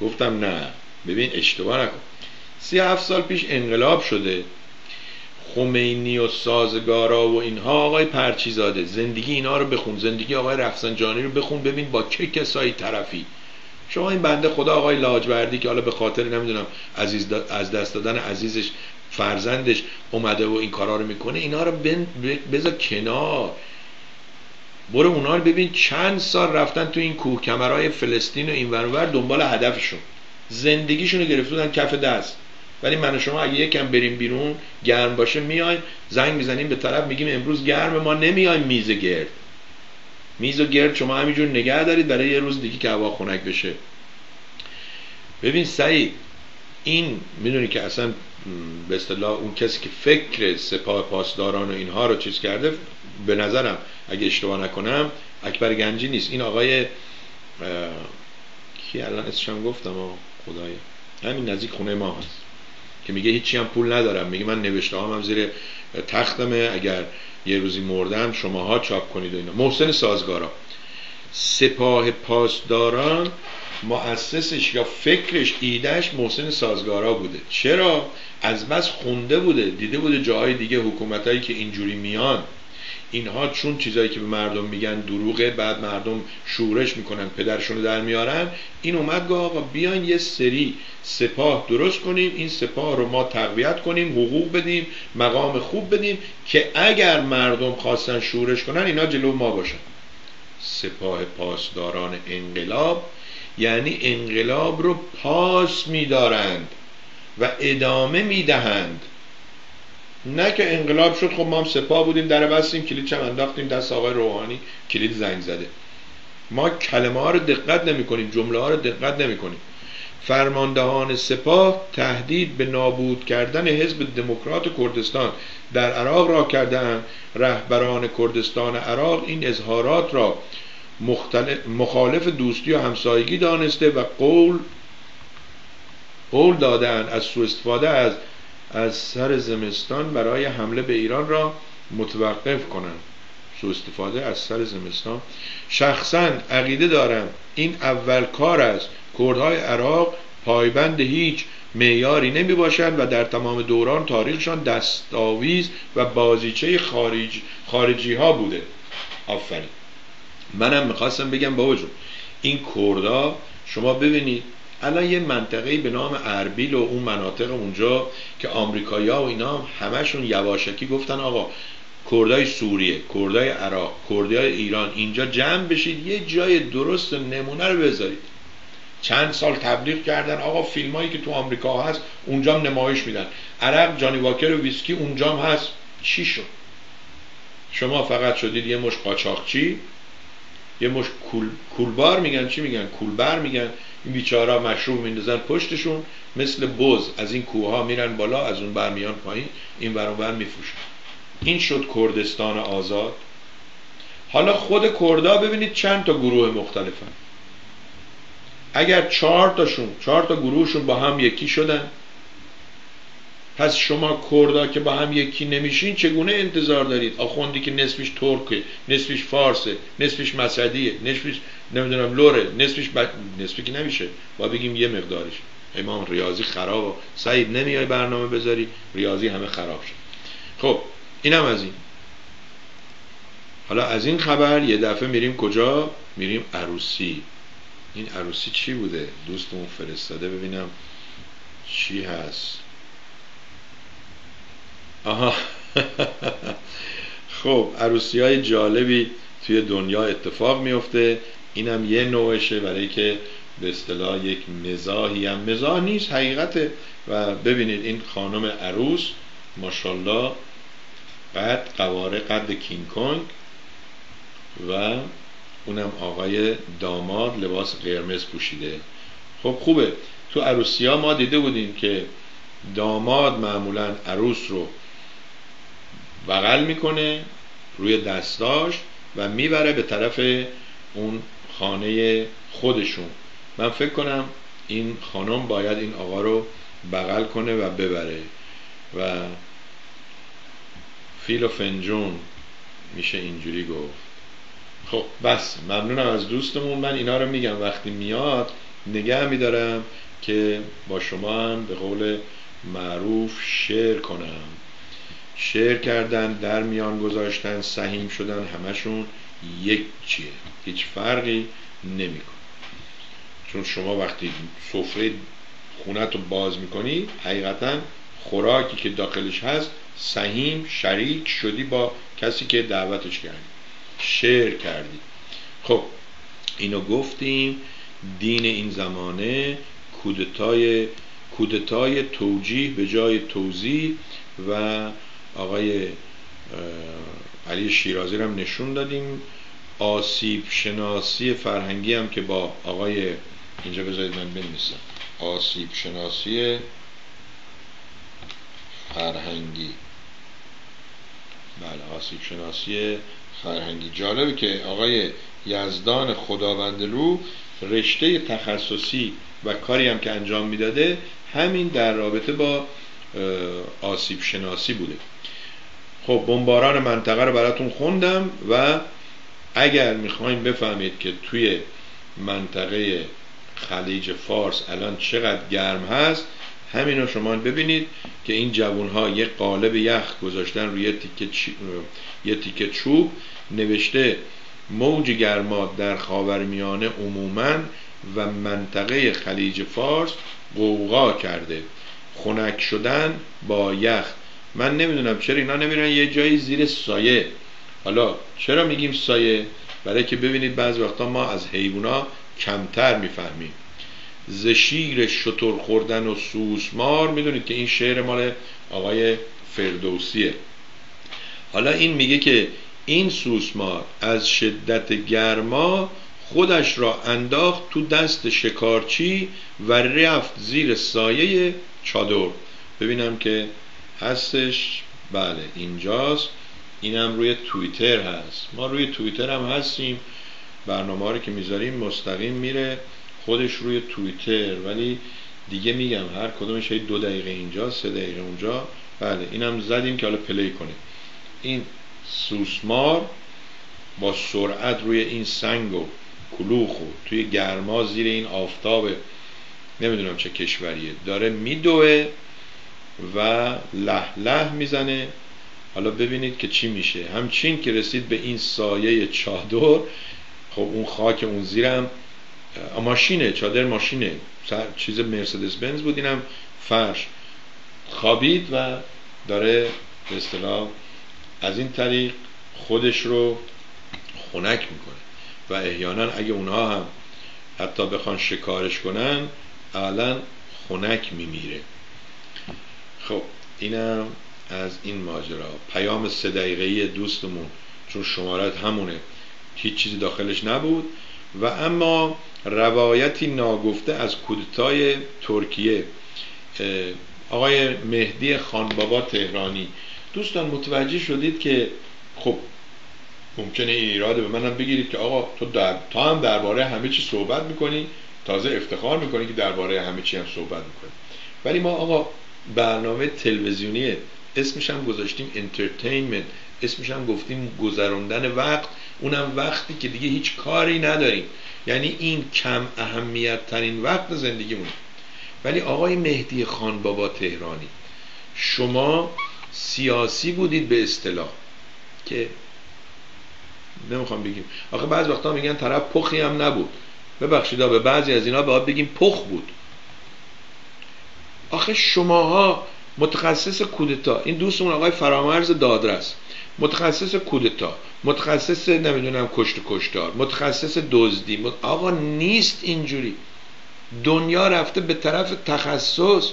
A: گفتم نه ببین اشتباه نکن. 37 سال پیش انقلاب شده. خمینی و سازگارا و اینها آقای پرچیزاده زندگی اینا رو بخون زندگی آقای رفسنجانی رو بخون ببین با چه کسایی طرفی. شما این بنده خدا آقای لاجوردی که حالا به خاطر نمی‌دونم عزیز از دست دادن عزیزش فرزندش اومده و این کارا رو می‌کنه اینا رو بذار کنار. برو اونا رو ببین چند سال رفتن تو این کوه کمرهای فلسطین و این ورور دنبال هدفشون. زندگیشون رو گرفته کف دست. ولی من و شما اگه یکم بریم بیرون گرم باشه میایم زنگ می‌زنیم به طرف میگیم امروز گرم ما نمیایم میز گرد. میز و گرد شما همینجور نگه دارید برای یه روز دیگه که هوا خنک بشه. ببین سعید این می‌دونی که اصلا به اصطلاح اون کسی که فکر سپاه پاسداران و اینها رو چیز کرده به نظرم اگه اشتباه نکنم اکبر گنجی نیست. این آقای کی الان اسمشم گفتم خدایا همین نزدیک خونه ما هست. که میگه هیچی هم پول ندارم. میگه من نوشته هم زیر تختمه. اگر یه روزی مردم شماها چاپ کنید و اینا. محسن سازگارا. سپاه پاسداران مؤسسش یا فکرش ایدهش محسن سازگارا بوده. چرا؟ از بس خونده بوده. دیده بوده جاهای دیگه حکومتایی که اینجوری میان. اینها چون چیزایی که به مردم میگن دروغه بعد مردم شورش می‌کنن پدرشون رو در میارن این اومد گفت آقا بیاین یه سری سپاه درست کنیم این سپاه رو ما تقویت کنیم حقوق بدیم مقام خوب بدیم که اگر مردم خواستن شورش کنن اینا جلو ما باشن. سپاه پاسداران انقلاب یعنی انقلاب رو پاس میدارند و ادامه می‌دهند. نه که انقلاب شد خب ما هم سپاه بودیم در بستیم کلید چم انداختیم؟ دست آقای روحانی کلید زنگ زده. ما کلمه ها رو دقت نمی کنیم جمله ها رو دقت نمی کنیم. فرماندهان سپاه تهدید به نابود کردن حزب دموکرات کردستان در عراق را کردن رهبران کردستان عراق این اظهارات را مخالف دوستی و همسایگی دانسته و قول قول دادن از سوء استفاده از از سر زمستان برای حمله به ایران را متوقف کنند. سو استفاده از سر زمستان. شخصا عقیده دارم این اول کار است. کردهای عراق پایبند هیچ معیاری نمی باشند و در تمام دوران تاریخشان دستاویز و بازیچه خارج خارجی ها بوده. آفرین. منم می‌خواستم بگم بابا جون این کردا شما ببینید الان یه منطقه به نام اربیل و اون مناطق اونجا که آمریکایی‌ها و اینا همشون یواشکی گفتن آقا کردای سوریه کردای عراق کردای ایران اینجا جمع بشید یه جای درست نمونه رو بذارید. چند سال تبلیغ کردن آقا فیلم هایی که تو آمریکا هست اونجا نمایش میدن. عرق جانی واکر و ویسکی اونجا هست. چی شد؟ شما فقط شدید یه مش قاچاقچی یه مش کول... کولبار میگن چی میگن؟ کولبر میگن. این بیچارا مشروب میندازن پشتشون مثل بز. از این کوه ها میرن بالا از اون برمیان پایین این ور میفروشن. این شد کردستان آزاد. حالا خود کردا ببینید چند تا گروه مختلفن. اگر چهار تاشون چهار تا گروهشون با هم یکی شدن پس شما کردا که با هم یکی نمیشین چگونه انتظار دارید؟ آخوندی که نصفش ترکه نصفش فارسه نصفش مسدیه نصفش نمی‌دونم لوره. نصفش ب... نصفی که نمیشه. با بگیم یه مقدارش. امام ریاضی خراب سعید نمیای برنامه بذاری ریاضی همه خراب شد خب اینم از این. حالا از این خبر یه دفعه میریم کجا؟ میریم عروسی. این عروسی چی بوده؟ دوستمون فرستاده ببینم چی هست. آها. خب عروسی های جالبی توی دنیا اتفاق میفته اینم یه نوعشه برای که به اصطلاح یک مزاحی هم. مزاح نیست حقیقت و ببینید این خانم عروس ماشاءالله قد قواره قد کینگ کنگ و اونم آقای داماد لباس قرمز پوشیده. خب خوبه. تو عروسی ها ما دیده بودیم که داماد معمولا عروس رو بغل می‌کنه روی دستاش و می‌بره به طرف اون خانه خودشون. من فکر کنم این خانم باید این آقا رو بغل کنه و ببره. و فیل و فنجون میشه اینجوری گفت. خب بس. ممنونم از دوستمون. من اینا رو میگم. وقتی میاد نگه میدارم که با شما هم به قول معروف شعر کنم. شعر کردن در میان گذاشتن سهیم شدن همشون یک چیه. هیچ فرقی نمیکن چون شما وقتی سفره خونت رو باز می‌کنی حقیقتا خوراکی که داخلش هست سهیم شریک شدی با کسی که دعوتش کردی. شعر کردی. خب اینو گفتیم دین این زمانه کودتای کودتای توجیه به جای توضیح و آقای علی شیرازی رو هم نشون دادیم. آسیب شناسی فرهنگی هم که با آقای اینجا بذارید من بنویسم. آسیب شناسی فرهنگی. بله آسیب شناسی فرهنگی. جالبه که آقای یزدان خداوندلو رشته تخصصی و کاری هم که انجام می‌داده همین در رابطه با آسیب شناسی بوده. خب بمباران منطقه رو براتون خوندم و اگر می‌خوایم بفهمید که توی منطقه خلیج فارس الان چقدر گرم هست همین رو شما ببینید که این جوون ها یه قالب یخ گذاشتن روی تیکه, یه تیکه چوب نوشته موج گرما در خاورمیانه عموما و منطقه خلیج فارس قوقا کرده. خنک شدن با یخ. من نمی‌دونم چرا اینا نمیرن یه جایی زیر سایه. حالا چرا میگیم سایه؟ برای که ببینید بعض وقتا ما از حیوونا کمتر می‌فهمیم. ز شیر شتر خوردن و سوسمار می‌دونید که این شعر مال آقای فردوسیه. حالا این میگه که این سوسمار از شدت گرما خودش را انداخت تو دست شکارچی و رفت زیر سایه چادر. ببینم که هستش. بله اینجاست. اینم روی توییتر هست. ما روی توییتر هم هستیم. برنامه رو که می‌ذاریم مستقیم میره خودش روی توییتر. ولی دیگه میگم هر کدومش دو دقیقه اینجا سه دقیقه اونجا. بله اینم زدیم که حالا پلی کنه این سوسمار با سرعت روی این سنگ و کلوخ و توی گرما زیر این آفتاب نمی‌دونم چه کشوریه. داره میدوه و له له می‌زنه. حالا ببینید که چی میشه. همچین که رسید به این سایه چادر خب اون خاک اون زیرم ماشینه چادر ماشینه. چیز مرسدس بنز بود اینم فرش. خوابید و داره به اصطلاح از این طریق خودش رو خنک می‌کنه. و احیانا اگه اونها هم حتی بخوان شکارش کنن اولا خنک میمیره. خب اینم از این ماجرا. پیام سه دقیقه‌ای دوستمون چون شمارت همونه هیچ چیزی داخلش نبود. و اما روایتی ناگفته از کودتای ترکیه آقای مهدی خانبابا تهرانی. دوستان متوجه شدید که خب ممکنه این ایراده به منم بگیرید که آقا تو در... تا هم درباره همه چی صحبت می‌کنی تازه افتخار می‌کنی که درباره همه چی هم صحبت می‌کنی. ولی ما آقا برنامه تلویزیونی اسمش هم گذاشتیم انترتینمنت اسمش هم گفتیم گذراندن وقت. اونم وقتی که دیگه هیچ کاری نداریم. یعنی این کم اهمیت ترین وقت زندگیمون. ولی آقای مهدی خان بابا تهرانی شما سیاسی بودید به اصطلاح که نمی‌خوام بگیم. آخه بعض وقتا میگن طرف پخی هم نبود. ببخشید به بعضی از اینا باید بگیم پخ بود. آخه شماها متخصص کودتا. این دوستمون آقای فرامرز دادرس. متخصص کودتا. متخصص نمی‌دونم کشت کشتار. متخصص دزدی. آقا نیست اینجوری. دنیا رفته به طرف تخصص.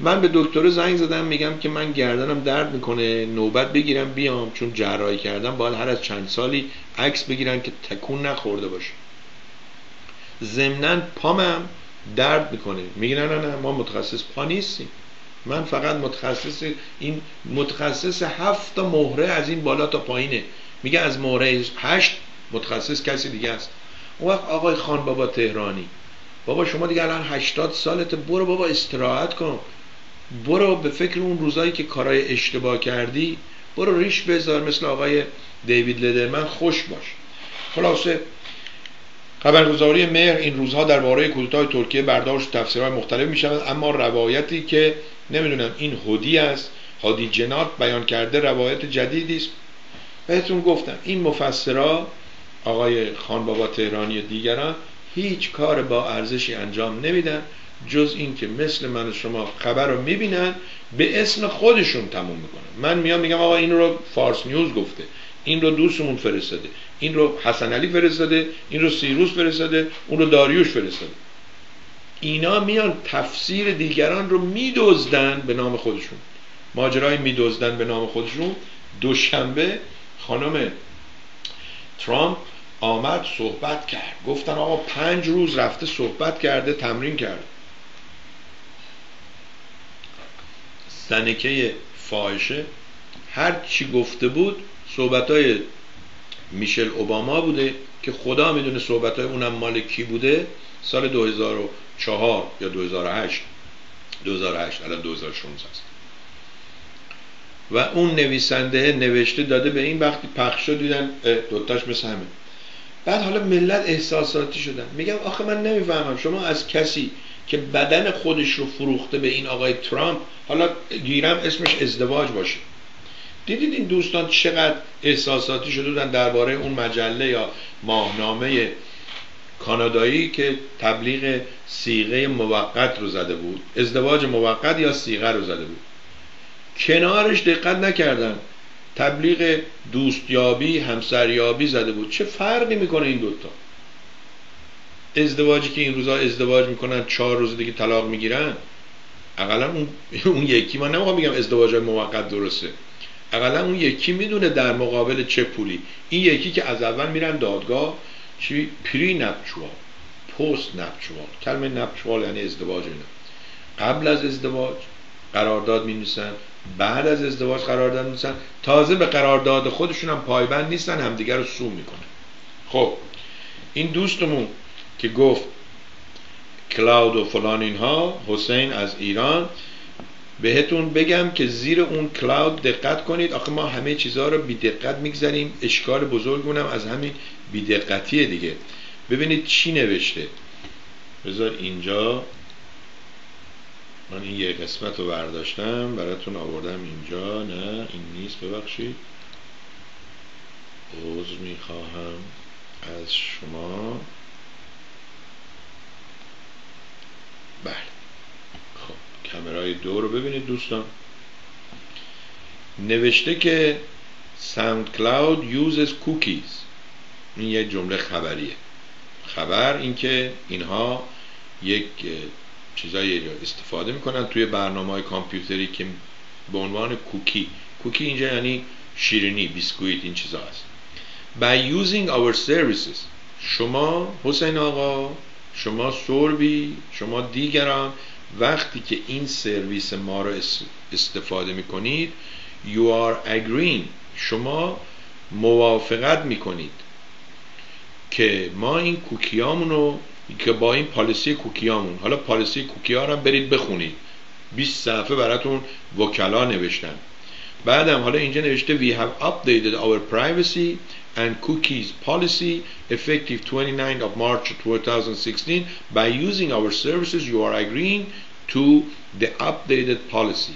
A: من به دکتر زنگ زدم میگم که من گردنم درد می‌کنه نوبت بگیرم بیام. چون جراحی کردم باید هر از چند سالی عکس بگیرن که تکون نخورده باشه. ضمنا پامم درد می‌کنه. میگه نه نه نه ما متخصص پا نیستیم. من فقط متخصص این متخصص هفت تا مهره از این بالا تا پایینه. میگه از مهره هشت متخصص کسی دیگه است. اون وقت آقای خان بابا تهرانی بابا شما دیگه الان هشتاد سالت برو بابا استراحت کن. برو به فکر اون روزایی که کارای اشتباه کردی برو ریش بذار مثل آقای دیوید لدرمن خوش باش. خلاصه خبرگزاری مهر این روزها درباره کودتای ترکیه برداشت تفسیرهای مختلف می شود اما روایتی که نمی‌دونم این هودی است هادی جنات بیان کرده روایت جدیدی است. بهتون گفتم این مفسرا آقای خان بابا تهرانی و دیگران هیچ کار با ارزشی انجام نمیدن جز اینکه مثل من شما خبر رو می‌بینن به اسم خودشون تموم می‌کنن. من میام میگم آقا این رو فارس نیوز گفته این رو دوستمون فرستاده این رو حسن علی فرستاده این رو سیروس فرستاده اون رو داریوش فرستاده. اینا میان تفسیر دیگران رو میدزدن به نام خودشون. ماجرای میدزدن به نام خودشون. دوشنبه خانم ترامپ آمد صحبت کرد. گفتن آقا پنج روز رفته صحبت کرده تمرین کرد زنکه فاحشه هر چی گفته بود صحبت های میشل اوباما بوده که خدا می‌دونه صحبت های اونم مال کی بوده. سال 2004 یا 2008 2008 الان 2016 است. و اون نویسنده نوشته داده به این وقتی پخش شد دیدن دوتاش مثل همه. بعد حالا ملت احساساتی شدن. میگم آخه من نمی‌فهمم. شما از کسی که بدن خودش رو فروخته به این آقای ترامپ حالا گیرم اسمش ازدواج باشه. دیدید این دوستان چقدر احساساتی شده بودن درباره اون مجله یا ماهنامه کانادایی که تبلیغ سیغه موقت رو زده بود ازدواج موقت یا سیغه رو زده بود. کنارش دقت نکردن. تبلیغ دوستیابی همسریابی زده بود. چه فرقی می‌کنه این دوتا؟ ازدواجی که این روزا ازدواج می‌کنن چهار روز دیگه طلاق می‌گیرن. اقلا اون, یکی من نمی‌خوام بگم ازدواج موقت درسته. اقلا اون یکی می‌دونه در مقابل چه پولی. این یکی که از اول میرن دادگاه چی؟ پری نپچوال پست نپچوال کلمه نپچوال یعنی ازدواج اینا. قبل از ازدواج قرارداد می بعد از ازدواج قرارداد میسن تازه به قرارداد خودشون هم پایبند نیستن همدیگر رو سو می‌کنن. خب این دوستمون که گفت کلاود و فلان اینها حسین از ایران بهتون بگم که زیر اون کلاود دقت کنید. آخه ما همه چیزها رو بی دقت می‌گذاریم. اشکال بزرگونم از همین بیدقتیه دیگه. ببینید چی نوشته. بذار اینجا. من این یه قسمت رو برداشتم براتون آوردم اینجا. نه این نیست ببخشید. عوض می‌خواهم از شما. بله. خب کمرای دو رو ببینید دوستان. نوشته که ساوند کلاود uses cookies. این یک جمله خبریه. خبر اینکه اینها یک چیزایی استفاده می‌کنن توی برنامه های کامپیوتری که به عنوان کوکی. کوکی اینجا یعنی شیرینی بیسکویت این چیزا هست. By using our services شما حسین آقا شما سوربی شما دیگران وقتی که این سرویس ما رو استفاده می‌کنید you are agreeing. شما موافقت می‌کنید. که ما این کوکیامون رو که با این پالیسی کوکیامون حالا پالیسی کوکیا هم برید بخونید. 20 صفحه براتون وکلا نوشتن. بعدم حالا اینجا نوشته we have updated our privacy and cookies policy effective 29 of March 2016 by using our services you are agreeing to the updated policy.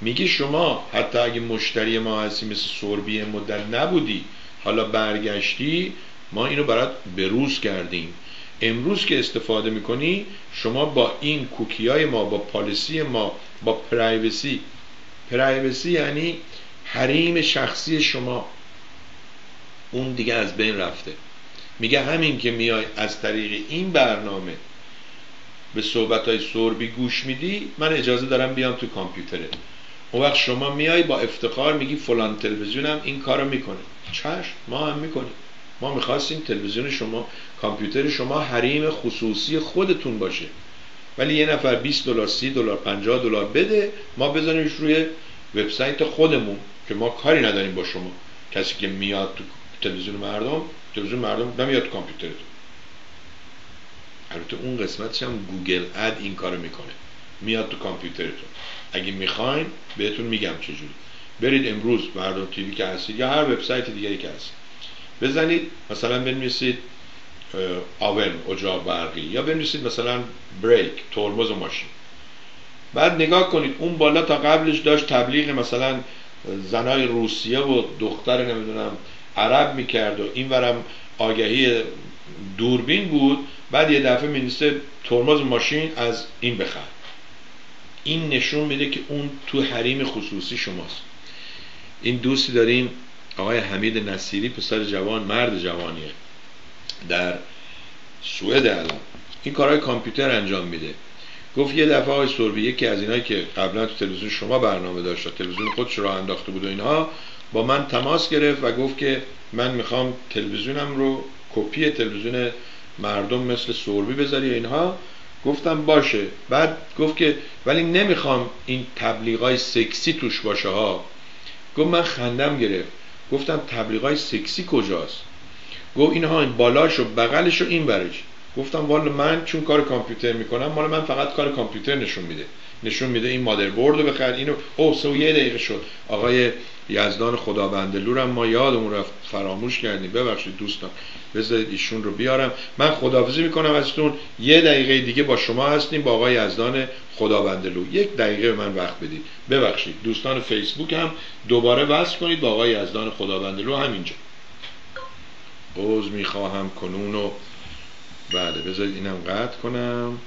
A: میگه شما حتی اگه مشتری ما هستی مثل سوربی مدت نبودی حالا برگشتی ما اینو برات بروز کردیم. امروز که استفاده می‌کنی شما با این کوکی های ما با پالیسی ما با پرایوسی. پرایوسی یعنی حریم شخصی شما. اون دیگه از بین رفته. میگه همین که میای از طریق این برنامه به صحبت های سربی گوش میدی من اجازه دارم بیام تو کامپیوتره. اون وقت شما میای با افتخار میگی فلان تلویزیونم این کارو می‌کنه. چشم ما هم می‌کنیم. ما می‌خواستیم تلویزیون شما کامپیوتر شما حریم خصوصی خودتون باشه. ولی یه نفر 20 دلار 30 دلار 50 دلار بده ما بزنیمش روی وبسایت خودمون که ما کاری نداریم با شما. کسی که میاد تو تلویزیون مردم تلویزیون مردم نمیاد تو کامپیوترتون. البته اون قسمتش هم گوگل اد این کارو می‌کنه. میاد تو کامپیوترتون. اگه می‌خواین بهتون میگم چجوری. برید امروز مردم تیوی که هستید یا هر وبسایت دیگری که هست. بزنید مثلا بنویسید آون اجاق برقی یا بنویسید مثلا بریک ترمز ماشین. بعد نگاه کنید اون بالا تا قبلش داشت تبلیغ مثلا زنای روسیه و دختر نمی‌دونم عرب می‌کرد و این ورم آگهی دوربین بود. بعد یه دفعه مینیسته ترمز ماشین از این بخر. این نشون میده که اون تو حریم خصوصی شماست. این دوستی داریم آقای حمید نصیری پسر جوان مرد جوانیه. در سوئد الان. این کارهای کامپیوتر انجام میده. گفت یه دفعه آقای سربی یکی از اینایی که قبلا تو تلویزیون شما برنامه داشت تلویزیون خودش رو انداخته بود و اینها با من تماس گرفت و گفت که من می‌خوام تلویزیونم رو کپی تلویزیون مردم مثل سوربی بذاری اینها. گفتم باشه. بعد گفت که ولی نمی‌خوام این تبلیغای سکسی توش باشه ها. گفت من خندم گرفت. گفتم تبلیغای سکسی کجاست؟ گفت اینها این بالاش و بغلش و این برش. گفتم والا من چون کار کامپیوتر می‌کنم مال من فقط کار کامپیوتر نشون میده. نشون میده این مادربرد رو بخر. اینو او سو یه دقیقه شد. آقای یزدان خداوند هم ما یادمون رفت. فراموش کردیم ببخشید دوستان. بذارید ایشون رو بیارم. من خداحافظی می‌کنم ازتون. یه دقیقه دیگه با شما هستیم با آقای یزدان خداوندلو یک دقیقه به من وقت بدید. ببخشید. دوستان فیسبوک هم دوباره وصل کنید با آقای یزدان خداوندلو همینجا. عوض می‌خواهم کنون و بعد بذارید اینم قطع کنم.